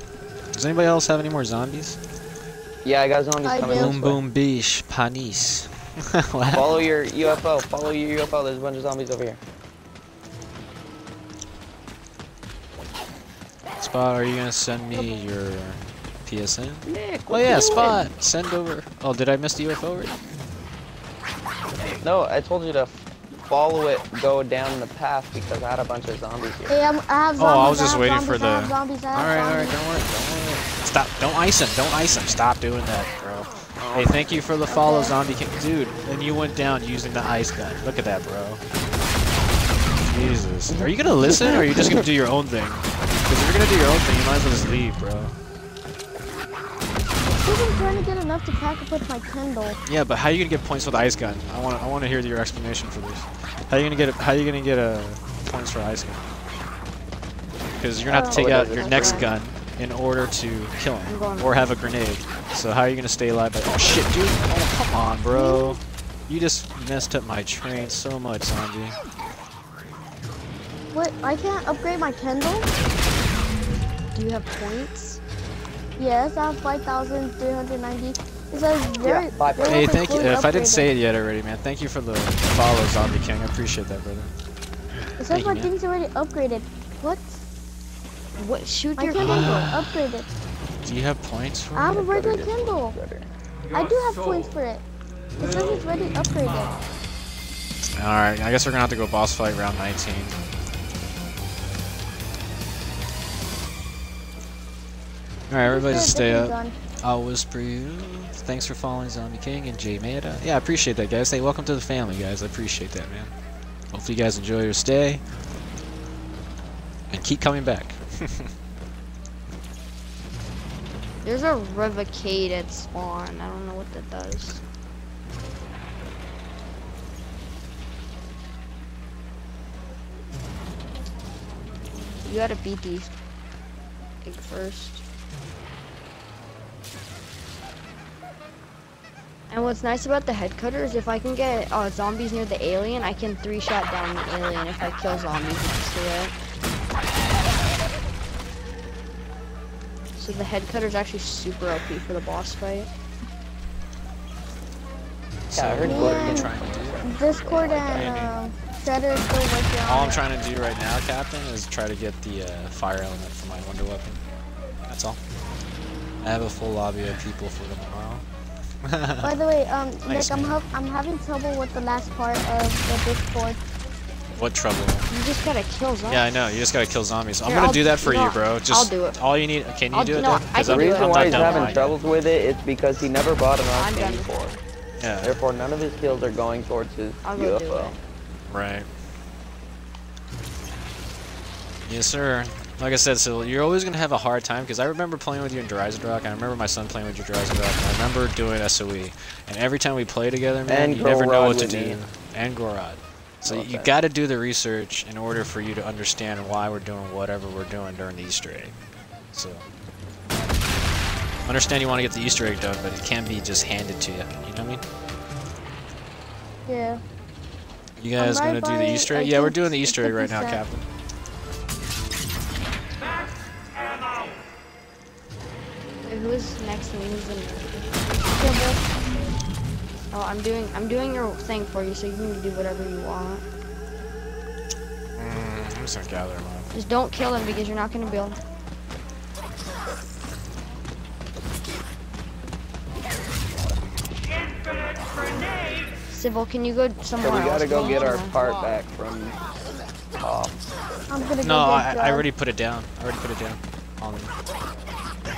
Does anybody else have any more zombies? Yeah, I got zombies I coming Boom, boom, beesh, panis. [laughs] Follow your UFO. Follow your UFO. There's a bunch of zombies over here. Spot, are you gonna send me your PSN? Nick, Oh yeah, you Spot, send over. Oh, did I miss the UFO already? No, I told you to follow it, go down the path because I had a bunch of zombies here. Hey, I'm, I have zombies. Oh, I was just have waiting zombies, for the. have zombies, I have All right, all right, don't worry, don't worry. Stop, don't ice him, don't ice him. Stop doing that, bro. Hey, thank you for the follow, Zombie King. Dude, and you went down using the ice gun. Look at that, bro. Jesus. Are you gonna listen, or are you just gonna do your own thing? Because if you're gonna do your own thing, you might as well just leave, bro. I'm trying to get enough to pack up with my Kindle. Yeah, but how are you gonna get points with ice gun? I want, I want to hear your explanation for this. How are you gonna get, a, how are you gonna get a points for ice gun? Because you're gonna have to Oh, take it out your next gun in order to kill him, or have a grenade. So how are you gonna stay alive? By, oh shit, dude! Oh come on, bro! You just messed up my train so much, zombie. What? I can't upgrade my Kendall? Do you have points? Yes, I have 5,390. It says very, Hey, thank you. If I didn't say it yet already, man, thank you for the follow, Zombie King. I appreciate that, brother. It says my thing's already upgraded. What? What? Shoot My your Kindle's Kindle. [sighs] upgraded. Do you have points for it? I have a regular Kindle. I do have points for it. It says it's already upgraded. Alright, I guess we're gonna have to go boss fight round 19. Alright, everybody just stay up. gun. I'll whisper you. Thanks for following Zombie King and Jay Meta. Yeah, I appreciate that, guys. Hey, welcome to the family, guys. I appreciate that, man. Hopefully, you guys enjoy your stay. And keep coming back. [laughs] There's a revocate at spawn. I don't know what that does. You gotta beat these egg first. And what's nice about the head cutter is if I can get uh, zombies near the alien, I can three shot down the alien if I kill zombies next to it. So the head cutter is actually super OP for the boss fight. Yeah, I heard Me Gordon and trying to do. Dischord and um, Shredder is still working on All I'm trying to do right now, Captain, is try to get the uh, fire element for my wonder weapon. That's all. I have a full lobby of people for tomorrow. By the way, um, [laughs] Thanks, Nick, I'm, ha- I'm having trouble with the last part of the Dischord. what trouble? You just gotta kill zombies. Yeah, I know. You just gotta kill zombies. I'm gonna I'll- do that for you know you, bro. Just I'll do it. All you need. Can you I'll do do- it? no, then? I 'Cause can The I'm- do it. reason I'm why he's having mine yet. troubles with it is because he never bought an I'm arcane done. core. Yeah. Therefore, none of his kills are going towards his I'll do UFO. it. Right. Yes, sir. Like I said, so you're always gonna have a hard time because I remember playing with you in Horizon Rock, and I remember my son playing with you in Horizon Rock, and I remember doing SOE, and every time we play together, man, And you never know what to with me. do. And Gorod. So you got to do the research in order for you to understand why we're doing whatever we're doing during the Easter egg. So understand you want to get the Easter egg done, but it can't be just handed to you. You know what I mean? Yeah. You guys gonna do the by, Easter I egg? Yeah, we're doing the Easter egg right now, Captain. Wait, Who is next to me? Who's in Sybil. Oh, I'm doing I'm doing your thing for you, so you can do whatever you want. Mm, I'm just gonna gather them up. Just don't kill them because you're not gonna build. Civil, can you go somewhere So we gotta else? go get our part back from top. I'm gonna go No, get I, I already put it down. I already put it down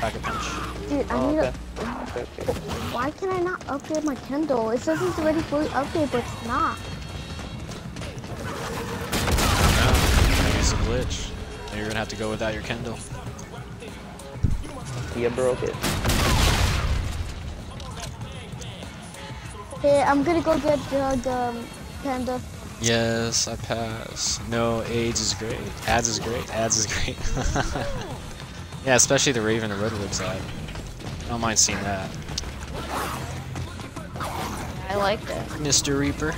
on Pack-a-Punch. Dude, I Oh, need okay. a. Okay, okay. Why can I not upgrade my Kindle? It says it's already fully upgraded, but it's not. No, maybe it's a glitch. Maybe you're gonna have to go without your Kindle. You broke it. Hey, I'm gonna go get drug, um, Panda. Yes, I pass. No, AIDS is great. Ads is great. Ads is great. [laughs] yeah, especially the Raven and Redwood side. I don't mind seeing that. I like that. Mr. Reaper.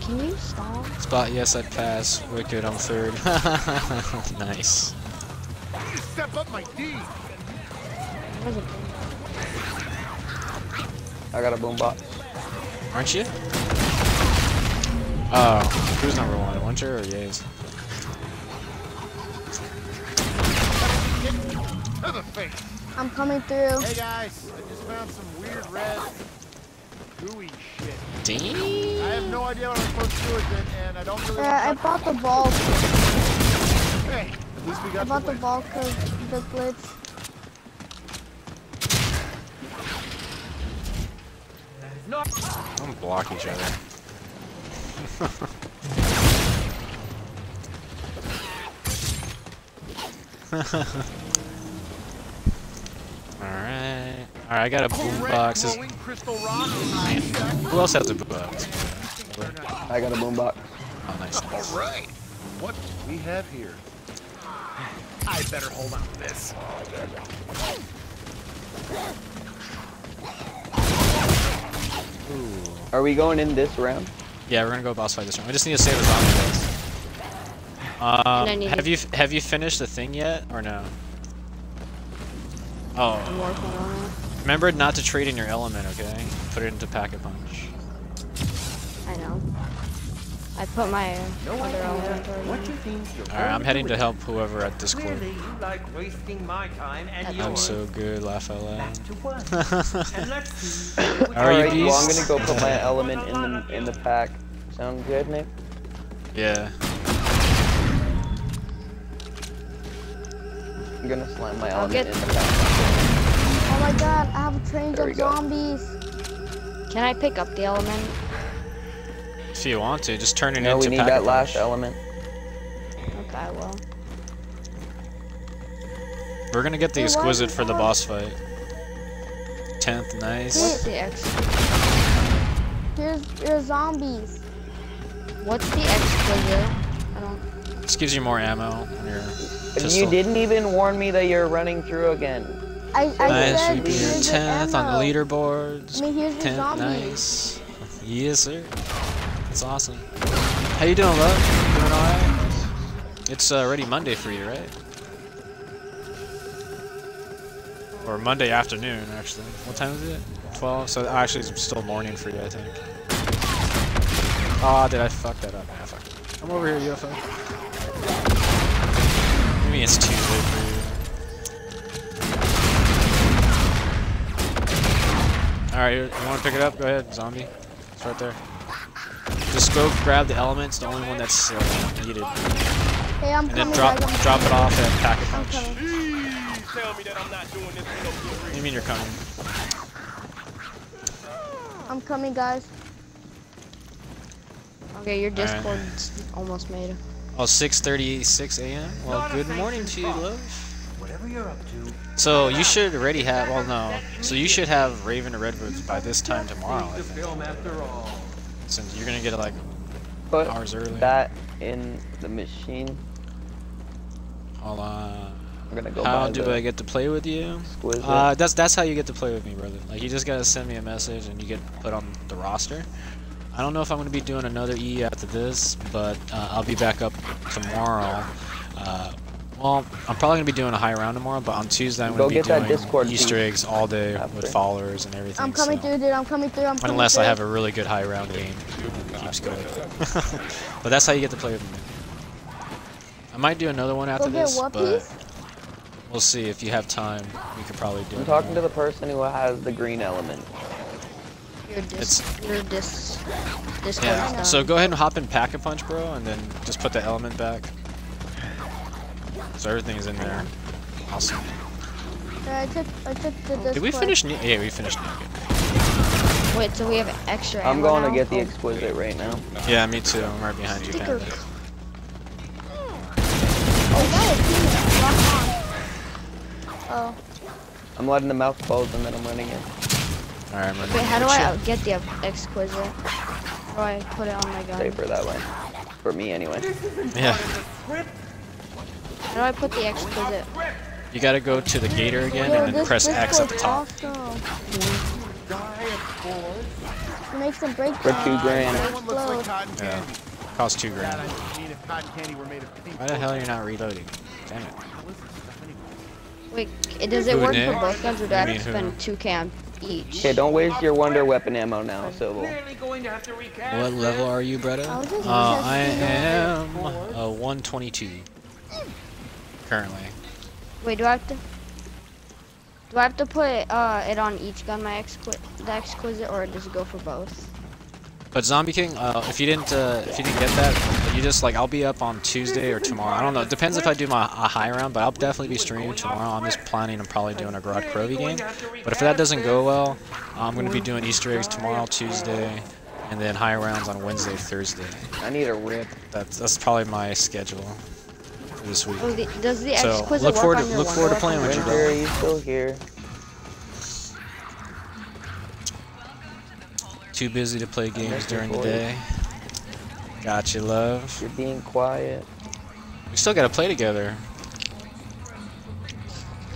Can you stop? Spot, yes, I pass. Wicked, I'm third. [laughs] nice. Step up my D. That was a thing. I got a boombox. Aren't you? Oh, who's number one? Winter or Yays? To the face. I'm coming through. Hey guys, I just found some weird red gooey shit. Damn. I have no idea what I'm supposed to do with it, and I don't really Uh, I bought the ball. Hey, at least we got. I bought the the win. ball because the glitch. I'm gonna block each other. [laughs] Alright. Alright, I got a boombox. Is- Glowing crystal rock. Who else has a boombox? I got a boombox. Oh, nice. nice. All right. What do we have here? I better hold on to this. Are we going in this round? Yeah, we're gonna go boss fight this round. We just need to save the zombie guys. Um, have you have you finished the thing yet or no? Oh, I'm working on it. remember not to trade in your element, okay? Put it into Pack-a-Punch. I know. I put my No other element what already. you think Alright, I'm heading to help whoever at Dischord. Clearly, you like wasting my time and I'm I'm so good, laugh out loud. to work. [laughs] and let's see. [laughs] which Are you Alright, well I'm gonna go put my [laughs] element in the in the pack. Sound good, Nick? Yeah. I'm gonna slam my I'll element get- in the pack. Oh my god, I have a train of zombies. Can I pick up the element? If you want to, just turn it No, into we need packet that last element. Okay, I will. We're gonna get the Hey, exquisite for the boss fight. Tenth, nice. What's the X? Here's your zombies. What's the exquisite? I don't. This gives you more ammo on your And pistol. You didn't even warn me that you're running through again. I, I Nice, said Reaper. here's your Tenth on the leaderboards. I mean, here's Tenth, nice. Yes, sir. That's awesome. How you doing, love? Doing alright? It's uh, already Monday for you, right? Or Monday afternoon, actually. What time is it? 12? So actually, it's still morning for you, I think. Oh, did I fuck that up? Man, fuck. Come over here, UFO. Maybe it's too late for you. Alright, you want to pick it up? Go ahead, zombie. It's right there. Just go grab the elements, the only one that's uh, needed. Hey, I'm And then drop guys. Drop it off and pack a I'm punch. coming. Please tell me that I'm not doing this for no good What do you mean you're coming? I'm coming, guys. Okay, your Alright. Dischord's almost made. Oh, 6.36 a.m.? Well, good morning to you, Bob. love. Whatever you're up to. So, you should already have, well, no. So, you should have Rave in the Redwoods by this time tomorrow, I think. film after all. Since you're gonna get it like Put hours early. that in the machine. Hold on. I'm gonna go How do I get to play with you? exquisite. Uh, that's that's how you get to play with me, brother. Like you just gotta send me a message and you get put on the roster. I don't know if I'm gonna be doing another E after this, but uh, I'll be back up tomorrow. Uh, well, I'm probably gonna be doing a high round tomorrow, but on Tuesday I'm gonna be get that doing Discord Easter eggs all day after. with followers and everything. I'm coming so- through, dude. I'm coming through. I'm coming Unless through. I have a really good high round game. Keeps going. [laughs] but that's how you get to play with me. I might do another one after this, but piece? we'll see. If you have time, we could probably do I'm it. talking to the person who has the green element. Your dis. Your dis. Dischord. Yeah, is so go ahead and hop in Pack a Punch, bro, and then just put the element back. So everything is in there. Awesome. Yeah, I took, I took the Did we finish? Yeah, we finished. Naked. Wait, so we have extra. I'm ammo going to get the Oh, exquisite right now. Yeah, me too. I'm right behind you, Sticker. Panda. Oh, oh, I'm letting the mouth close and then I'm running it. All right, I'm running. Wait, how do I shit. uh, get the exquisite? How do I put it on my gun? Safer that way. For me anyway. Yeah, How do I put the exquisite? you gotta go to the gator again yo, and then this press X at the top. Awesome. It makes them break For two grand. They That one looks like explode. cotton Yeah, candy. costs two grand. I mean, if cotton candy were made of pink. Why the hell are you not reloading? Damn it. Wait, does it Who, work for both guns or do I have to spend 2k on each? Okay, don't waste your wonder weapon ammo now, Civil. Clearly going to have to recast What level are you, Bretta? I Uh, I am a 122 currently. Wait, do I have to? Do I have to put uh, it on each gun, my exqui the exquisite, or does it go for both? But Zombie King, uh, if you didn't, uh, if you didn't get that, you just like I'll be up on Tuesday or tomorrow. I don't know. It depends if I do my a high round, but I'll definitely be streaming tomorrow. I'm just planning on probably doing a Gorod Krovi game. But if that doesn't go well, I'm gonna be doing Easter eggs tomorrow, Tuesday, and then high rounds on Wednesday, Thursday. I need a rip. That's that's probably my schedule for this week. Oh, the, does the So, look forward to- look forward to playing with you, well? Are you still here? Too busy to play games during the boys. day. Gotcha, love. You're being quiet. We still gotta play together.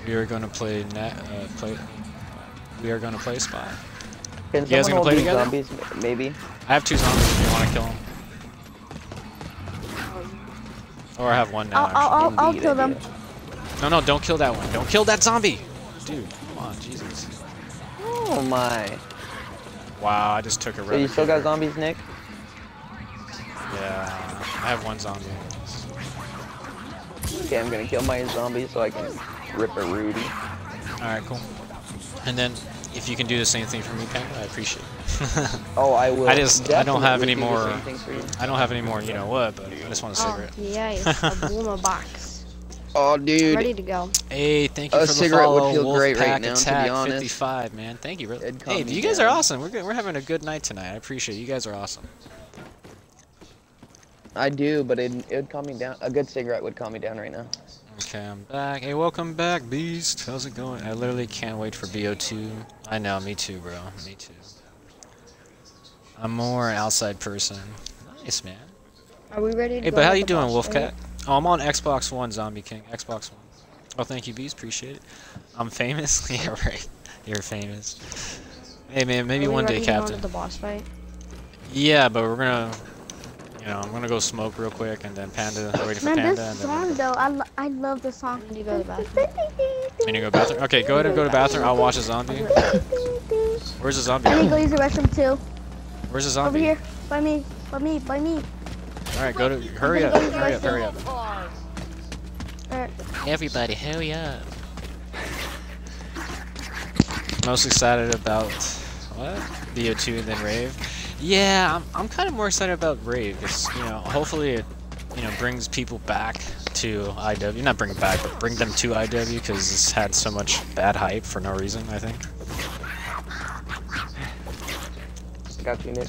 We are gonna play net. Uh, play. We are gonna play spot. Can You guys gonna play together? zombies? Maybe. I have two zombies if you want to kill them. Or I have one now. I'll, I'll, I'll, I'll kill them. No, no, don't kill that one. Don't kill that zombie. Dude, come on, Jesus. Oh my. Wow, I just took a So you still got zombies, Nick? Yeah, I have one zombie. Okay, I'm gonna kill my zombie so I can rip a Rudy. All right, cool. And then, if you can do the same thing for me, Panda, I appreciate it. [laughs] Oh, I will. I just, I don't have any more. same thing for you. I don't have any more. You know what? But I just want a Oh, cigarette. yes, a [laughs] Bluma box. Oh, I'm dude. ready to go. Hey, thank you A for the cigarette would follow. feel great right Wolfpack now, to be Attack honest. 55, man. Thank you. Really. Hey, you guys down. are awesome. We're good. We're having a good night tonight. I appreciate it. You guys are awesome. I do, but it it would calm me down. A good cigarette would calm me down right now. Okay, I'm back. Hey, welcome back, Beast. How's it going? I literally can't wait for BO2. I know, me too, bro. Me too. I'm more an outside person. Nice, man. Are we ready to Hey, go but how with you doing, boss Wolfcat? Fight? Oh, I'm on Xbox One, Zombie King. Xbox One. Oh, thank you, Beast. Appreciate it. I'm famous? [laughs] yeah, right. You're famous. Hey, man, maybe Are we one day, ready to go Captain. into the boss fight? Yeah, but we're gonna, you know, I'm gonna go smoke real quick, and then Panda, waiting for Man, Panda, this and then song though, I, lo- I love the song. Need to go to the bathroom. you need to go bathroom. Okay, go ahead and go to bathroom. I'll watch a zombie. Where's the zombie? I need to go use the restroom too. Where's the zombie? Over here, by me. By me, by me. All right, go to. Hurry up! Hurry up! Hurry up! Everybody, hurry up! Most excited about what? BO2 and then Rave. Yeah, I'm, I'm kind of more excited about Rave because you know hopefully it you know brings people back to IW. Not bring it back, but bring them to IW because it's had so much bad hype for no reason. I think. Got you, Nick.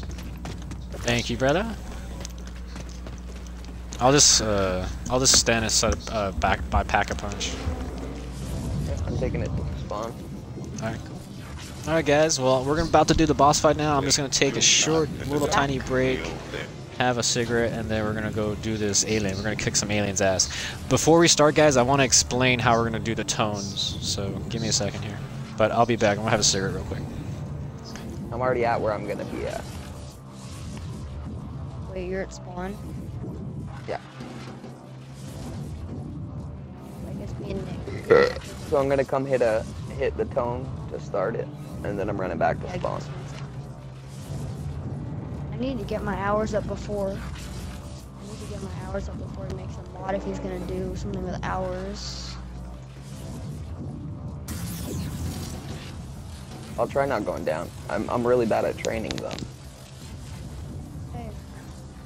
Thank you, brother. I'll just uh I'll just stand and set up uh, back by pack a punch. I'm taking it to spawn. Alright, cool. Alright guys, well we're gonna, about to do the boss fight now. I'm just gonna take a short little tiny break, have a cigarette, and then we're gonna go do this alien. We're gonna kick some aliens ass. Before we start guys, I wanna explain how we're gonna do the tones. So give me a second here. But I'll be back. I'm gonna have a cigarette real quick. I'm already at where I'm gonna be at. Wait, you're at spawn? I guess me and Nick. So I'm gonna come hit a hit the tone to start it, and then I'm running back to Yeah, spawn. give us one second. I need to get my hours up before. I need to get my hours up before he makes a mod if he's gonna do something with hours. I'll try not going down. I'm I'm really bad at training though.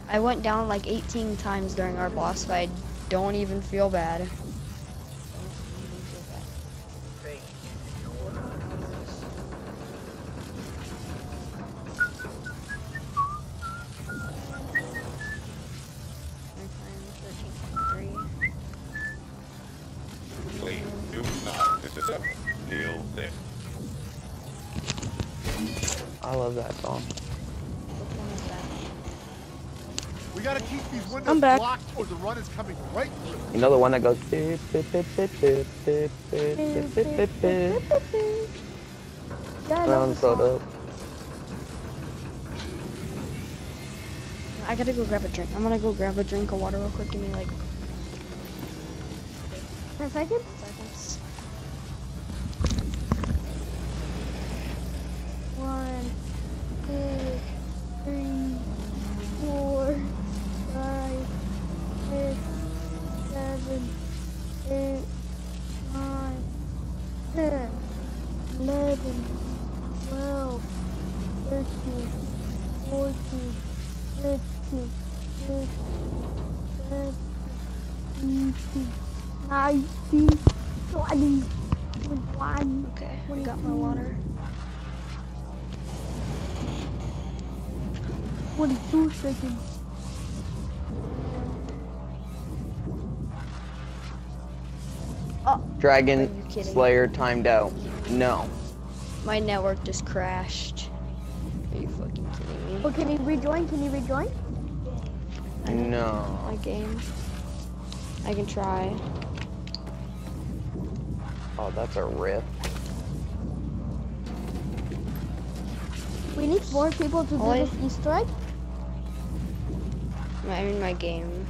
I went down like 18 times during our boss fight. Don't even feel bad. That song. Which one is that? We gotta keep these windows I'm back. blocked or the run is coming right through. You know the one that goes. "Beep, beep, beep, beep, beep, beep, beep, beep, beep, beep, beep." Yeah, I love Round the song. I gotta go grab a drink. I'm gonna go grab a drink of water real quick. Give me like Ten seconds? seconds. Two, three, four, five, six, seven, eight, nine, ten, eleven, twelve, thirteen, fourteen, fifteen, sixteen, seventeen, nineteen, twenty, twenty-one. Okay, I got my water. 22 seconds. Oh, Dragon Are you kidding? Slayer timed out. No. My network just crashed. Are you fucking kidding me? Oh, can he rejoin? Can he rejoin? No. My game. I can try. Oh, that's a rip. We need more people to do this Easter egg. I'm in my game.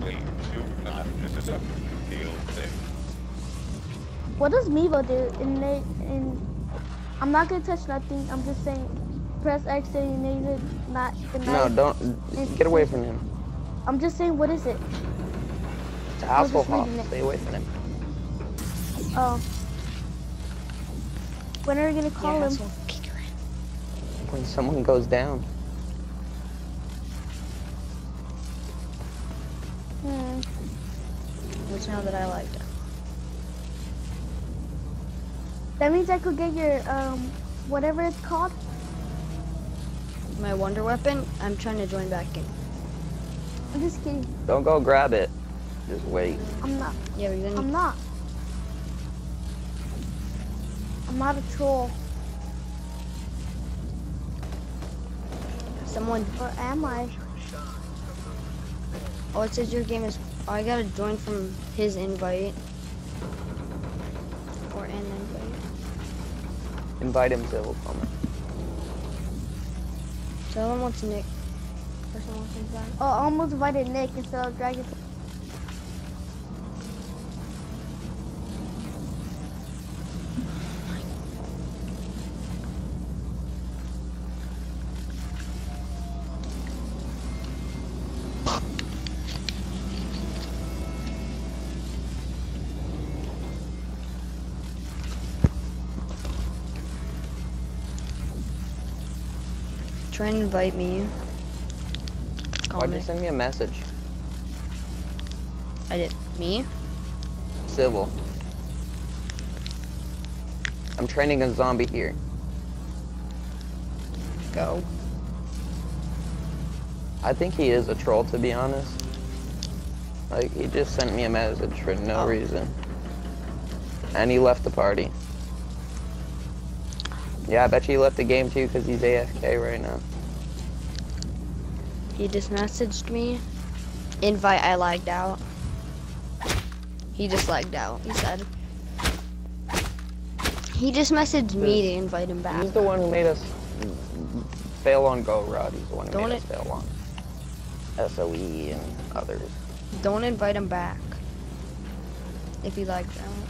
Please do not disassemble. Deal this. What does Mevo do? In the, in, I'm not gonna touch nothing. I'm just saying, press X to enable it, not the No, don't. Get away from him. I'm just saying, what is it? It's a I'll just Hasselhoff. Stay away from him. Oh. When are we gonna call yeah, him? so kick her in. When someone goes down. Which now that I liked it. That means I could get your um, whatever it's called. My wonder weapon, I'm trying to join back in. I'm just kidding. Don't go grab it. Just wait. I'm not. Yeah, but then I'm not. I'm not a troll. someone. Or am I? Oh, it says your game is. Oh, I gotta join from his invite. Or an invite. Invite him to comment. Tell him what's Nick. Person wants to invite. Oh, I almost invited Nick instead of Dragon. Try and invite me. Call Why'd me. you send me a message? I did. Me? Civil. I'm training a zombie here. Go. I think he is a troll, to be honest. Like, he just sent me a message for no Oh. reason. And he left the party. Yeah, I bet you he left the game too, because he's AFK right now. He just messaged me. Invite, I lagged out. He just lagged out, he said. He just messaged me to invite him back. He's the one who made us fail on Gorod. He's the one who Don't made us fail on SOE and others. Don't invite him back. If he lags out.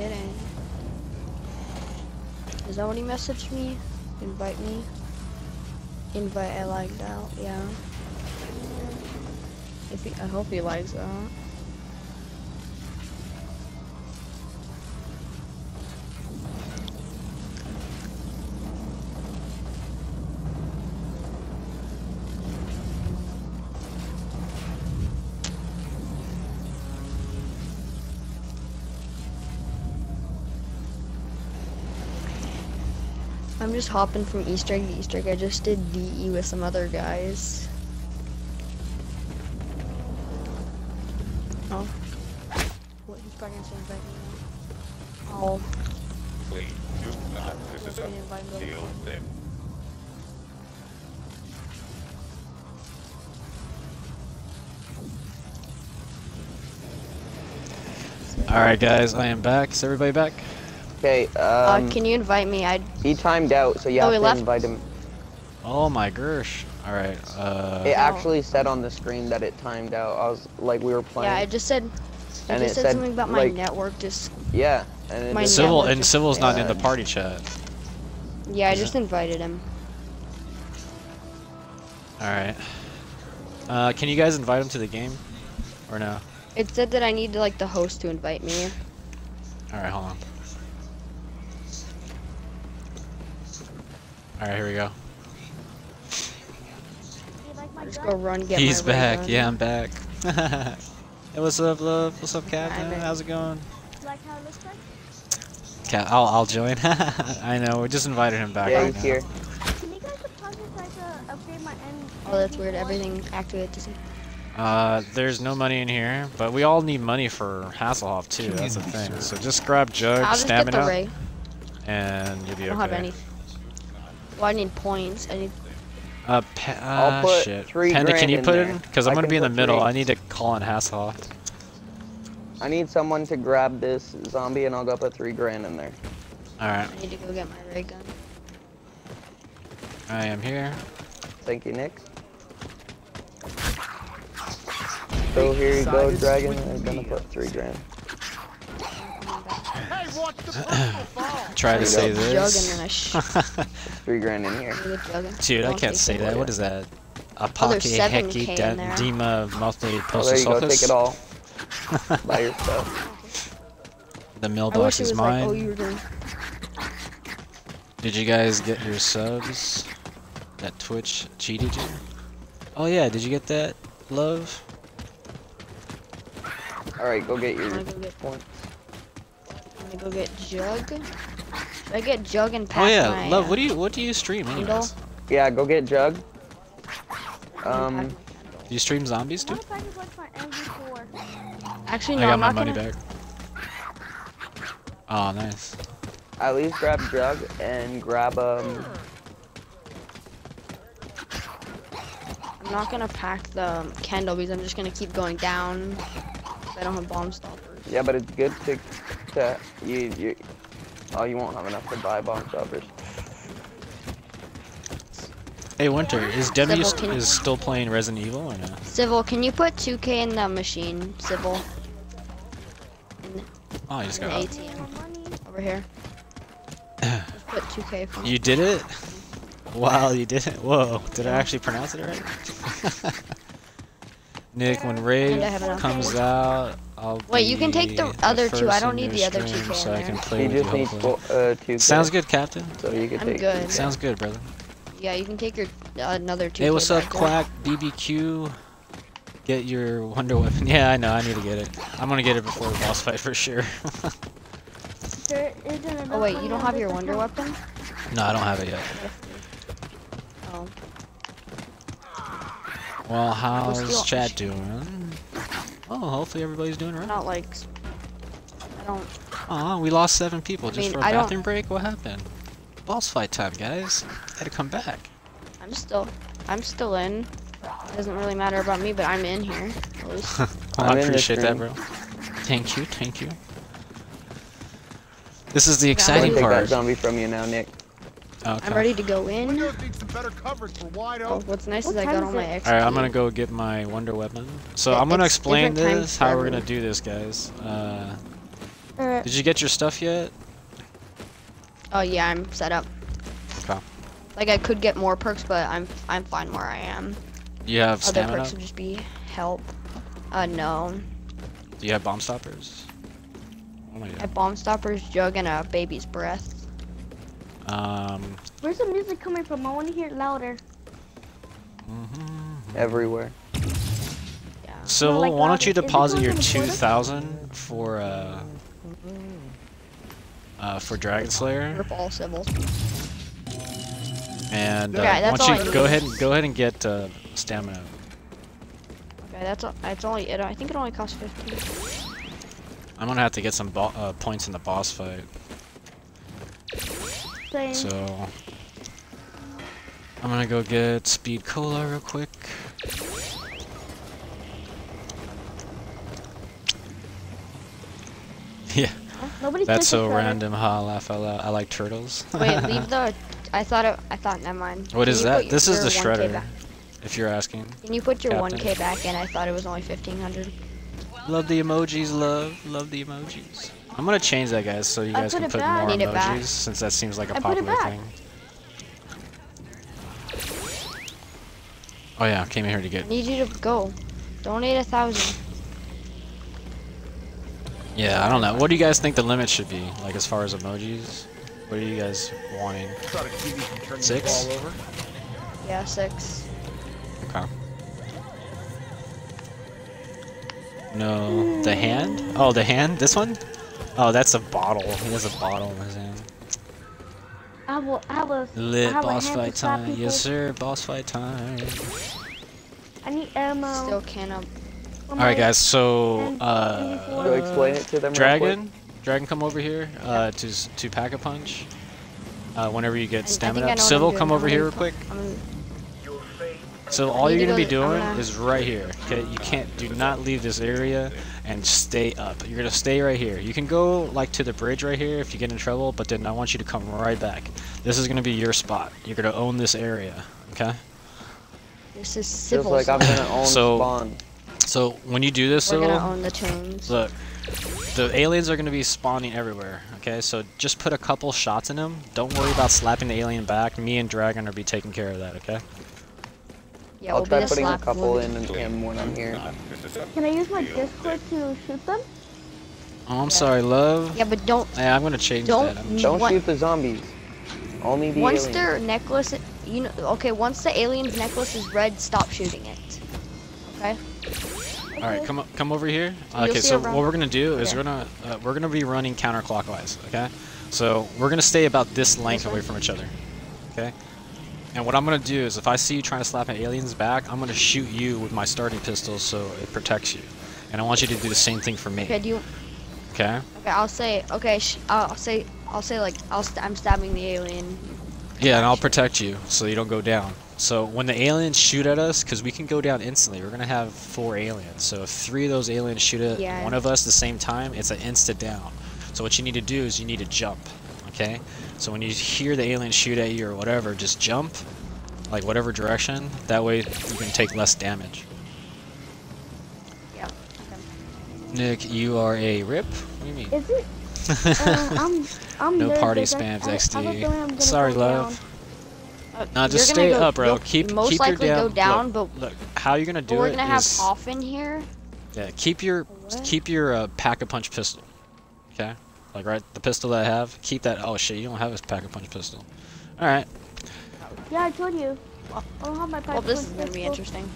Kidding. Is that what he messaged me? Invite me? Invite, I lagged out, yeah. If he, I hope he likes out. Just hopping from Easter egg to Easter egg. I just did DE with some other guys. Oh. What, he's probably gonna say now. Oh, Please do not. This is a Nobody invite me. Alright, guys, I am back. Is everybody back? Okay, uh, um, can you invite me? I he timed out, so you Oh, have to left? invite him. Oh my gosh. Alright, uh. It Oh. actually said on the screen that it timed out. I was like, we were playing. yeah, I just said. I And just it said, said, something about my like- network. Just yeah, and it My Civil and is Civil's not in the party chat. yeah, I just invited him. Alright. Uh, can you guys invite him to the game? Or no? It said that I need like the host to invite me. Alright, hold on. Alright, here we go. You like my Just gun? go run get He's back. Yeah, I'm back. [laughs] hey, what's up, love? What's up, Captain? How's it going? Like how it looks like? Cap, I'll, I'll join. [laughs] I know, we just invited him back yeah, right he's now. here. Can you guys deposit so I can upgrade my N? Oh, that's weird. Everything activated to see. Uh, there's no money in here, but we all need money for Hasselhoff too. That's the thing. So just grab Jug, I'll just get the stamina, ray. and you'll be I don't have okay. any. Well, I need points. I need. Uh, pa- I'll put shit. three Panda, can you in put there. it in? Because I'm I gonna be in the middle. three. I need to call in Hasselhoff. I need someone to grab this zombie, and I'll go put three grand in there. Alright, I need to go get my ray gun. I am here. Thank you, Nick. So here you go, Dragon. I'm gonna put three grand. Hey, watch the. Try to say go. Jug and this. sh. [laughs] Three grand in here. Get jug and- Dude, I can't say that. What is that? Oh, Apake there's 7K heki in da- there. dima multi Oh, there you go. Take it all. [laughs] Buy your stuff. The mill I wish box it is was like, oh, mine. oh, you were doing. Did you guys get your subs? That Twitch cheated you? Oh yeah, did you get that, love? All right, go get your go get. point. I'm gonna go get jug. Should I get jug and pack oh yeah, my, love. uh, What do you what do you stream Kindle? anyways? Yeah, go get Jug. Um, Do you stream zombies too? What if I just like my NV4? Actually, no, I got I'm my not money gonna. back. Oh nice. at least grab Jug and grab um. I'm not gonna pack the candle because I'm just gonna keep going down. I don't have bomb stoppers. Yeah, but it's good to to you you. Oh, you won't have enough to buy bomb stoppers. Hey Winter, is Demi Civil, st- is still playing Resident Evil or no? Civil, can you put 2K in the machine? Civil, Oh, you just got. ATM My money. over here. [sighs] Just put 2K for me. You did it? Wow, you did it. Whoa, did I actually pronounce it right? [laughs] Nick, when Ray And I have enough comes out, I'll Wait, you can take the other two. I don't need the other two stream K So I can play you. just needs hopefully. fo- uh, two. Sounds good, Captain. So you can I'm take. good. two Sounds good, brother. Yeah, you can take your uh, another two. Hey, what's up, Quack? BBQ. Get your Wonder Weapon. [laughs] Yeah, I know. I need to get it. I'm gonna get it before the boss fight for sure. There isn't Oh wait, you don't have your wonder account. weapon? no, I don't have it yet. Oh. Well, how's steal- chat doing? Oh, hopefully everybody's doing right. Not like. I don't. Aw, we lost seven people I just mean, for a I don't- bathroom break. What happened? Boss fight time, guys. I Had to come back. I'm still. I'm still in. It doesn't really matter about me, but I'm in here. At [laughs] least. Well, I'm I appreciate that, bro. Thank you, thank you. This is the I'm exciting gonna take that zombie from you now, Nick. Okay. I'm ready to go in. Windows need some better coverage for wide Oh, what's nice What is I got all my XP. Alright, I'm gonna go get my wonder weapon. So Yeah, I'm gonna explain this, how we're gonna do this, guys. Uh, Alright. did you get your stuff yet? Oh yeah, I'm set up. Okay. Like I could get more perks, but I'm I'm fine where I am. You have Other stamina? perks would just be help. Uh no. Do you have bomb stoppers? Oh my I god. have bomb stoppers, jug, and a baby's breath. Um, Where's the music coming from? I want to hear it louder. mhm. Everywhere. Yeah. Civil, like why don't you deposit your on the portal? 2000 for, uh, uh, for Dragon Slayer? Rip all civils. And uh, Okay, that's once all you I go ahead and go ahead and get uh, stamina. Okay, that's all, that's only it. I think it only costs 15. I'm gonna have to get some bo- uh, points in the boss fight. Saying, So I'm gonna go get speed cola real quick. [laughs] yeah, nobody's that's so random. Ha, laugh out loud. I like turtles. [laughs] Wait, leave the. I thought it. I thought. Never mind. What Can is that? put This is the shredder. If you're asking. Can you put your Captain. 1k back in? I thought it was only 1500. Love the emojis, love, love the emojis. I'm gonna change that, guys, so you guys put can put more Need it back. emojis, since that seems like a I popular thing. Oh yeah, came in here to get. I need you to go. Donate a thousand. Yeah, I don't know. What do you guys think the limit should be, like as far as emojis? What are you guys wanting? Try to keep you from turning Six? Yeah, six. Okay. No, the hand? Oh, the hand? This one? Oh, that's a bottle. He has a bottle in his hand. I will. I will. Lit I have a boss fight time. people. Yes, sir. Boss fight time. I need ammo. Still can't up. All right, guys. So, uh, Go explain it to them. Dragon, Dragon, come over here uh, to to pack a punch. Uh, whenever you I- I get stamina, know Civil, come over here real quick. I'm So all you're gonna be doing is right here. Okay, you can't do not leave this area and stay up. You're gonna stay right here. You can go like to the bridge right here if you get in trouble, but then I want you to come right back. This is gonna be your spot. You're gonna own this area. Okay. This is Feels civil. like I'm gonna own So- spawn. So when you do this, We're gonna own the chains. Look, the aliens are gonna be spawning everywhere. Okay, so just put a couple shots in them. Don't worry about slapping the alien back. Me and Dragon are be taking care of that. Okay. Yeah, I'll we'll be try the putting a slap couple wood. in and him when I'm here. Can I use my Dischord to shoot them? Oh, I'm sorry, love. Yeah, but don't Yeah, I'm gonna change don't that. I'm Don't shoot the zombies. Only the once aliens. their necklace, you know, okay, once the alien's necklace is red, stop shooting it. Okay. All right, come come over here. You'll Okay, so what we're gonna do is Okay. we're gonna uh, we're gonna be running counterclockwise. Okay, so we're gonna stay about this length away from each other. Okay. And what I'm gonna do is if I see you trying to slap an alien's back, I'm gonna shoot you with my starting pistol so it protects you. And I want you to do the same thing for me. Okay. Do you? Okay. Okay, I'll say. Okay, sh- I'll say. I'll say like I'll st- I'm stabbing the alien. Yeah, and I'll protect you so you don't go down. So when the aliens shoot at us, because we can go down instantly, we're gonna have four aliens. So if three of those aliens shoot at Yeah. one of us at the same time, it's an instant down. So what you need to do is you need to jump. Okay. So when you hear the alien shoot at you or whatever, just jump, like whatever direction. That way you can take less damage. Yeah. Okay. Nick, you are a rip. What do you mean? Is it? Uh, I'm. [laughs] I'm no party spams, I- I have a feeling I'm XD. Sorry, go love. Uh, Nah, just you're stay go- up, bro. Keep most keep likely your down. go down, look, but look, how you're gonna but do we're it gonna have is- off in here. Yeah, keep your What? keep your uh, pack a punch pistol. Okay, like right the pistol that I have. Keep that. Oh shit, you don't have a pack a punch pistol. All right, Yeah, I told you. I don't have my Well, this is gonna be interesting.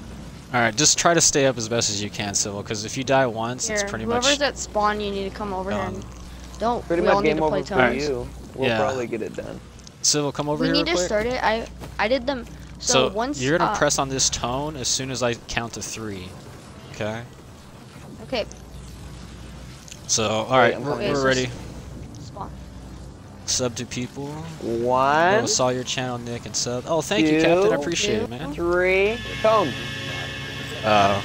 all right. Just try to stay up as best as you can, Civil. Because if you die once, Here, it's pretty much. whoever's much. at spawn, you need to come over here don't. Pretty we all much need game to play over for you. We'll Yeah. probably get it done. Civil, come over We here. need to quick. start it. I I did them. So, So, once you're gonna uh, press on this tone as soon as I count to three. Okay. Okay, So all right, I'm we're, coming. we're Okay, ready. Spawn. Sub to people. One, Oh, saw your channel, Nick, and sub. Oh, thank you, Captain. I Two. appreciate it, man. three, tone. Uh,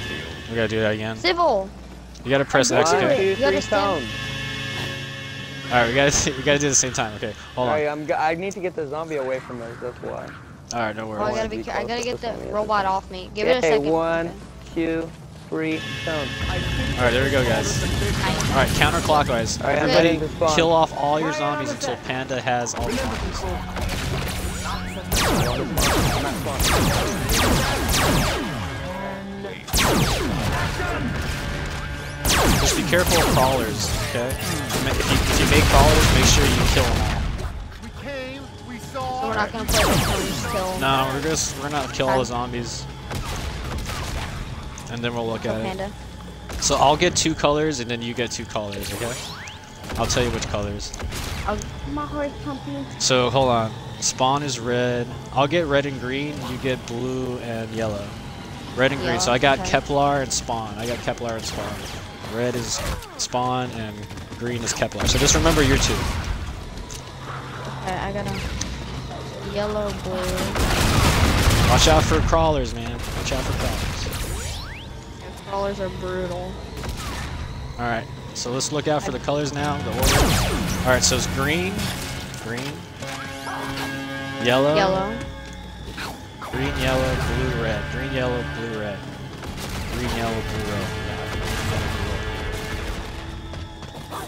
we gotta do that again. Civil. You gotta press One, X. Okay. two, You three, understand? All right, we gotta we gotta do it at the same time. Okay, hold on. Alright, I'm. I need to get the zombie away from us. That's why. All right, no Oh, I gotta be. be I close gotta get the robot off me. Give it a second. one, Okay. two, three, tone. All right, there we go, guys. All right, counterclockwise. Alright, Everybody, heading to spawn. kill off all your zombies until Panda has all the zombies. Just be careful of crawlers, okay? If you, if you make crawlers, make sure you kill them all. We came, we So we're not gonna play the tones till. No, we're just we're gonna kill all the zombies, and then we'll look till at it. So I'll get two colors, and then you get two colors, okay? I'll tell you which colors. My heart's pumping. So hold on. Spawn is red. I'll get red and green. You get blue and yellow. Red and green. So I got okay. Kepler and Spawn. I got Kepler and Spawn. Red is Spawn and green is Kepler. So just remember your two. Okay, I got a yellow, blue. Watch out for crawlers, man. Watch out for crawlers. Crawlers are brutal. All right. So let's look out for the colors now. The. All right. So it's green, green, yellow, Yellow. green, yellow, blue, red. Green, yellow, blue, red. Green, yellow, blue, red.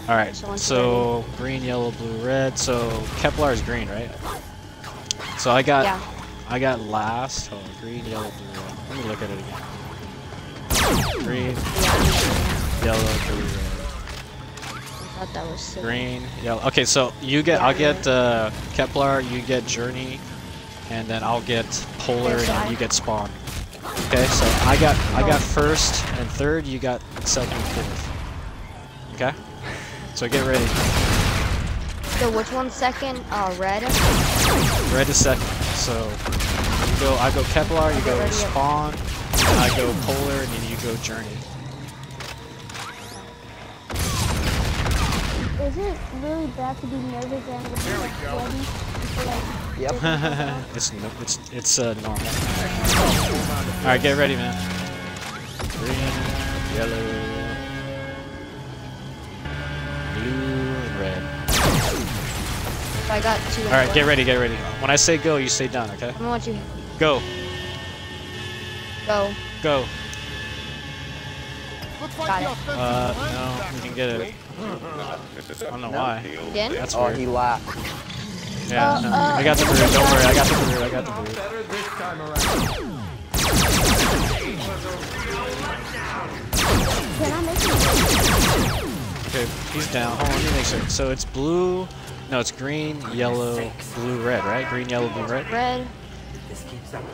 All right. So green, yellow, blue, red. So Kepler is green, right? So I got Yeah. I got last. Hold on. Green, yellow, blue, red. Let me look at it again. Green, yellow, blue, red. I thought that was silly. Green, yellow. Okay, so you get, I'll get uh, Kepler, you get Journey, and then I'll get Polar, Okay, so and I- you get Spawn. Okay, so I got, I got first and third. You got second and fourth. Okay, so get ready. So which one's second? Uh, red. Red is second. So you go, I go Kepler, you go. Spawn, I go Polar, and then you go Journey. Is it really bad to be nervous and with There we like, go. like, Yep. [laughs] it's no- it's it's uh, normal. All right, get ready, man. Green, yellow, blue, and red. I got two. All right, get ready, get ready. When I say go, you say done. Okay? I want you Go, go. go. Looks Got it. Uh, no, back we can get it. I don't know No. why. Again? That's Oh, weird. he laughed. Yeah, Uh, no, uh, I got the bird. Don't worry, I got the bird. I got the bird. Better this time around. Can I make it? Okay, he's down. Hold on, let me make sure. So it's blue. No, it's green, yellow, blue, red, right? Green, yellow, blue, red. Red.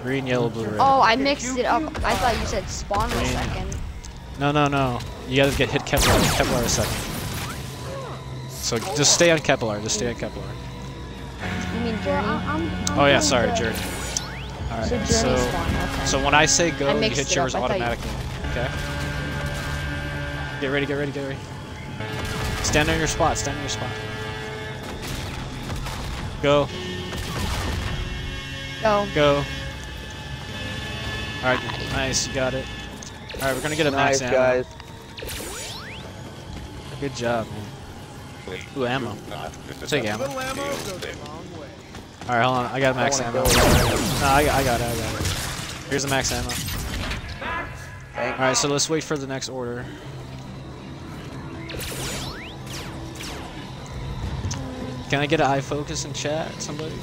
Green, yellow, blue, red. Oh, I mixed it up. I thought you said spawn was a second. No, no, no. You gotta get hit Kepler. Kepler a second. So just stay on Kepler. Just stay on Kepler. You mean Yeah, journey? I- I'm, I'm Oh yeah, sorry, good. Journey. So Alright, journey so. Okay. so when I say go, I you hit yours up. I you- automatically. Okay. Get ready, get ready, get ready. Stand on your spot. Stand on your spot. Go, go. go. Alright, nice, you got it. Alright, we're gonna get a max Nice, ammo. guys. Good job, man. Ooh, ammo. Take ammo. Little ammo goes a long way. Alright, hold on. I got max wanna ammo. go No, I, got- I got it, I got it. Here's the max ammo. Alright, so let's wait for the next order. Can I get an eye focus in chat, somebody?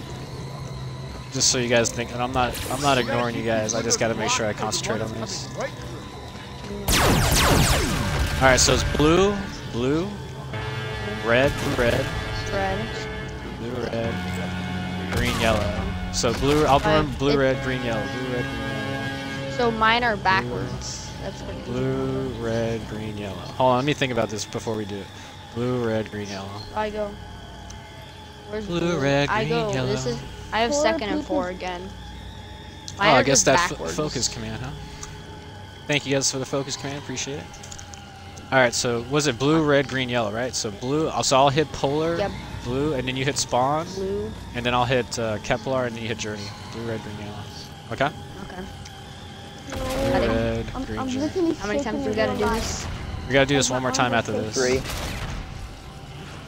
Just so you guys think, and I'm not, I'm not ignoring you guys. I just gotta make sure I concentrate on this. All right, so it's blue, blue, red, red, Red. blue, red, green, yellow. So blue. I'll Uh, remember blue, it- red, green, yellow. Blue, red, green, yellow. So mine are backwards. That's what it Blue, red, green, yellow. Hold on, let me think about this before we do it. Blue, red, green, yellow. I go. Where's Blue, red, I green, go. This yellow. is. I have Four second and four again. Oh, Mine I guess just that fo- focus command, huh? Thank you guys for the focus command. Appreciate it. All right, so was it blue, red, green, yellow, right? So blue. So I'll hit polar, Yep. blue, and then you hit spawn, Blue. and then I'll hit uh, Kepler, and then you hit journey. Blue, red, green, yellow. Okay. Okay. Blue, Ready? red, I'm, green, I'm journey. How many times do we gotta do this? We gotta do this one more time after this. Three.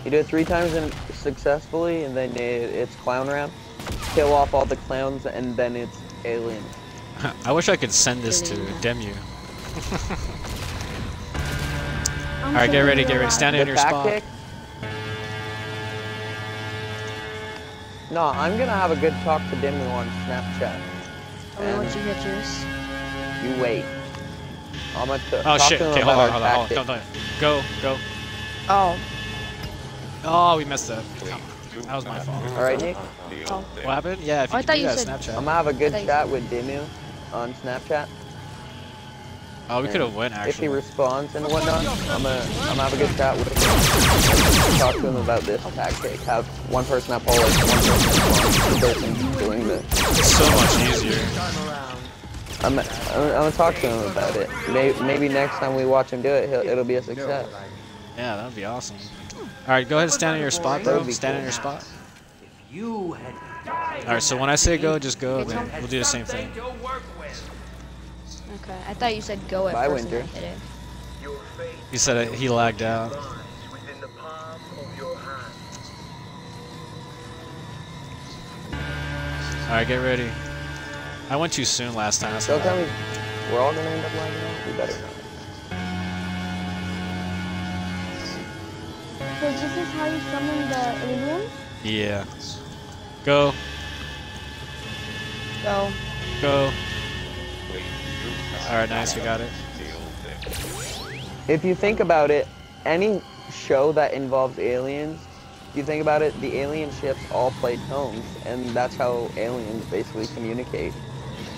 You do it three times in successfully, and then it, it's clown round. Kill off all the clowns, and then it's alien. I wish I could send this to Alien. Demu. [laughs] All right, get ready, get ready. life. Stand in your spot. tactic. No, I'm gonna have a good talk to Dimmu on Snapchat. Tell me what you hit yours. You wait. I'm gonna Oh talk shit! to him Okay, about hold on, our hold on, hold on. tactic. Don't, don't. Go, go. Oh. Oh, we messed up. That was my fault. All right, Nick. Oh. What happened? Yeah, if Oh, you I could thought you said- Snapchat. I'm gonna have a good chat with Dimmu on Snapchat. Oh, we could have went actually. If he responds and whatnot, I'm gonna I'm gonna have a good chat with him. Talk to him about this tactic. Have one person at Polish, one person at one person doing the. It's so much easier. I'm, I'm, I'm gonna talk to him about it. Maybe, maybe next time we watch him do it, he'll, it'll be a success. Yeah, that would be awesome. All right, go ahead and stand in your spot, That bro. Stand in your spot. You had died All right, so when I say go, just go. Then we'll do the same thing. to work with. Okay. I thought you said go at Bye, first. Winter. I hit it. He said he lagged out. All right, get ready. I went too soon last time. That's Don't tell me we're all gonna end up lagging out. We better not. So this is how you summon the aliens? Yeah. Go, Go. go. All right, nice. We got it. If you think about it, any show that involves aliens, if you think about it, the alien ships all play tones, and that's how aliens basically communicate.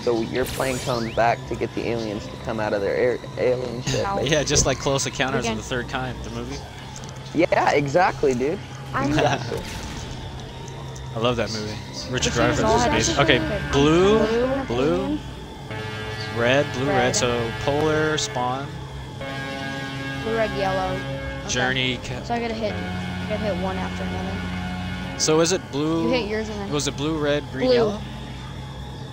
So you're playing tones back to get the aliens to come out of their air, alien ship. Basically. Yeah, just like Close Encounters of the Third Kind, the movie. Yeah, exactly, dude. I'm [laughs] Exactly. I love that movie. Richard Which ones Dreyfuss all is amazing. Okay, okay. blue, Blue. blue, red, blue, red. Red. So polar, spawn, Blue, red, yellow. Okay. journey. ca- So I gotta hit. I gotta hit one after another. So is it blue? You hit yours and then. Was it blue, red, green, Blue. yellow?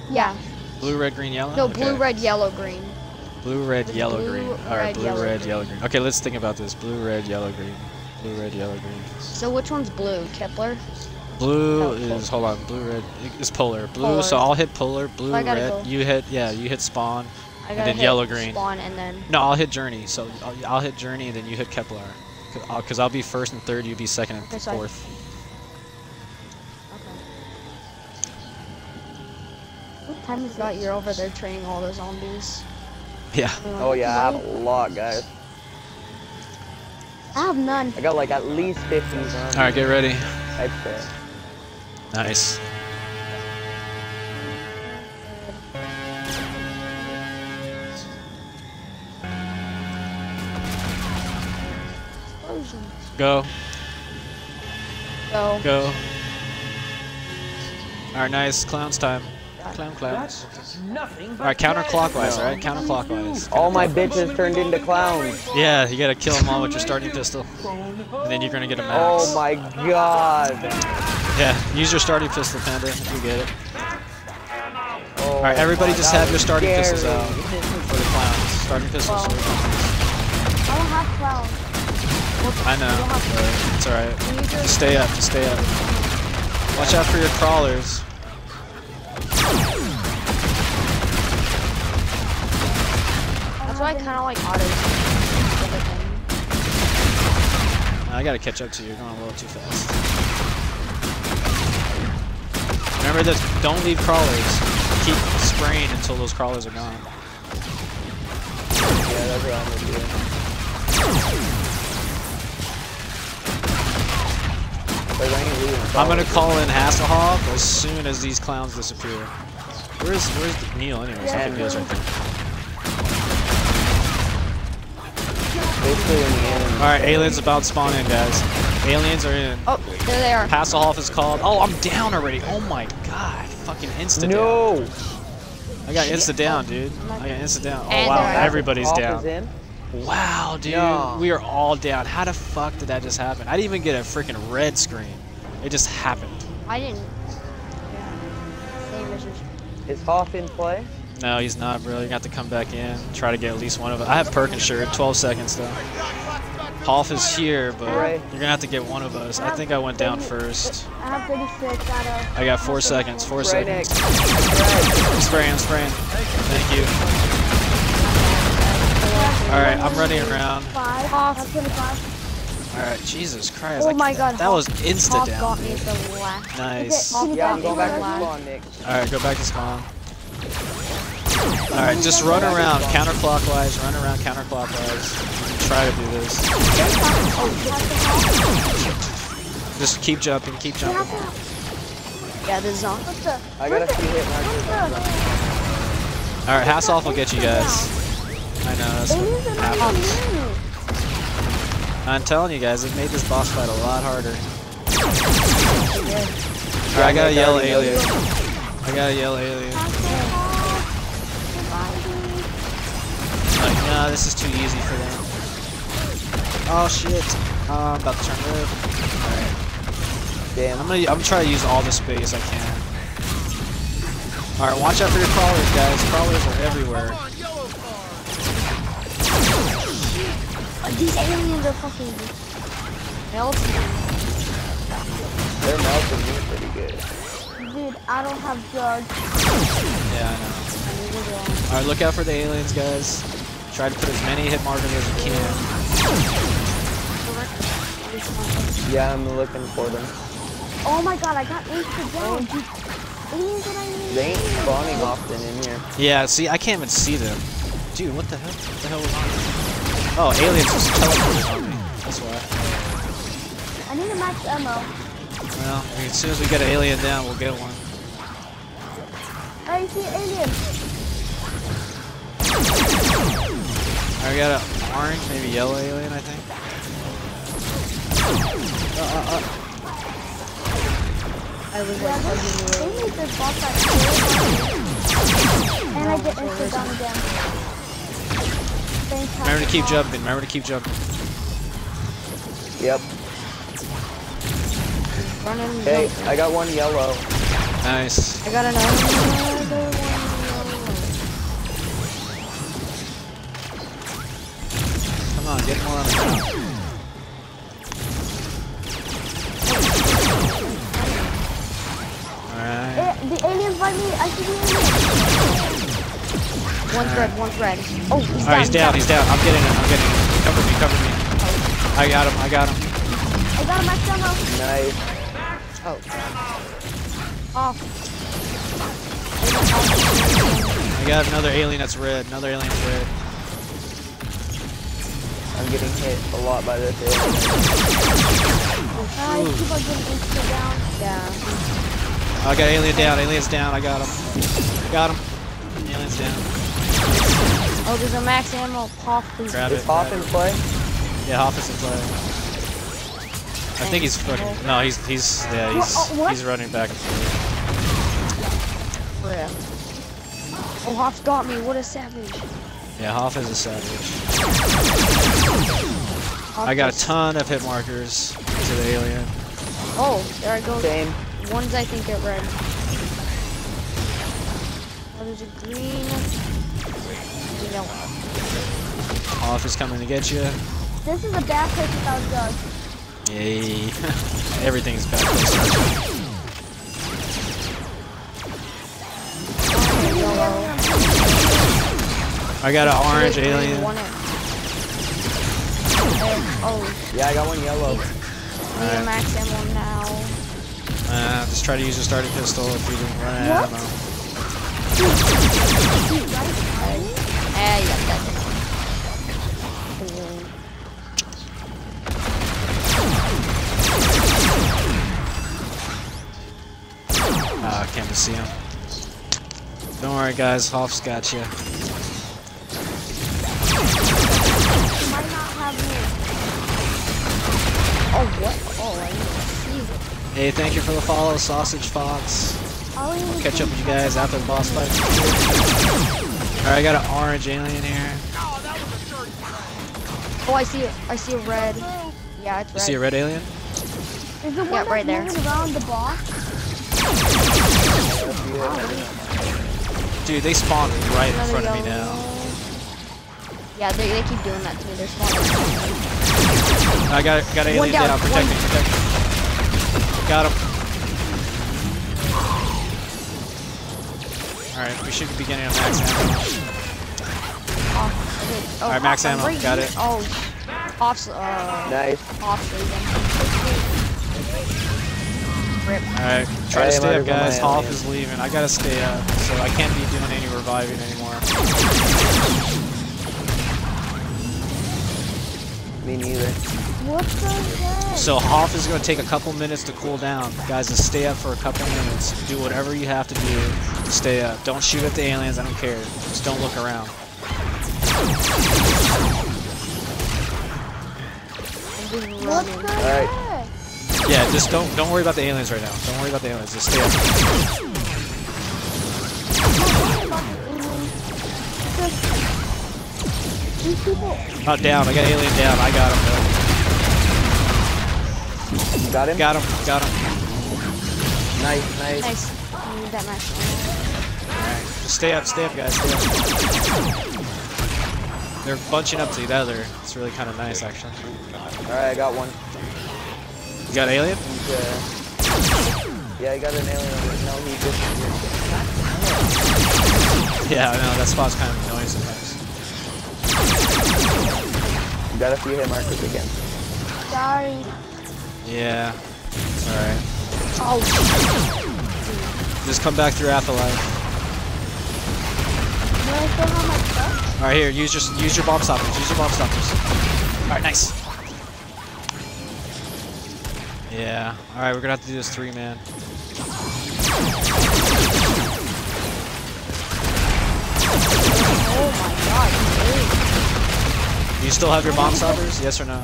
Yeah. Blue, red, green, yellow. No, Okay. blue, red, yellow, green. Blue, red, It's yellow, blue, green. All right, red, blue, yellow, red, green. yellow, green. Okay, let's think about this. Blue, red, yellow, green. Blue, red, yellow, green. So which one's blue? Kepler. Blue Oh, is hold on. Blue, red is polar. Blue. Polar. So I'll hit polar. Blue, I red. go. You hit yeah. You hit spawn. I And gotta then yellow, green. Spawn and then. No, I'll hit journey. So I'll, I'll hit journey, and then you hit Kepler. Cause I'll, cause I'll be first and third. You be second and Okay, so I- fourth. Okay. What time is Forgot it? you're over there training all the zombies. Yeah. Oh yeah, I have a lot, guys. I have none. I got like at least 50 zombies. All right, get ready. I'd say. Nice. Go. Go. Go. All right, nice. Clowns time. Clown clowns. Nothing All right, counterclockwise. All right, counterclockwise. All my bitches turned into clowns. Yeah, you gotta kill them all with your starting pistol, and then you're gonna get a max. Oh my god. Yeah, use your starting pistol, Panda. You get it. Oh All right, everybody just have your was starting pistols scary. out for the clowns. Starting pistols. for the clowns. I don't have clowns. I know. but It's alright. Just stay up. Just stay up. Watch out for your crawlers. That's why I kind of like auto. I gotta catch up to you. You're going a little too fast. Remember this. Don't leave crawlers. Keep spraying until those crawlers are gone. Yeah, that's what I'm gonna do. I'm gonna call in Hasselhoff as soon as these clowns disappear. Where's where's Neil anyways? Think Neil's right there. Basically, when the alien. Alright, aliens about to spawn in, guys. Aliens are in. Oh, there they are. Hasselhoff is called. Oh, I'm down already. Oh my god. Fucking insta down. No! I got insta down, oh dude. I got insta down. Oh wow, everybody's down. Wow, dude. No. We are all down. How the fuck did that just happen? I didn't even get a freaking red screen. It just happened. I didn't. Yeah. Same as Is Hoff in play? No, he's not, bro. You got to come back in. Try to get at least one of them. I have Perkins shirt. 12 seconds, though. Hoff is here, but Right. you're going to have to get one of us. I think I went down first. I have 36. I got four seconds. Four Spray seconds. Nick. Spray. I'm spraying, Thank you. Alright, I'm running around. Five. Off. I 25. Alright, Jesus Christ. Oh my god. That was Hoff- insta down. got me at the last. Nice. Yeah, I'm going back to spawn, Nick. Alright, go back to spawn. Alright, just run around counterclockwise, run around counterclockwise. Try to do this. Just keep jumping, keep jumping. Yeah, the zombie. What's the? I got a few hit markers. on What's the- Alright, Hasselhoff will get you guys. I know, that's what happens. I'm telling you guys, it made this boss fight a lot harder. Alright, I got a yellow alien. I got a yellow alien. Like, nah, this is too easy for them. Oh shit. Oh, I'm about to turn red. Alright. Damn. I'm gonna I'm gonna try to use all the space I can. Alright, watch out for your crawlers, guys. Crawlers are everywhere. Uh, These aliens are fucking. Melting. They're melting me pretty good. Dude, I don't have drugs. Yeah, I know. Alright, look out for the aliens, guys. Try to put as many hit markers as you can. Yeah, I'm looking for them. Oh my god, I got insta down. Dude, aliens that I need. They ain't spawning often in here. Yeah, see, I can't even see them. Dude, what the hell? What the hell was on me? Oh, aliens just teleported on me. That's why. I need a max ammo. Well, as soon as we get an alien down, we'll get one. I see an alien. I got an orange, maybe yellow alien, I think. Uh, uh, uh. I was like, they, hugging they you. made this boss fight so. And I get insta down again. Thanks, Remember to keep jumping. Remember to keep jumping. Yep. Hey. I got one yellow. Nice. I got another one. Come on, get more on the ground. Alright. Eh, the aliens by me. I see the aliens. One's red, one's red. Oh, he's down. Alright, he's down, he's down. I'm getting him, I'm getting him. Cover me, cover me. I got him, I got him. I got a max ammo. Nice. Oh. Off. I got another alien that's red. Another alien that's red. I'm getting hit a lot by this alien. Keep on getting insta down. Yeah. I got alien down, alien's down, I got him. Got him. Alien's down. Oh, there's a max ammo. Pop, please. Grab Is it. Hoff in play? Yeah, Hoff is in play. I think he's fucking. No, he's he's yeah he's What- uh, he's running back and forth. Crap. Oh, Hoff's got me. What a savage. Yeah, Hoff is a savage. Hoff I got a ton of hit markers to the alien. Oh, there I go. Same. One's I think at red. Oh, there's a green. Yellow. Hoff is coming to get you. This is a bad place without drugs. Yay! [laughs] Everything's back. Yellow. Oh, I got an orange Green, alien. Oh. Yeah, I got one yellow. Need right. max ammo now. Uh, just try to use your starter pistol if you didn't run out of ammo. Uh, yeah, that's it. Oh, ah, I can't see him. Don't worry, guys. Hoff's got you. Oh, what? Oh, I didn't see. Hey, thank you for the follow, Sausage Fox. I need Catch up with you guys after the boss fight. Alright, I got an orange alien here. Oh, I see it. I see a red. Yeah, it's You see a red alien? Is the one Yeah, that's right there. around the box? Dude, they spawned right in Another front of me now. Yeah, they, they keep doing that to me. They're spawning. I got got an One alien down, down. Protect one- me, protect me. Got him. Alright, we should be getting a max ammo. Oh, okay. oh, Alright, max I'm ammo, right got it. Oh, off, uh, Nice. off leaving. Alright, try Hey, to stay up, guys. Hoff is leaving. I gotta stay up, so I can't be doing any reviving anymore. Me neither. What the heck? So Hoff is gonna take a couple minutes to cool down. Guys, just stay up for a couple minutes. Do whatever you have to do to stay up. Don't shoot at the aliens, I don't care. Just don't look around. What the Alright. heck? Yeah, just don't don't worry about the aliens right now. Don't worry about the aliens. Just stay up. These people. Oh, down. I got alien down. I got him. You got him? Got him. Got him. Nice, nice. Nice. I need that match. Alright. Just stay up. Stay up, guys. Stay up. They're bunching up together. It's really kind of nice, actually. Alright, I got one. You got alien? He's, uh, yeah, I got an alien No, he disappeared. Yeah, I know. That spot's kind of annoying sometimes. You got a few hit markers again. Sorry. Yeah. Alright. Oh, Just come back through Afterlife. Do I still have my stuff? Alright, here. Use your use your bomb stoppers. Use your bomb stoppers. Alright, nice. Yeah. Alright, we're gonna have to do this three man. oh my god. Do you still have your bomb stoppers? Yes or no?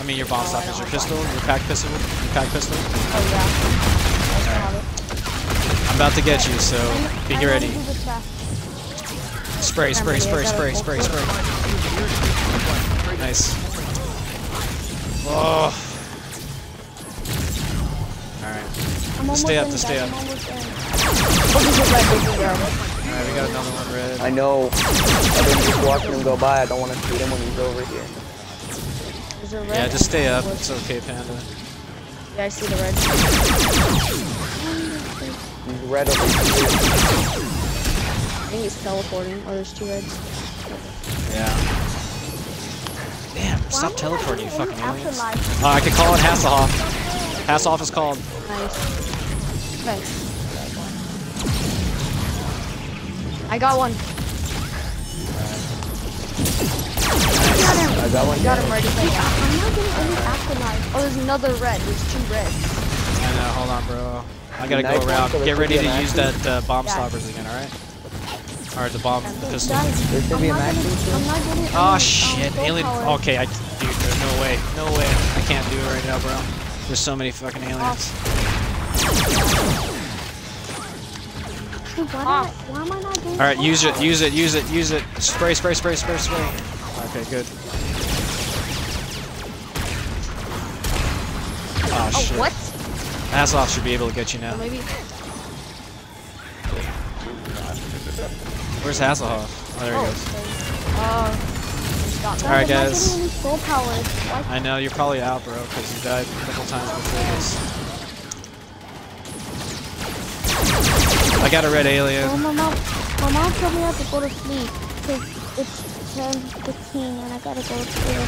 I mean your bomb stoppers, your pistol, your pack pistol, your pack pistol. Oh yeah. I still have it. I'm about to get you, so be ready. do this fast. Spray, spray, spray, spray, spray, spray. Nice. Oh. Alright. Stay up, just stay up. I'm almost in. This is red. This is red. Alright, we got another one red. I know. I've been just watching him go by. I don't want to shoot him when he's over here. Is there red? Yeah, just stay up. It's okay, Panda. Yeah, I see the red. He's red over here. I think he's teleporting. Oh, there's two reds. Yeah. Damn, Why stop teleporting, you fucking getting aliens. Afterlife? Oh, I can call it Hasselhoff. Hasselhoff is called. Nice. Okay. I got one. I got one. Got him ready. I'm not getting any afterlife. Oh, there's another red. There's two reds. I know, hold on, bro. I gotta go around. Get ready to use that uh, bomb Yeah. stoppers again, alright? Alright, the bomb, the pistol. Guys, There should be a not maxi getting, soon. I'm not getting any, Oh um, shit, soul alien. power. Okay, I, dude, there's no way. No way. I can't do it right now, bro. There's so many fucking aliens. Dude, why, I, why am I not getting Alright, use it, use it, use it, use it. Spray, spray, spray, spray, spray. Okay, good. Oh, Oh, shit. what? Hasselhoff should be able to get you Oh, now. maybe. Where's Hasselhoff? Oh, there he Oh, goes. uh, he's got All right, guys. getting power. I know, you're probably out, bro, because you died a couple times before this. I got a red alien. Oh, my mom, my mom told me I have to go to sleep because it's 10:15 and I gotta go to school.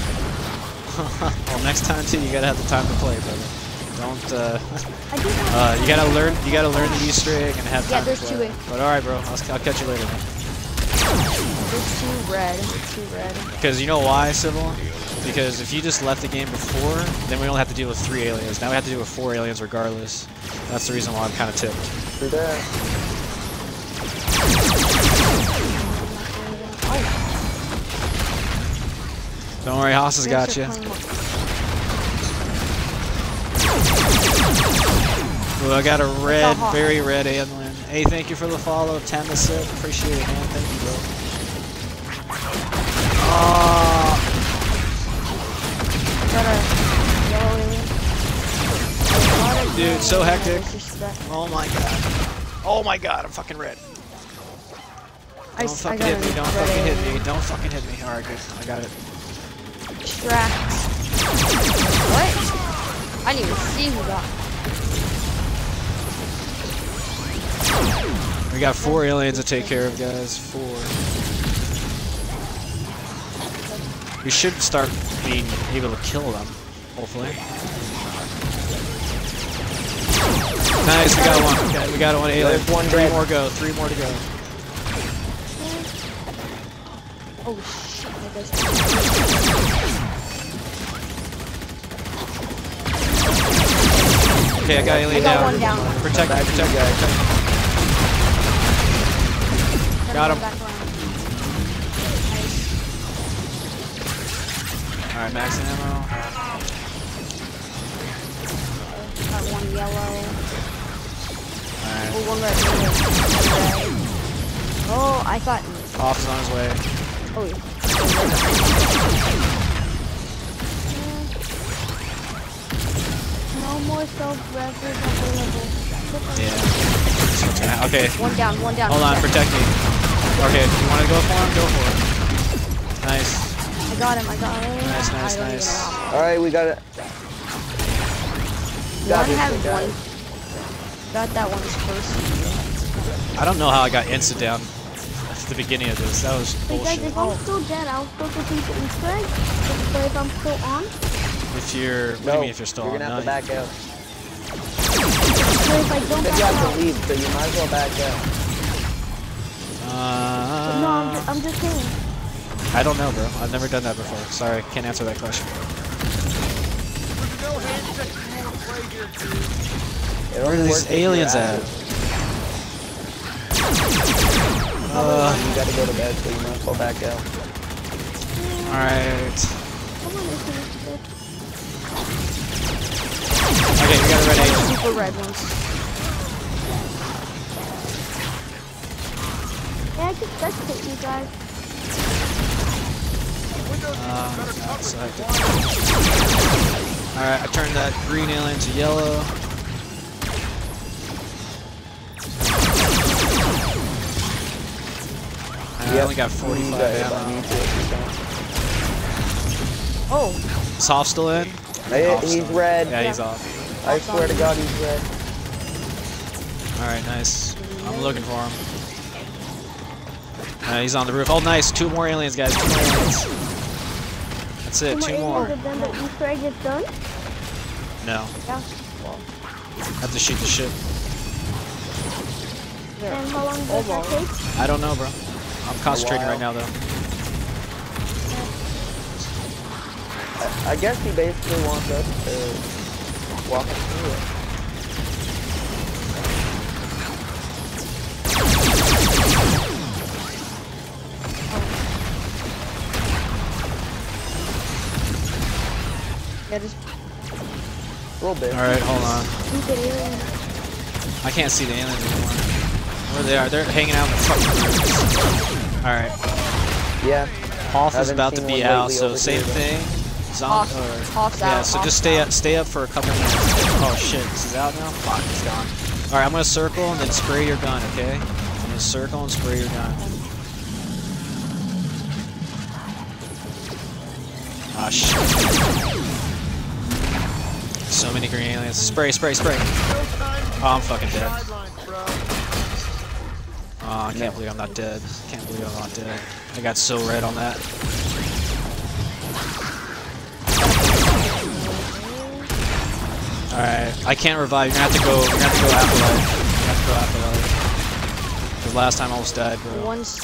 [laughs] well, next time too, you gotta have the time to play, brother. Don't. Uh, I do have [laughs] uh, you gotta learn. You gotta learn the Easter egg and have Yeah, time there's to two play. But all right, bro. I'll, I'll catch you later, man. There's two red. Two red. Because you know why, Civil? Because if you just left the game before, then we only have to deal with three aliens. Now we have to deal with four aliens regardless. That's the reason why I'm kind of tipped. Don't worry, Haas has got you. Ooh, I got a red, very red Anlin. Hey, thank you for the follow, Tamasip. Appreciate it, man. Thank you, bro. Oh. Got a yellow alien. A lot of Dude, so hectic. oh my god. Oh my god, I'm fucking red. Don't s- I fucking got hit me, don't red fucking hit me, don't fucking hit me. Alright, good. I got it. Extract. What? I didn't even see who got. We got four aliens to take care of, guys. Four. We should start being able to kill them, hopefully. Nice, we got one. We got, we got one alien. There's one Three dead. more go. Three more to go. Oh shit, that guy's Okay, I got alien got down. one down. Protect me, protect you me. protect. Got him. Alright, max ammo. Got one yellow. Alright. Oh, one red. One red. Oh, I thought. Off is on his way. Oh, yeah. No more self-records available. Yeah. Okay, One down, one down. hold on, down. protect me. Okay, you wanna go for him? Go for it. Nice. I got him, I got him. Nice, nice, I nice. Alright, we got it. Got One this had one, one. Got that one first. I don't know how I got instant down at the beginning of this. That was Hey guys, if I'm still dead, I'll still complete the Easter egg. But if I'm still on, If you're, what do you No, mean if you're still you're on? gonna have to back out. but if I don't back you have out, to leave, so you might as well back out. Uh, no, I'm, I'm just saying. I don't know, bro. I've never done that before. Sorry, can't answer that question. There's no handshake you wanna play here, dude. It Where are these works if you're aliens at? active. Uh, you gotta go to bed, so you might as well back out. alright. Come on, Easter egg. Okay, we got a red alien. Super red ones. Yeah, I can spectate you guys. Um, that's hectic. Alright, I turned that green alien to yellow. I Yep. only got 45 got it, but ammo. me too, if you don't. Oh, Is Hoff still in? Hey, he's still in. red. Yeah, he's off. I swear to God, he's red. Alright, nice. I'm looking for him. Uh, he's on the roof. Oh, nice. Two more aliens, guys. Two more aliens. That's it. Two Two more more. aliens, and then the Easter egg is done. No. yeah. Have to shoot the ship. And how long does that Almost. take? I don't know, bro. I'm concentrating right now, though. I, I guess he basically wants us to walk through it. Yeah, just A little bit. Alright, hold on. Stupid alien. I can't see the aliens anymore. Where they are? They're hanging out in the fucking. Alright. Yeah. Hoff is about to be out, so same here, thing. Zom Hoff- or, Hoff's yeah, out, so Hoff's just stay out. up, stay up for a couple minutes. Oh shit, this is out now? Fuck, it's gone. Alright, I'm gonna circle and then spray your gun, okay? I'm gonna circle and spray your gun. Ah shit. So many green aliens. Spray, spray, spray. Oh, I'm fucking dead. Oh, I can't believe I'm not dead. Can't believe I'm not dead. I got so red on that. Alright, I can't revive. You're gonna have to go. You're gonna have to go afterlife. You're gonna have to go afterlife. Because last time I almost died, bro. one's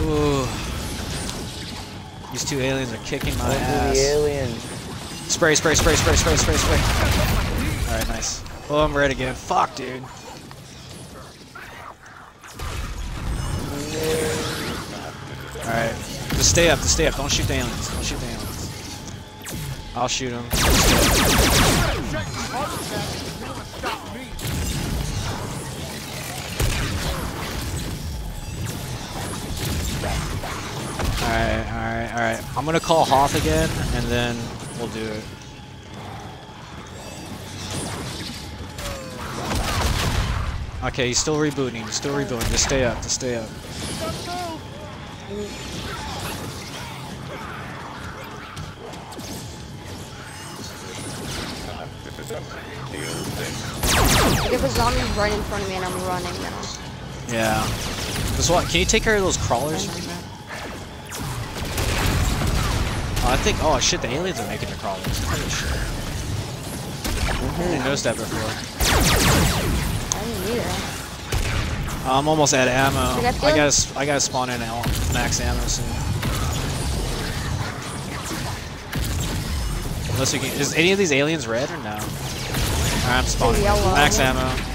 Ooh. These two aliens are kicking my the ass. alien. Spray, spray, spray, spray, spray, spray, spray. Alright, nice. Oh, I'm red again. Fuck, dude. Alright. Just stay up, just stay up. Don't shoot the aliens. Don't shoot the aliens. I'll shoot them. Alright, alright, alright. I'm gonna call Hoff again, and then we'll do it. Okay, he's still rebooting. He's still rebooting. Just stay up. Just stay up. If a zombie's right in front of me and I'm running now. Yeah. This one. Can you take care of those crawlers Oh, I think. Oh shit! The aliens are making the crawlers. Holy shit! I didn't notice that before. I didn't either. I'm almost out of ammo. I I gotta, I gotta spawn in max ammo soon. Unless we can, is any of these aliens red or no? I'm spawning. Max ammo.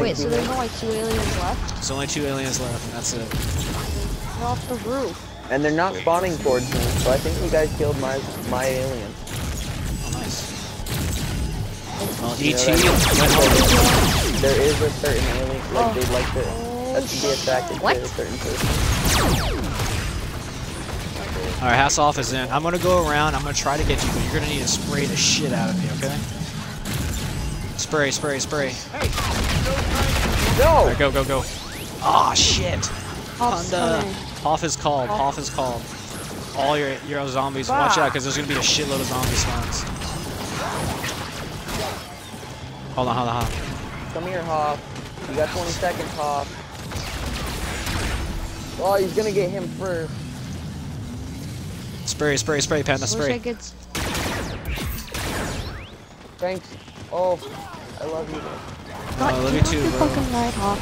Wait, so there's only two aliens left? There's only two aliens left, and that's it. They're off the roof. And they're not spawning towards me, so I think you guys killed my my alien. Oh, nice. Well, You ET know what I went home. There is a certain alien, like Oh. they'd like to uh, be attracted What? to a certain person. Alright, Hasselhoff is in. I'm gonna go around, I'm gonna try to get you, but you're gonna need to spray the shit out of me, okay? Spray, spray, spray. No! Alright, go, go, go. Aw, shit! Hoff's Honda. Hoff is called. Hoff is called. All your your zombies. Watch out, because there's gonna be a shitload of zombie spawns. Hold on, hold on, hold on. Come here, Hoff. You got 20 seconds, Hoff. Oh, he's gonna get him first. Spray, spray, spray, Panda, Wish I spray. could. Thanks. Oh, I love you. Oh, I love you too, You're bro. fucking right, Hoff.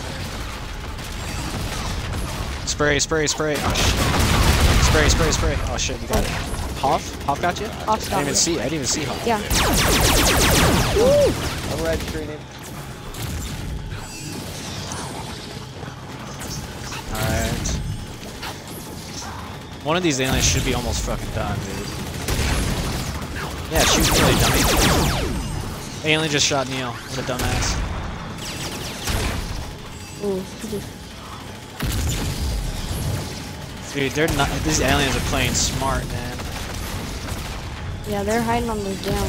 Spray, spray, spray. Oh, shit. Spray, spray, spray. Oh shit, you got it. Hoff? Hoff got you? I didn't even me. see. I didn't even see Hoff. Yeah. I'm red screening. Alright. One of these aliens should be almost fucking done, dude. Yeah, shoot really dummy. Alien just shot Neil. What a dumbass. Ooh, Dude, they're not. These aliens are playing smart, man. Yeah, they're hiding on those damn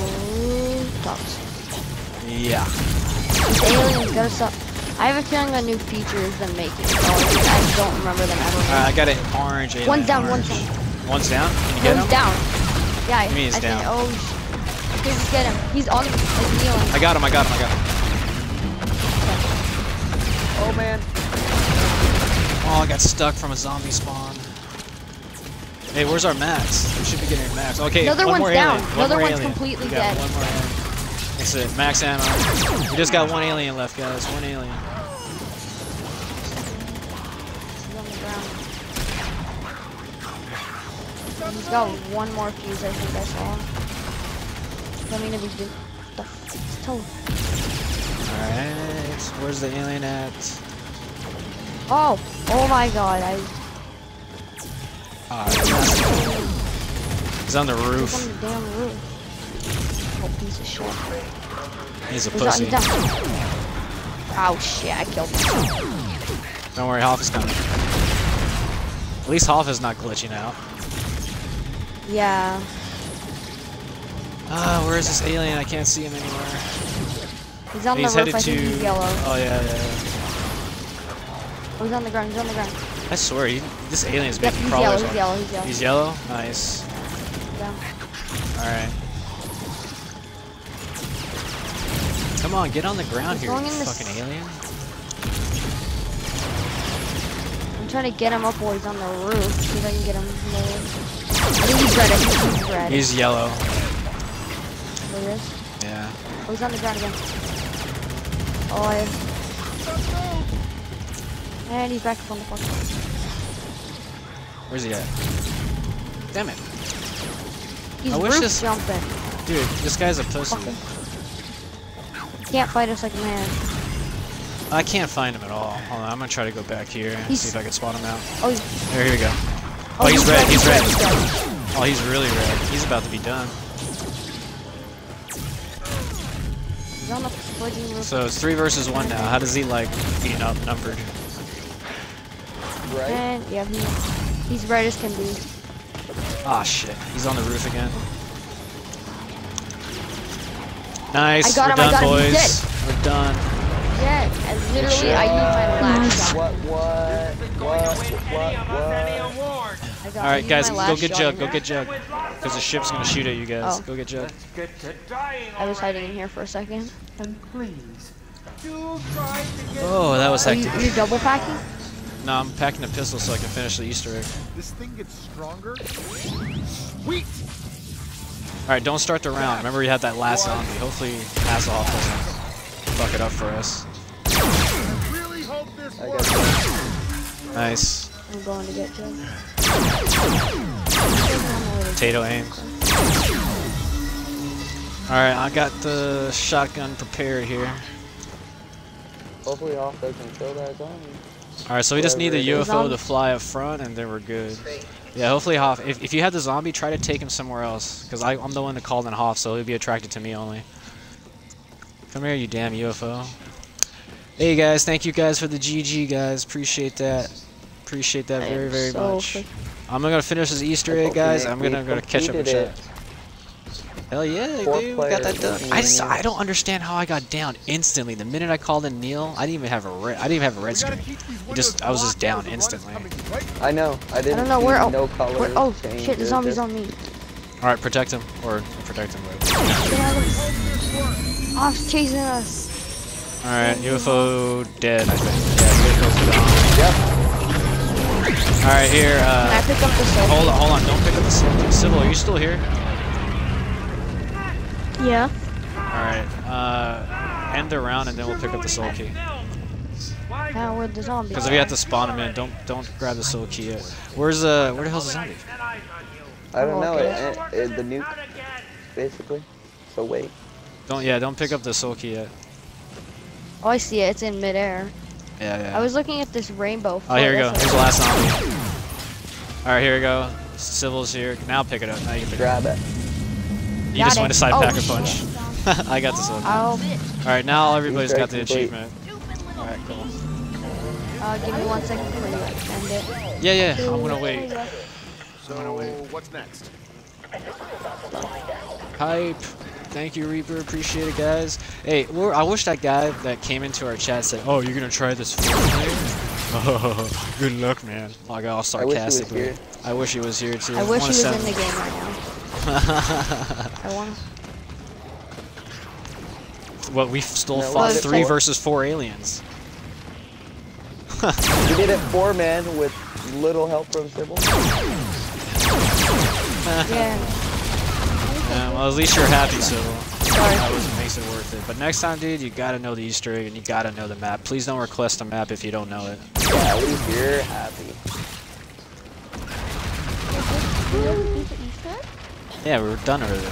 rooftops. Yeah. These aliens gotta stop. I have a feeling a new feature is them making. I don't remember them ever. Alright, I got an orange alien. One's down, orange. one's down. One's down? Can you get One's him? down. Yeah, mean he's I down? Think, oh, okay, just get him. He's on the like, kneeling. I got him, I got him, I got him. Oh man. Oh, I got stuck from a zombie spawn. Hey, where's our max? We should be getting a max. Okay, Another one one's more down. alien. One Another more one's alien. completely We dead. One more alien. That's it. Max ammo. We just got one alien left, guys. One alien. He's on the ground. He's got one more fuse, I think I saw. I mean, if he did. The it's toe. Alright. Where's the alien at? Oh! Oh my god, I. Ah, he's on the roof. He's on the damn roof. Oh, piece of shit. He's a He's on, pussy. he's. Oh shit, I killed him. Don't worry, Hoff is coming. At least Hoff is not glitching out. Yeah. Ah, where is this alien? I can't see him anywhere. He's on he's the roof, headed I to. think he's yellow. Oh yeah, yeah. yeah. Oh, he's on the ground, he's on the ground. I swear, he, this alien is Yep, making he's yellow, he's yellow, he's yellow. He's yellow. Nice. Yeah. All right. Come on, get on the ground He's here, you in this- fucking alien. I'm trying to get him up while he's on the roof, see if I can get him. I think he's red, I think he's red. He's yellow. There he is. Yeah. Oh, he's on the ground again. Oh, I And he's back up on the fucking. Where's he at? Damn it, He's I wish this- jumping. dude. This guy's a pussy. Fucking. Can't fight us like a man. I can't find him at all. Hold on, I'm gonna try to go back here and He's- see if I can spot him out. Oh, he's, There, here we go. oh, Oh, he's red, he's red. he's red. Oh, he's really red. He's about to be done. So it's three versus one now. How does he like being outnumbered? Right? And yeah, he, he's red as can be. Ah shit, he's on the roof again. Nice, we're him, done, got him, he's boys. We're done. Yeah, and literally I used my last shot. What, what, what, what, what? I got All right, used guys, my go get Jug. Go get Jug. Because the ship's gonna shoot at you guys. Oh. Go get Jug. Get to dying I was hiding in here for a second. And please, do try to get Oh, that was Are you, hectic. you're double packing? No, I'm packing a pistol so I can finish the Easter egg. This thing gets stronger. Sweet. All right, don't start the round. Remember, we had that last zombie. Hopefully, Hasselhoff doesn't fuck it up for us. I really hope this works. Nice. I'm going to get Jug. Potato aim. All right, I got the shotgun prepared here. Hopefully off doesn't kill that zombie. All right, so we just need the Whatever it is. UFO to fly up front, and then we're good. Yeah, hopefully Hoff. If, if you have the zombie, try to take him somewhere else, because I'm the one that called in Hoff, so he'll be attracted to me only. Come here, you damn UFO. Hey guys, thank you guys for the GG, guys. Appreciate that. Appreciate that I very, very so much. Quick. I'm gonna finish this Easter egg, guys. I'm gonna we gonna catch up with completed chat. it. Hell yeah, Four dude, we got that done. I just, I don't understand how I got down instantly. The minute I called in Neil, I didn't even have a red. I didn't even have a red We screen. keep these He windows just- I was just down as the run is instantly. right? I know. I I didn't I don't know see where. Oh, no color where, oh shit! The zombie's just- on me. All right, protect him or protect him. Whatever. Get out of this. Oh, he's chasing us. All right, UFO dead. I think. Yeah, UFO's gone. Yep. All right, here. Can I Uh, pick up the soap? hold on, hold on. Don't pick up the Civil. Civil, are you still here? Yeah. All right. Uh, end the round and then we'll pick up the soul key. Now where the zombie? Because if you have to spawn him in, don't don't grab the soul key yet. Where's uh where the hell's the zombie? I don't Oh, know. okay. It, it, it, the nuke, basically. So wait. Don't yeah, don't pick up the soul key yet. Oh, I see it. It's in midair. Yeah, yeah. I was looking at this rainbow. Oh, here we go. Here's the last zombie. All right, here we go. Civil's here. Now pick it up. Now you can pick it. Grab it. You Got just it. went to side Oh, Pack-a-Punch. [laughs] I got this one. All right, now everybody's got the complete. achievement. All right, cool. uh, give me one second before you end it. Yeah, yeah. I'm gonna wait. So I'm gonna wait. what's next? Hype. Thank you, Reaper. Appreciate it, guys. Hey, we're, I wish that guy that came into our chat said, "Oh, you're gonna try this four Oh, [laughs] good luck, man." Oh, like all I wish he was sarcastically. here. I wish he was here too. I wish he Wanna was send- in the game right now. [laughs] I want. What we still No, fought three versus four aliens. [laughs] We did it four man with little help from Civil. Yeah. Yeah, well, at least you're happy, so Sorry. That was makes it worth it. But next time, dude, you gotta know the Easter egg and you gotta know the map. Please don't request a map if you don't know it. Yeah, at least you're happy. Yeah, we were done earlier.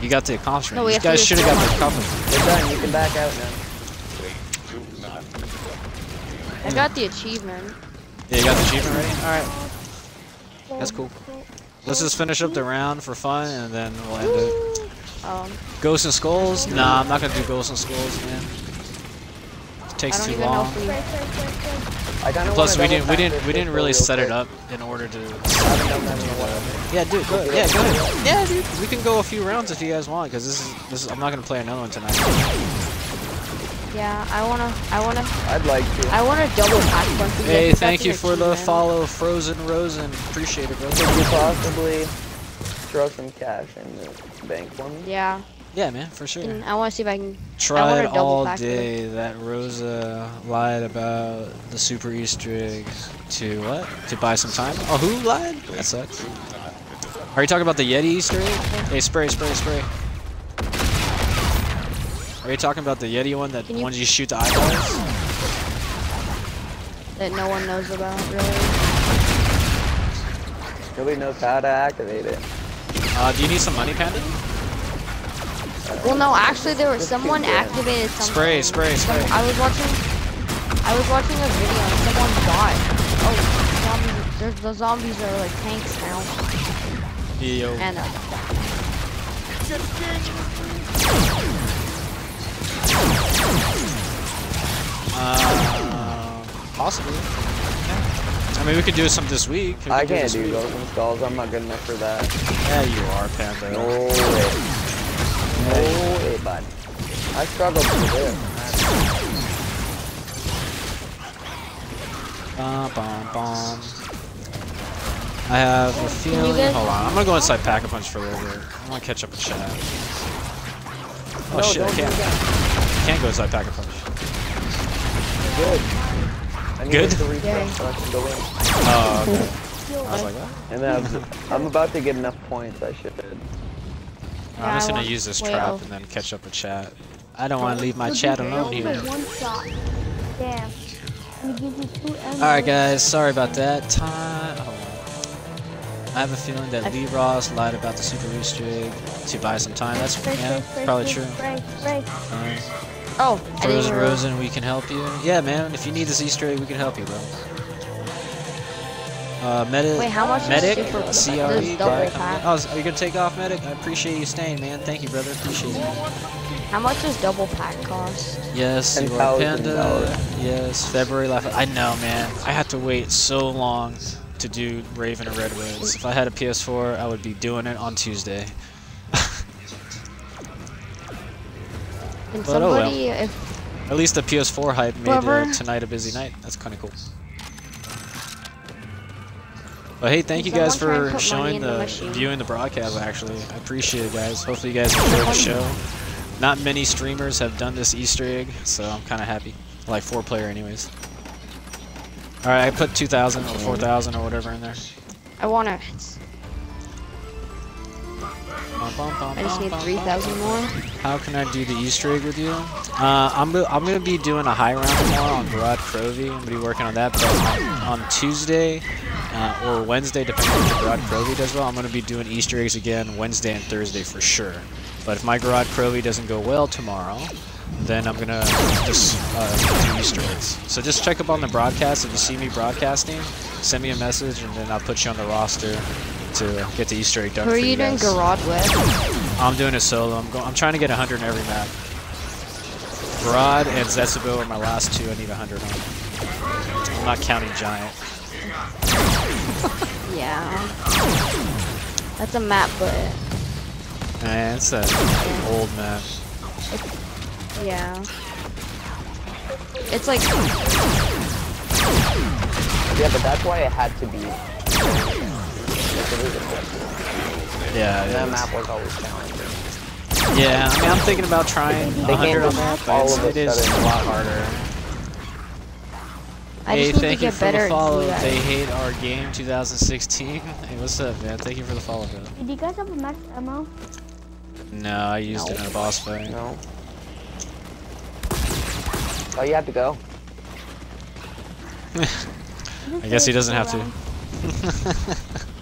You got the accomplishment. No, we you guys should have got the four accomplishment. We're done. You can back out now. I got the achievement. Yeah, you got the achievement ready? Alright. That's cool. Let's just finish up the round for fun and then we'll end it. Um, Ghosts and Skulls? Nah, I'm not gonna do Ghosts and Skulls, man. It takes too long. we. I kind of Plus, we didn't we didn't we didn't really set it up in order to. Yeah, dude, go yeah, go ahead. Yeah, dude, we can go a few rounds if you guys want, because this is this is I'm not gonna play another one tonight. Yeah, I wanna. I wanna. I'd like to. I wanna double pack one for you. Hey, thank you for the achievement. follow, Frozen Rosen. Appreciate it, bro. Could you possibly throw some cash in the bank for me? Yeah. Yeah, man, for sure. And I wanna see if I can. I Tried wanna all pack it. day that Rosa lied about the super Easter egg to what? To buy some time? Oh, who lied? That sucks. Are you talking about the Yeti Easter egg? Hey, spray, spray, spray. Are you talking about the Yeti one that Can you- ones you shoot the eyeballs? That no one knows about really. Nobody knows how to activate it. Uh, do you need some money, Panda? Well, no, actually, there was someone activated something. Spray, spray, Some- spray. I was watching. I was watching a video and someone died. Oh, zombies! The zombies are like tanks now, Yo. and uh, Uh, possibly. Yeah. I mean, we could do some this week. We I could can't this do week. those installs. I'm not good enough for that. Yeah, you are, Panther. No way. No way, bud. I struggled with this. Bum, bum, bum. I have a feeling. Hold on, I'm gonna go inside Pack-a-Punch for a little bit. I want to catch up with chat. Oh no, shit, I can't. that. Can't go inside Pack-a-Punch. Good. I need Good? to refresh so I can go in. Oh, okay. I was like, what? And then I'm, I'm about to get enough points. I should. I'm just gonna use this trap I'll- and then catch up with chat. I don't want to leave my Look, chat alone here. with One shot. Damn. And he gives you two emeralds. Alright guys, sorry about that. Time. Hold on. I have a feeling that Lee Ross lied about the Super Easter egg to buy some time. That's Spray, yeah, spray, probably spray, true. Spray, spray. Uh, oh, Frozen Rosen, we can help you. Yeah, man. If you need this Easter egg, we can help you, bro. Uh, medic. Wait, how much is medic? CRE. guy double coming pack? Oh, are you gonna take off, medic? I appreciate you staying, man. Thank you, brother. Appreciate it. How much does double pack cost? Yes, you are Panda. Yes, February left. I know, man. I had to wait so long to do Rave in the Redwoods. If I had a PS4, I would be doing it on Tuesday. [laughs] Can But oh well. if At least the PS4 hype made uh, tonight a busy night. That's kind of cool. But hey, thank you guys and for showing the the viewing the broadcast. Actually, I appreciate it, guys. Hopefully, you guys enjoyed the show. Not many streamers have done this Easter egg, so I'm kind of happy. Like four player, anyways. All right, I put 2,000 or 4,000 or whatever in there. I wanna, I just need bum, three bum, more. How can I do the Easter egg with you? Uh, I'm I'm gonna be doing a high round tomorrow on Gorod Krovi. I'm gonna be working on that. But on, Tuesday uh, or Wednesday, depending on if Gorod Krovi does well, I'm gonna be doing Easter eggs again Wednesday and Thursday for sure. But if my Gorod Krovi doesn't go well tomorrow, then I'm gonna just uh, do Easter eggs. So just check up on the broadcast. If you see me broadcasting, send me a message, and then I'll put you on the roster to get the Easter egg done Who are you doing garage with? I'm doing a solo. I'm going. I'm trying to get 100 in every map. Broad and Zetsubou are my last two. I need 100 on. I'm not counting Giant. [laughs] Yeah. That's a map, but Man, it's an old map. Yeah. It's like Yeah, but that's why it had to be. Yeah, That map was always challenging. Yeah, I mean, I'm thinking about trying They 100 on that, but all it's, of a it is a lot harder. I hey, just need thank to you get for the follow. They hate our game 2016. [laughs] Hey, what's up, man? Thank you for the follow, bro. Do you guys have a max ammo? No, I used it in a boss fight. No. Oh, you have to go. [laughs] I guess he doesn't have to.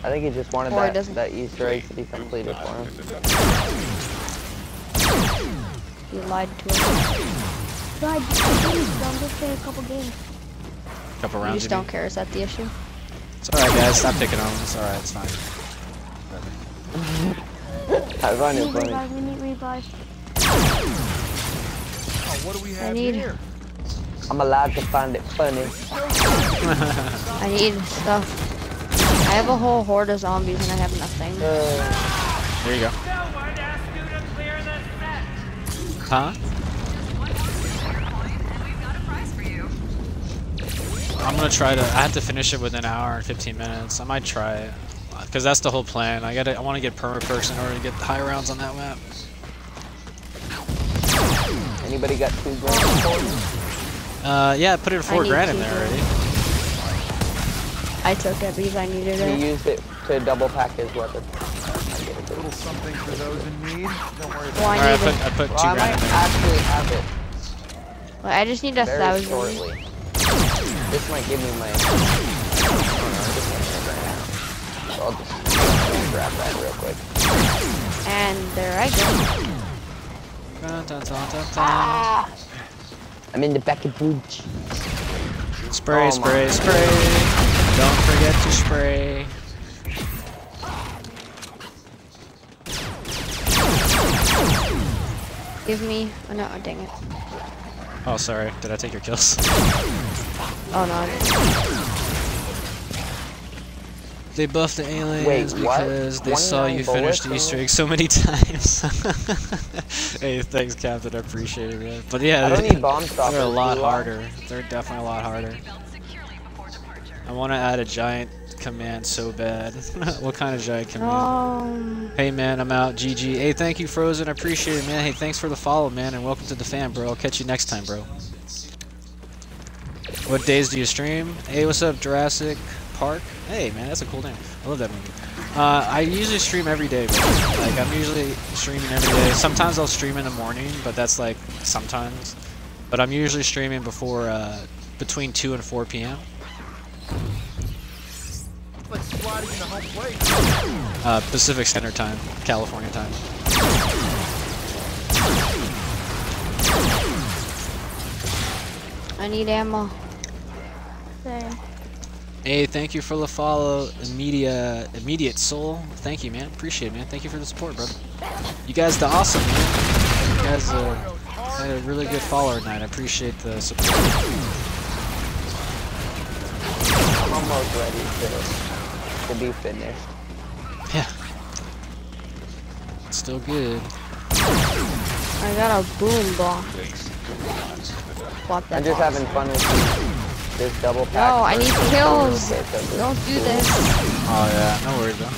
I think he just wanted Or that, doesn't. that Easter egg to be completed for him. You lied to us. So I just, I'm just playing a couple games. Couple You rounds. just you don't care. Is that the issue? It's alright, guys. Stop picking on him. It's alright. It's fine. I find We it need funny. revive, we need revive. Oh, what do we have need- here? I'm allowed to find it funny. [laughs] I need stuff. I have a whole horde of zombies and I have nothing. Uh, There you go. Huh? I'm gonna try to. I have to finish it within an hour and 15 minutes. I might try it, cause that's the whole plan. I gotta. I want to get perma perks in order to get high rounds on that map. anybody got two grand for me? Uh, yeah, I put in four grand in there already. I took it because I needed He it. used it to double pack his weapon. A little something for those in need. Don't worry Well, I Alright, I need put it. I put Well, two I grand might in there. actually have it Well, I just need a very thousand. shortly. This might give me my. I don't know, this might be right now. So I'll just grab that real quick. And there I go. Dun, dun, dun, dun, dun. I'm in the back of bridge. Spray, Oh spray, my. spray. Don't forget to spray. Give me. Oh no! Oh, dang it! Oh, sorry. Did I take your kills? Oh no! I didn't. They buffed the aliens what? because they saw you finish the bullets Easter in egg so many [laughs] times. [laughs] hey, thanks, Captain. I appreciate it, man. But yeah, they, need bomb stoppers. they're a lot do I? harder. They're definitely a lot harder. I want to add a giant command so bad. [laughs] what kind of giant command? Um. Hey man, I'm out. GG. Hey, thank you, Frozen. I appreciate it, man. Hey, thanks for the follow, man, and welcome to the fam, bro. I'll catch you next time, bro. What days do you stream? Hey, what's up, Jurassic Park? Hey, man, that's a cool name. I love that movie. Uh, I usually stream every day, bro. Like, I'm usually streaming every day. Sometimes I'll stream in the morning, but that's like sometimes. But I'm usually streaming before, uh, between 2 and 4 p.m. Like sliding into home plate. Uh, Pacific Standard Time, California time. I need ammo. Same. Hey, thank you for the follow, immediate, immediate soul. Thank you, man. Appreciate it, man. Thank you for the support, brother. You guys, the awesome, man. You guys uh, had a really good follower night. I appreciate the support. I'm almost ready to, to be finished. Yeah. Still good. I got a boom box. Swap that I'm just box. having fun with these, this double pack. No, I need versus kills. bonus kit of Don't do this. Oh yeah, no worries, bro.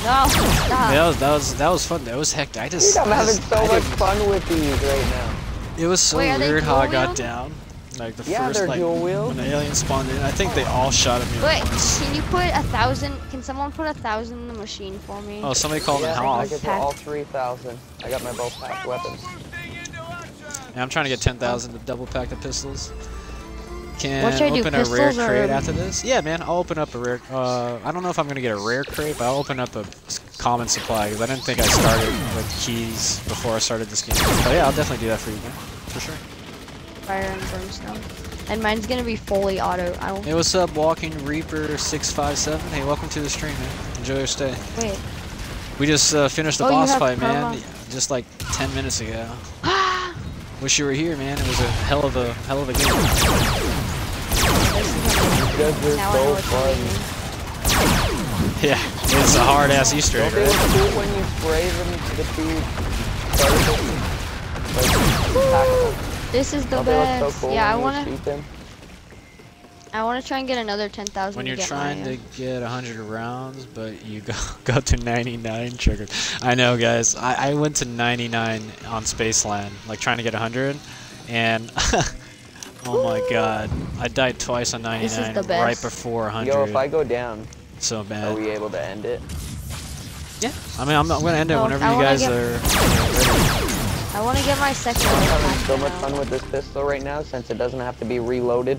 No, stop. Yeah, that was that was that was fun. That was heck. I just, Dude, I'm having just- so I much didn't- fun with these right now. It was so Wait, weird how I got wield? down. Like the Yeah, first they're like dual when the alien spawned in. I think they all shot at me. Wait, can you put a thousand? Can someone put a thousand in the machine for me? Oh, somebody called yeah, it I off. get to all 3,000. I got my both packed weapons. Yeah, I'm trying to get 10,000 to double pack the pistols. Can What should I do, open a rare or- crate after this? Yeah, man, I'll open up a rare. Uh, I don't know if I'm gonna get a rare crate, but I'll open up a common supply because I didn't think I started with keys before I started this game. But yeah, I'll definitely do that for you, man, for sure. Fire and brimstone. And mine's gonna be fully auto. I will. Hey, what's up, Walking Reaper 657? Hey, welcome to the stream, man. Enjoy your stay. Wait. We just uh, finished the Oh, boss fight, man, just like 10 minutes ago. [gasps] [gasps] Wish you were here, man. It was a hell of a hell of a game. Those were Now I know so fun. [laughs] Yeah, it's a hard ass Easter egg, Don't right? look cool when you spray them the two? Like. This is the Don't best. so cool yeah, I when you wanna. shoot them? I wanna try and get another ten thousand. When to you're get trying to get 100 rounds, but you go [laughs] go to 99 trigger. I know, guys. I, I went to 99 on Spaceland, like trying to get 100, and [laughs] oh my god, I died twice on This is 99 the right best. before 100. Yo, if I go down, so bad. are we able to end it? Yeah. I mean, I'm, I'm gonna end it Well, whenever I you guys get- are. I wanna get my second I'm having so much fun with this pistol right now since it doesn't have to be reloaded.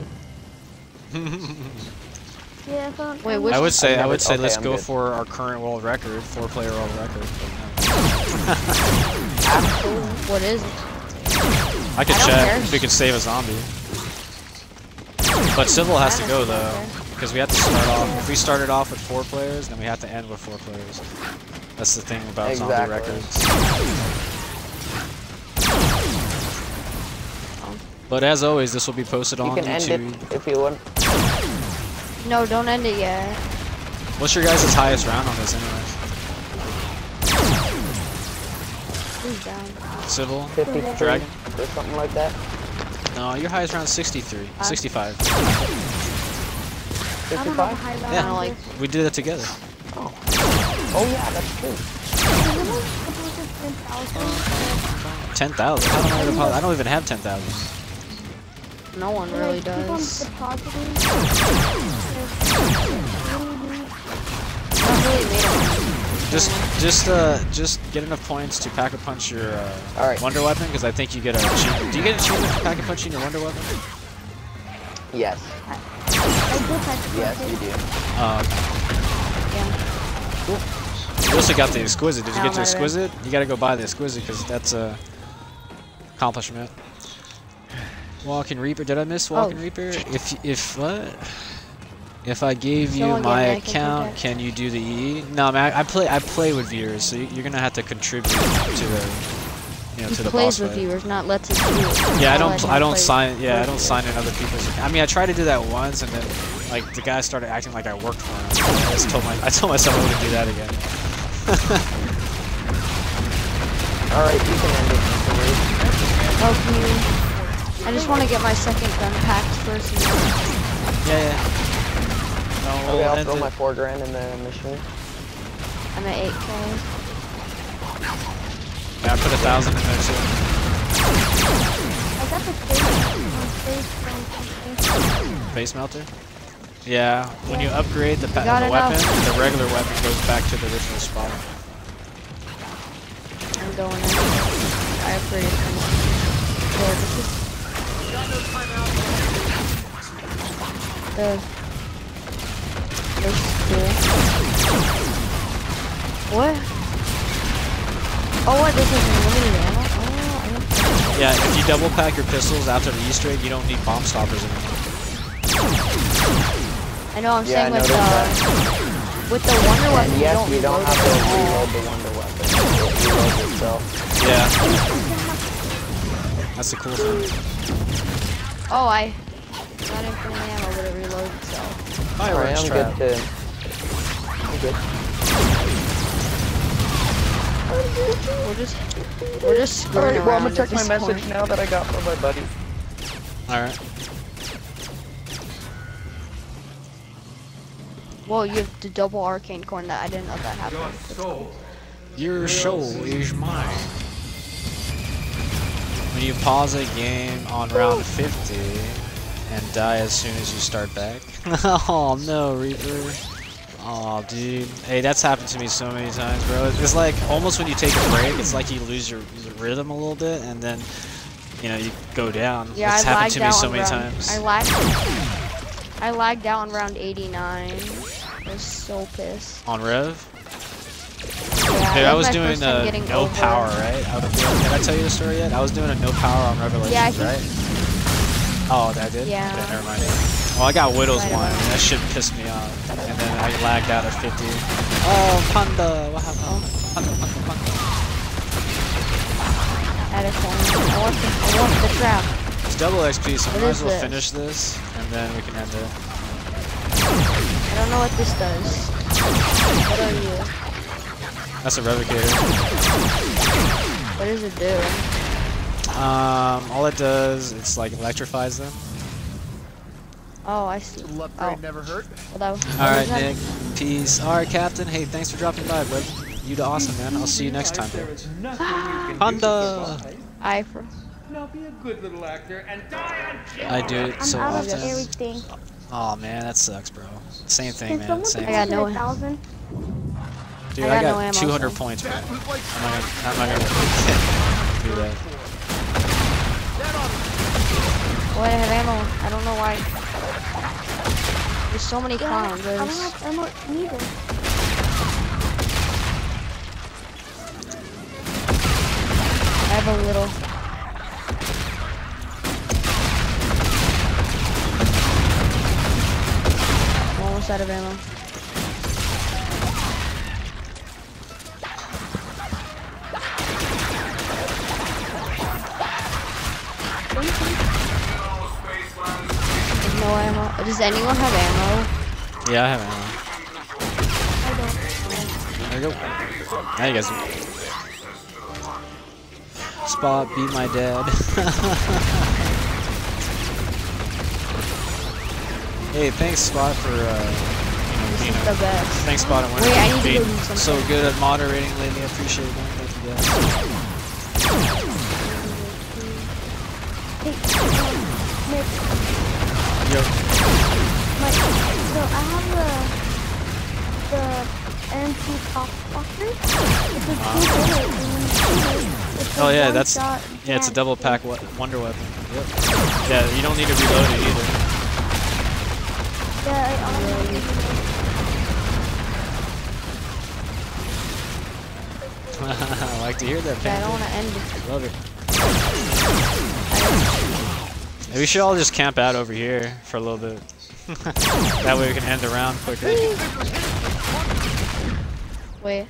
Yeah, I'm, Wait, I'm which- I would say, I've I never- would say, okay, let's I'm go good. for our current world record, four-player world record. What is it? I could I check care. if we could save a zombie. But Civil has to go though, because we have to start off. If we started off with four players, then we have to end with four players. That's the thing about zombie records. But as always, this will be posted You on can end YouTube. it if you want. No, don't end it yet. What's your guys' highest round on this, anyways? Who's down? Civil? 53 Dragon? or something like that. No, your highest round 63, Uh, 65. I don't 55? Yeah. like- We did it together. Oh yeah, that's true. 10,000. How I? I don't even have 10,000. No one really does. Not really made it. Just, just, uh, just get enough points to pack a punch your uh, All right. wonder weapon, because I think you get a achievement. Do you get a achievement for pack a punch in your wonder weapon? Yes. Yes, you do. Uh, Yeah. you also got the exquisite. Did you Oh, get the exquisite? You gotta go buy the exquisite, because that's a accomplishment. Walking Reaper. Did I miss oh. Walking Oh. Reaper? If if what? If I gave you Someone my me, can account, can you do the EE? No, man. I, I play. I play with viewers, so you- you're gonna have to contribute to the, you know, He to the boss plays with fight. viewers, not lets us do it. Yeah, I don't. let pl- him I don't sign. Yeah, I don't viewers. sign in other people's. I mean, I tried to do that once, and then like the guy started acting like I worked for him. I just told my. I told myself I wouldn't do that again. [laughs] Alright, you can end it, Mr. Reed. Oh, can you? I just want to get my second gun packed first. Yeah, yeah. No, Okay, we'll I'll throw it. my four grand in the machine. I'm at 8k. Yeah, I put a thousand in there too. I got the face, um, face from something. Face melter. Yeah, when you upgrade the, the weapon, the regular weapon goes back to the original spot. I'm going in. I upgraded from Yeah, this is the this is cool. What? Oh, what? This is unlimited ammo? Oh, Yeah, if you double pack your pistols after the Easter egg, you don't need bomb stoppers anymore. I know. I'm Yeah, saying with noticed uh, with the wonder weapon, And yes, you you don't don't have to it at all. reload the wonder weapon. It reloads itself. Yeah. That's the cool thing. Oh, I got infinite ammo, but it reloads itself. Alright, Fireworks I'm trap. good to... I'm good. We're just we're just screwing Alright, well, I'm gonna check my message point. now that I got from my buddy. Alright. Well, you have the double arcane coin that I didn't know that happened. Your soul. cool. Your soul is mine. When you pause a game on round 50 and die as soon as you start back. [laughs] [laughs] oh no, Reaper. Oh, dude. Hey, that's happened to me so many times, bro. It's like almost when you take a break, it's like you lose your your rhythm a little bit, and then you know you go down. Yeah, it's I happened lagged to me out so many round, times. I lagged. I lagged out on round 89. I was so pissed. on Rev. Yeah, Dude, I was doing first time uh, no over- power, right? I was doing, did I tell you the story yet? I was doing a no power on Revelations, Yeah, I think- right? Oh, that did? Yeah. Okay, never mind. Well, I got Widow's Right one, and that shit pissed me off. And then I lagged out at 50. Oh, Panda! What happened? Panda, Panda, Panda. At a corner. I want the, I want the trap. It's double XP, so we might as well this? finish this, and then we can end it. I don't know what this does. What are you? That's a Revocator. What does it do? Um, all it does, it's like electrifies them. Oh, I see. Little Oh, never hurt. well, Alright, is that? Nick. Peace. Alright, Captain. Hey, thanks for dropping by, bud. You the awesome, man. I'll see you next time. There is nothing you can do to Panda! I for Now be a good little actor and die on I do it I'm so out of often. everything. Oh man, that sucks, bro. Same thing, Can man. someone Same. I got no- a thousand? Dude, I I got no got ammo, 200 so- points, bro. Like I'm not gonna, I'm not gonna do that. that on Oh, I have ammo. I don't know why. There's so many Yeah, clowns. I don't There's, have ammo neither. I have a little. I'm almost out of ammo. Does anyone have ammo? Yeah, I have ammo. I don't. There you go. Now you guys. Spot, beat my dad. [laughs] hey, thanks Spot for uh, you know, being the best. Thanks, Spot and Wait, I need to go do so good at moderating lately. I appreciate it. Thank you guys. The MP top fucker. It's a two bullet, and when you shoot it, it's a Oh yeah, that's shot yeah, it's a double pack wonder weapon. Yep. Yeah, you don't need to reload it either. Yeah, I already [laughs] I like to hear that, Yeah, I don't want to end it. Love it. Maybe we should all just camp out over here for a little bit. [laughs] that way we can end the round quicker. Wait.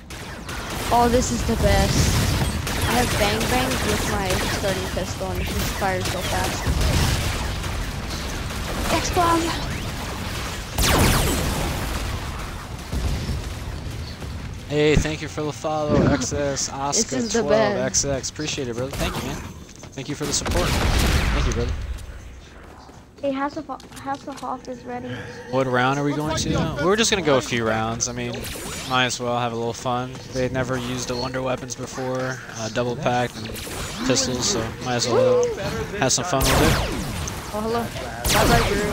Oh, this is the best. I have bang bang with my starting pistol and it just fires so fast. X bomb. Hey, thank you for the follow, XS Oscar12. XX. Appreciate it, brother. Thank you, man. Thank you for the support. Thank you, brother. Hey, Hasselhoff, is ready. What round are we going to? We're just gonna go a few rounds. I mean, might as well have a little fun. They had never used the wonder weapons before, uh, double pack and pistols, so might as well have some fun with it. Oh, hello. Bye bye, Drew.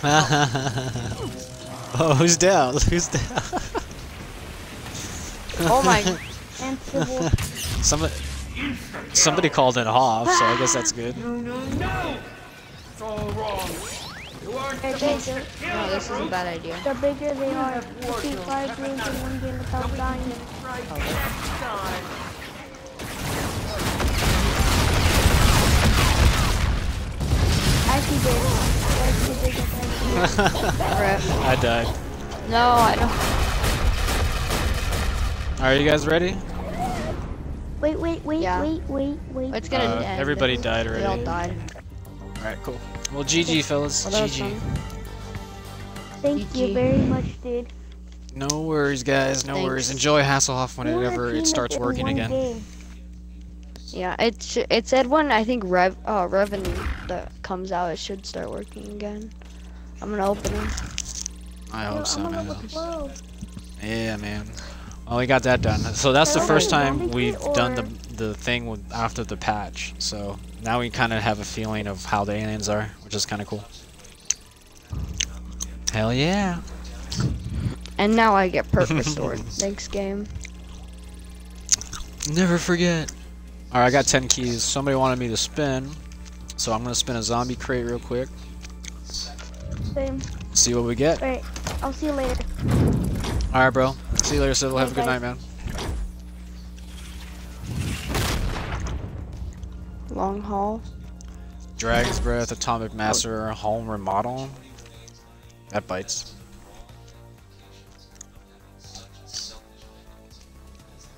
[laughs] oh, who's down? [laughs] Who's down? Oh my. [laughs] And Somebody, somebody called in Hoff, so I guess that's good. No, no, no! It's all wrong. You aren't Hey, supposed bigger. to kill No, this is a bad idea. The bigger they are, defeat five games in one game without dying. right next time. Actually, did. I actually did get that. Rip. [laughs] I died. No, I don't. Are you guys ready? Wait, wait, wait, Yeah. wait, wait, wait. It's gonna Uh, end. everybody died We all already. died. Alright, cool. Well, GG, fellas. Well, that was GG. Thank you very much, dude. No worries, guys. No worries. Enjoy Hasselhoff We were a whenever it starts working again. game. Yeah, it sh it said when I think Rev uh Revan that comes out, it should start working again. I'm gonna open it. I Yo, hope so, man. Yeah, man. Well, we got that done. So that's the first time we've done the the thing with after the patch. So now we kind of have a feeling of how the aliens are, which is kind of cool. Hell yeah. And now I get purpose sword. [laughs] Thanks, game. Never forget. All right, I got 10 keys. Somebody wanted me to spin, so I'm gonna spin a zombie crate real quick. Same. See what we get. Alright, I'll see you later. All right, bro. See you later, Civil. Have a good night, man. Long haul. Dragon's Breath, Atomic Master, Home Remodel. That bites.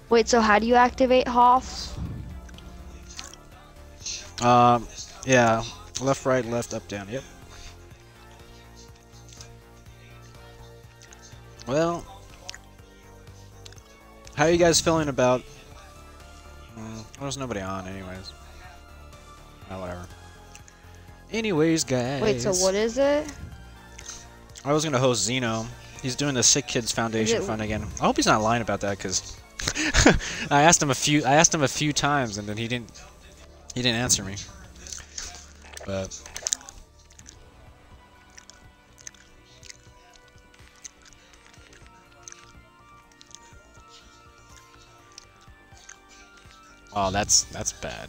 Wait, so how do you activate Hoff? Um, yeah. Left, right, left, up, down. Yep. Well, how are you guys feeling about? Mm, there's nobody on, anyways. Oh, whatever. Anyways, guys. Wait, so what is it? I was gonna host Zeno. He's doing the Sick Kids Foundation fund again. I hope he's not lying about that, cause [laughs] I asked him a few. I asked him a few times, and then he didn't. He didn't answer me. But oh, that's that's bad.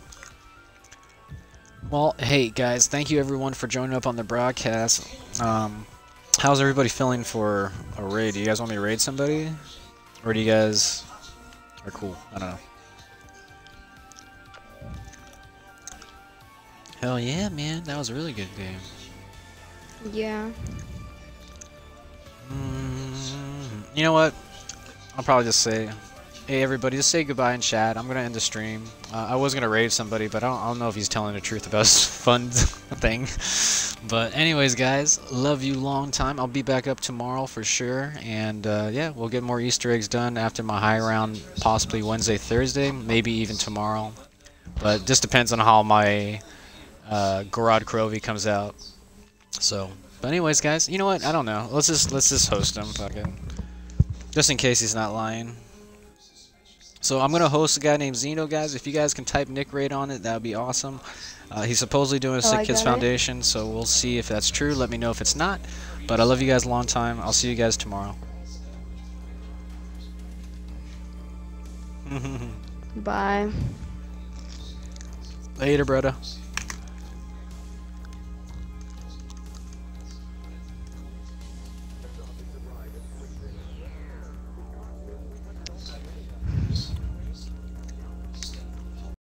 Well, hey guys, thank you everyone for joining up on the broadcast. Um, how's everybody feeling for a raid? Do you guys want me to raid somebody, or do you guys are cool? I don't know. Hell yeah, man, that was a really good game. Yeah. Mm, you know what? I'll probably just say, hey everybody, just say goodbye in chat. I'm gonna end the stream. Uh, I was gonna raid somebody, but I don't, I don't know if he's telling the truth about [laughs] his fund [laughs] thing. But anyways, guys, love you long time. I'll be back up tomorrow for sure, and uh, yeah, we'll get more Easter eggs done after my high round, possibly Wednesday, Thursday, maybe even tomorrow. But just depends on how my uh, Krovi comes out. So, but anyways, guys, you know what? I don't know. Let's just let's just host him, fucking, just in case he's not lying. So I'm gonna host a guy named Zeno, guys. If you guys can type Nick Raid on it, that would be awesome. Uh, he's supposedly doing a Oh, Sick I Kids it. Foundation, so we'll see if that's true. Let me know if it's not. But I love you guys a long time. I'll see you guys tomorrow. [laughs] Bye. Later, brother.